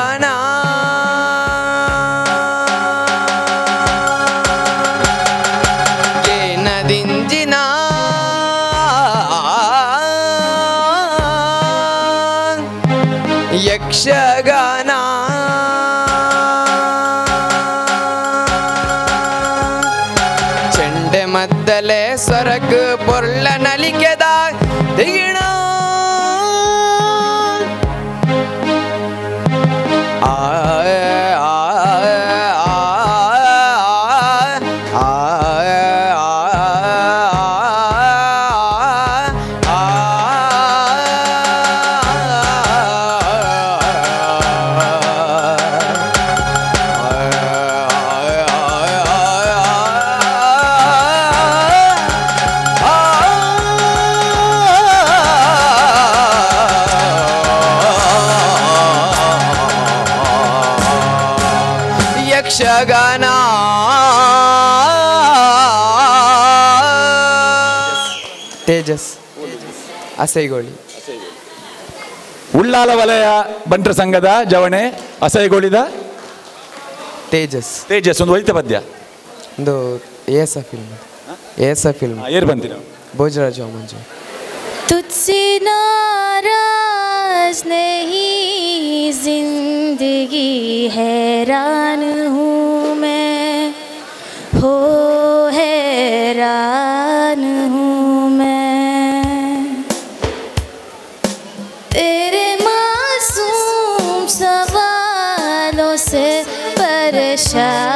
ಅಸೈಗೋಳಿ. ಉಳ್ಳಾಲ ವಲಯ ಬಂಟರ ಸಂಘದ ಜವಣೆ ಅಸೈಗೋಳಿದ? ತೇಜಸ್. ತೇಜಸ್ ಒಂದು ಒಳಿತ ಪದ್ಯ. ಒಂದು ಏಸ ಫಿಲ್ಮ್ ಏಸ ಫಿಲ್ಮ್ ಏರ್ ಬಂದಿನ ಭೋಜರಾಜ ಮಂಜು ತುಸಿ ನಾರಿ ಜಿಂದಗಿ ಹೈರಾನ हैरान हूँ मैं हो हैरान Yeah.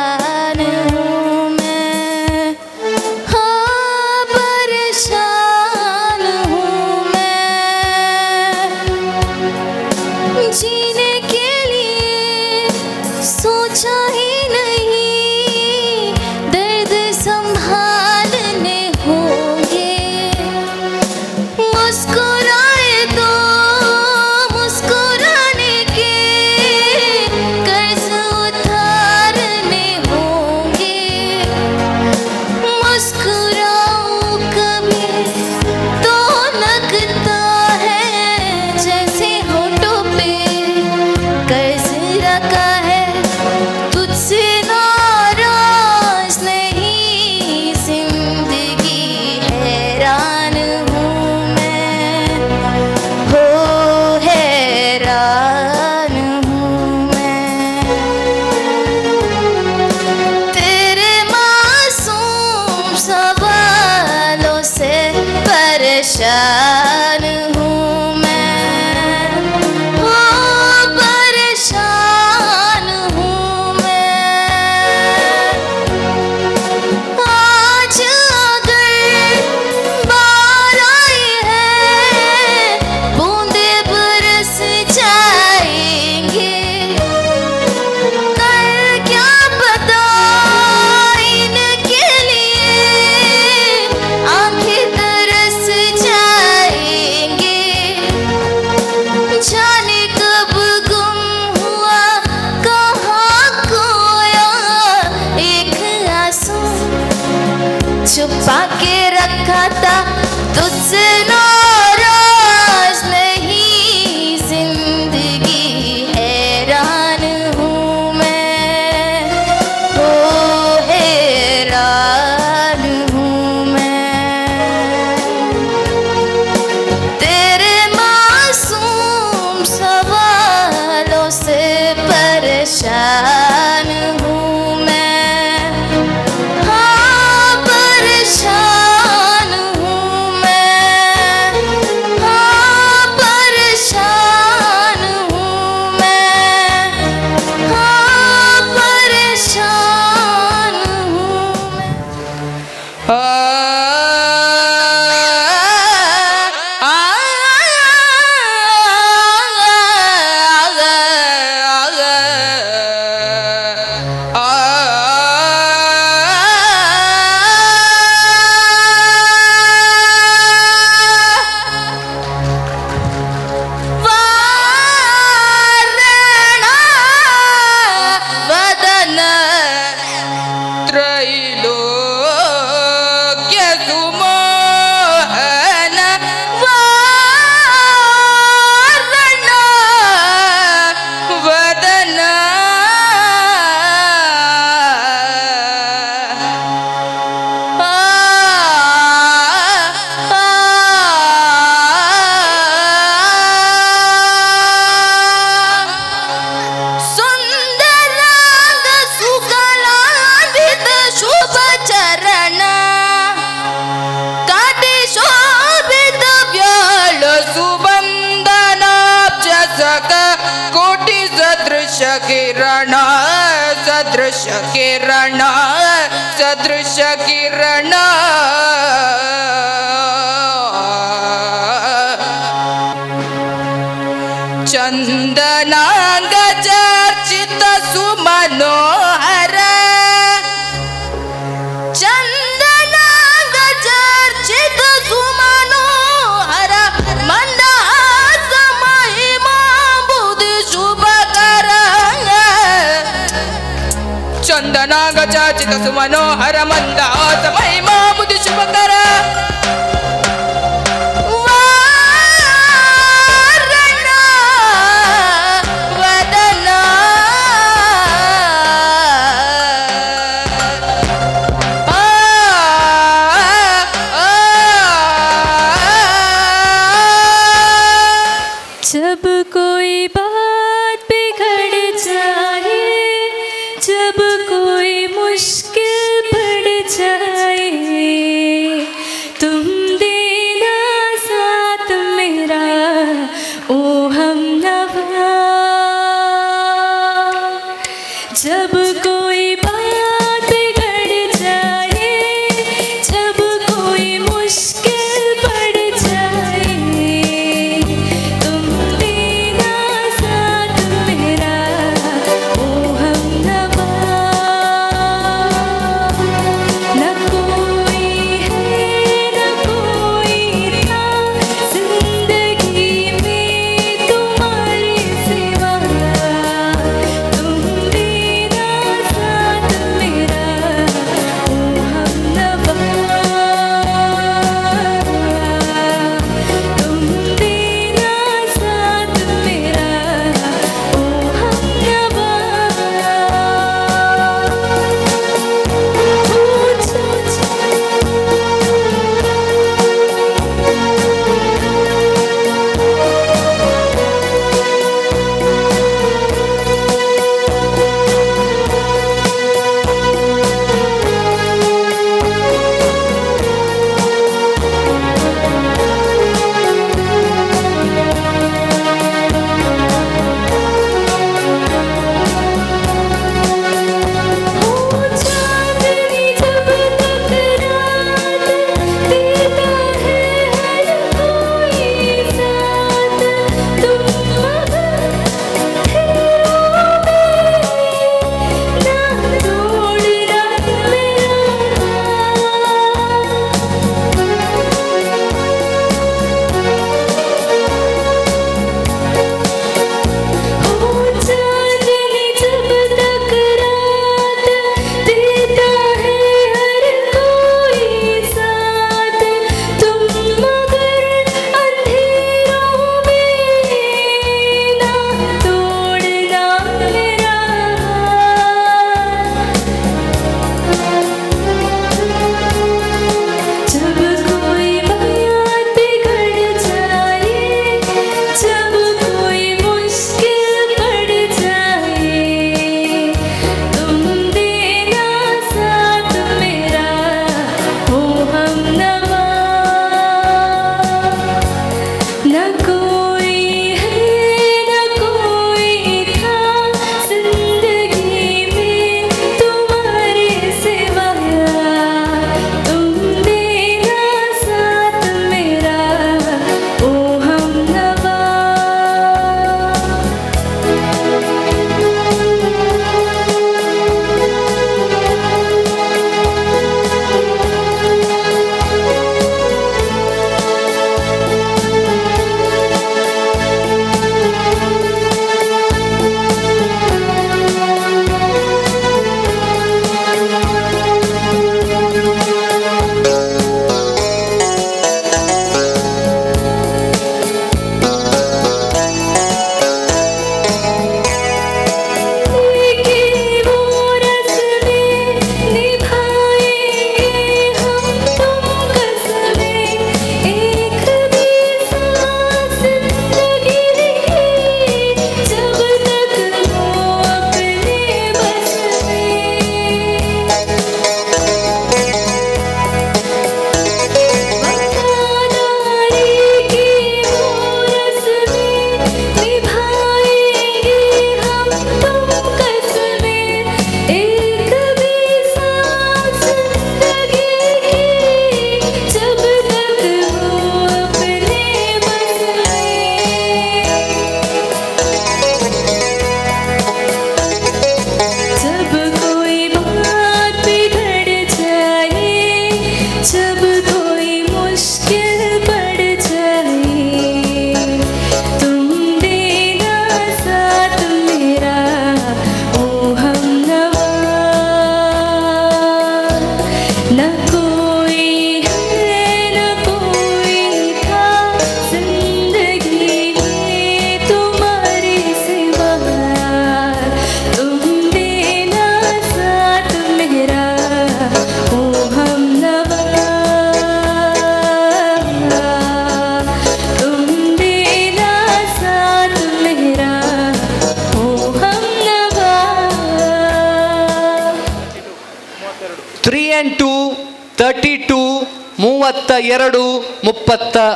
doesn't want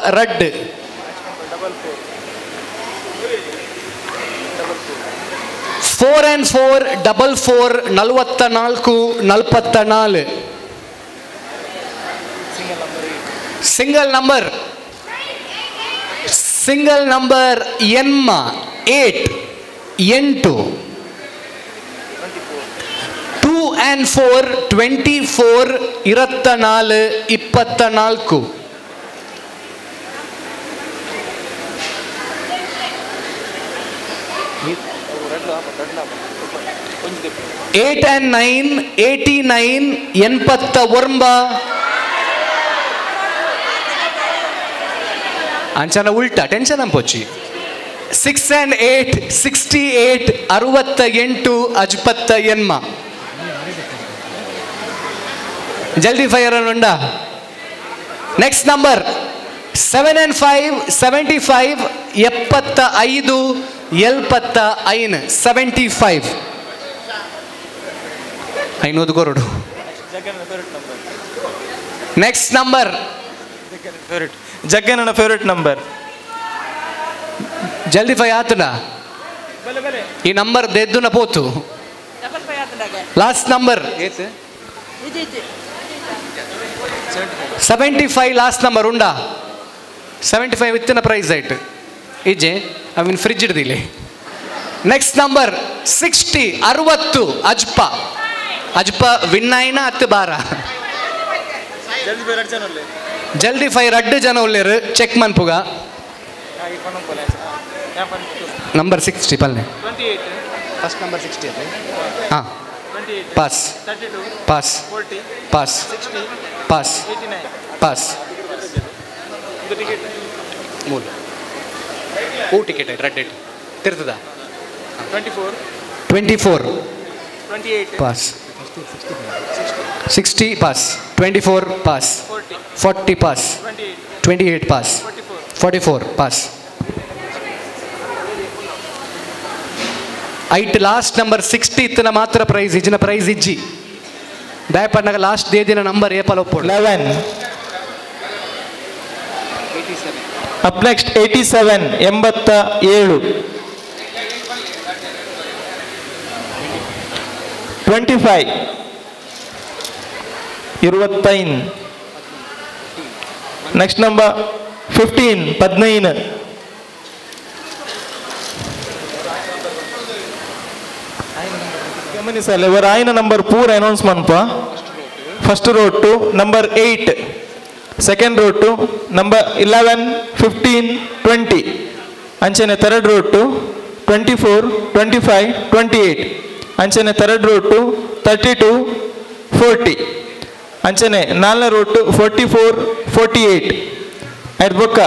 ಮುಪ್ಪತ್ತ ರಡ್ four and four double four ನಲವತ್ತ ನಾಲ್ಕು ನಲವತ್ತ ನಾಲ್ ಸಿಂಗಲ್ ನಂಬರ್ ಸಿಂಗಲ್ ನಂಬರ್ ಎನ್ಮ ಏಟ್ ಎಂಟು two and four twenty four ಇರತ್ತ ನಾಲ್ ಇಪ್ಪತ್ತ ನಾಲ್ಕು eight and nine eighty nine ಎನ್ಪತ್ತ ಒಂಬ ಅಂಚನ ಉಲ್ಟಾ, tension ಅಂಪೋಚಿ six and eight sixty eight ಅರವತ್ತ ಎಂಟು ಅಜ್ಪತ್ತ ಎನ್ಮ ಜಲ್ದಿ ಫೈರ್ ಉಂಡ. Next number seven and five seventy five ಎಪ್ಪತ್ತ ಐದು ಎಲ್ಪತ್ತ ಐನ್ ಸೆವೆಂಟಿ ಫೈವ್ ಐನೂದು ಕೊರಡು ನೆಕ್ಸ್ಟ್ ನಂಬರ್ ಫೇವ್ರೇಟ್ ಜಗ್ಗೆ ನನ್ನ ಫೇವ್ರೇಟ್ ನಂಬರ್ ಜಲ್ದಿ ಫೈ ಆತುನ ಈ ನಂಬರ್ ದೆದ್ದುನ ಪೋತು. Last number seventy five last number ಉಂಡಾ? Seventy five ಇತ್ತಿನ ಪ್ರೈಸ್ ಐಟ್ ಈಜೆ ಐ ಮೀನ್ ಫ್ರಿಜ್ ಹಿಡ್ದಿಲ್ಲಿ ನೆಕ್ಸ್ಟ್ ನಂಬರ್ ಸಿಕ್ಸ್ಟಿ ಅರವತ್ತು ಅಜ್ಪ. ಅಜ್ಪ ವಿನ್ನಾಯಿನ ಹತ್ತು ಬಾರ. ಜಲ್ದಿ ಫೈ ರಡ್ಡು ಜನ ಉಳ್ಳೇರು ಚೆಕ್ ಮನ್ಪುಗ ನಂಬರ್ ಸಿಕ್ಸ್ಟಿ ಪಲ್ನೆ ಫಸ್ಟ್ ನಂಬರ್ ಸಿಕ್ಸ್ಟಿ ಅಲ್ಲ. ಹಾಂ. Pass pass pass pass pass ಮೂಲ ಹೂ ಟಿಕೆಟ್ ಐತೆ ರೆಡ್ date ತಿರ್ತದ? Twenty four twenty four twenty eight pass sixty pass twenty four pass forty pass twenty eight pass forty four pass ಐಟ್ last number sixty ಇತ್ತನ ಮಾತ್ರ prize ಇಜ್ಜಿನ prize ಇಜ್ಜಿ ದಯಪಡ್ನಾಗ last ದೇದಿನ ನಂಬರ್ ಏಪಲ್ ಒಪ್ಪೋಡು eleven up next eighty seven ಎಂಬತ್ತ ಏಳು. Twenty five ಇರುವತ್ತೈನ್ ನೆಕ್ಸ್ಟ್ ನಂಬರ್ ಫಿಫ್ಟೀನ್ ಪದ್ನೈನ್ ಗಮನಿಸಲ್ಲ ಇವರ ಆಯ್ನ ನಂಬರ್ ಪೂರ್ announce ಮನ್ಪ first round to number eight second round to number eleven fifteen twenty ಅಂಚನೆ third round to twenty four twenty five twenty eight ಅಂಚನೆ third round thirty two forty ಅಂಚನೆ ನಾಲ್ನೇ round forty four forty eight ಅದ್ರ ಬೊಕ್ಕ?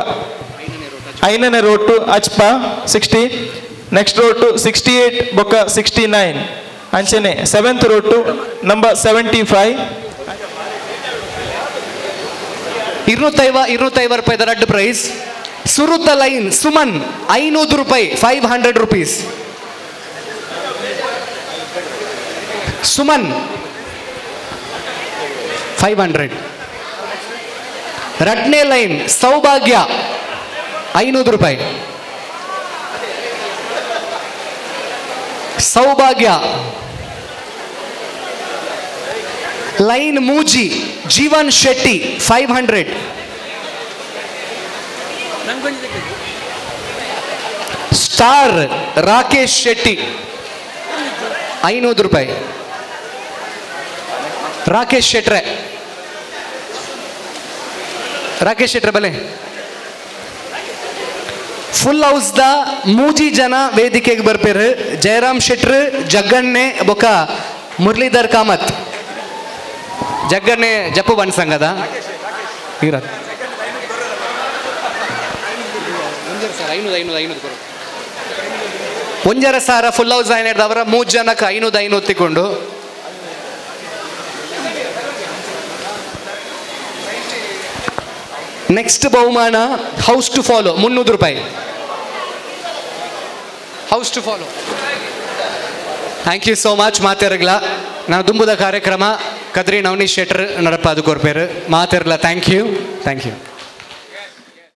ಐದನೇ row ಅಚ್ಪ sixty next round sixty eight ಬೊಕ್ಕ sixty nine ಅಂಚನೆ seventh round number seventy five ಇರುತ್ತೈವ ಇರುತ್ತೈವ ರೂಪಾಯಿ ದ ರಡ್ ಪ್ರೈಸ್ ಸುರುತ ಲೈನ್ ಸುಮನ್ ಐನೂರು ರೂಪಾಯಿ five hundred rupees Suman five hundred ರಡ್ನೇ line Saubhagya ಐನೂರು ರೂಪಾಯಿ ಸೌಭಾಗ್ಯ ಲೈನ್ ಮೂಜಿ Jeevan Shetty five hundred star Rakesh Shetty ಐನೂರು ರೂಪಾಯಿ ರಾಕೇಶ್ ಶೆಟ್ರೆ. ರಾಕೇಶ್ ಶೆಟ್ರೆ ಬಲೆ ಫುಲ್ ಹೌಸ್ ದ ಮೂಜಿ ಜನ ವೇದಿಕೆಗೆ ಬರ್ಪೇರು. ಜಯರಾಮ್ ಶೆಟ್ರ್, ಜಗ್ಗಣ್ಣೆ ಬೊಕ ಮುರಳೀಧರ್ ಕಾಮತ್. ಜಗ್ಗಣ್ಣೆ ಜಪ್ಪು ಬಣ್ಸಂಗದ ಇರತ್ ಒಂಜರ ಸಾರ ಫುಲ್ ಹೌಸ್ ಅವರ ಮೂರು ಜನಕ್ಕೆ ಐನೂರು ಐನೂರು ತಿಕೊಂಡು ನೆಕ್ಸ್ಟ್ ಬಹುಮಾನ ಹೌಸ್ ಟು ಫಾಲೋ ಮುನ್ನೂರು ರೂಪಾಯಿ house to follow thank you so much ಮಾತೆರಗ್ಲ ನಾನು ದುಂಬುದ ಕಾರ್ಯಕ್ರಮ ಕದ್ರಿ ನವನೀಶ್ ಶೆಟ್ಟರ್ ನಡಪ ಅದು ಪೇರು ಮಾತಿರಲ್ಲ ಥ್ಯಾಂಕ್ ಯು ಥ್ಯಾಂಕ್ ಯು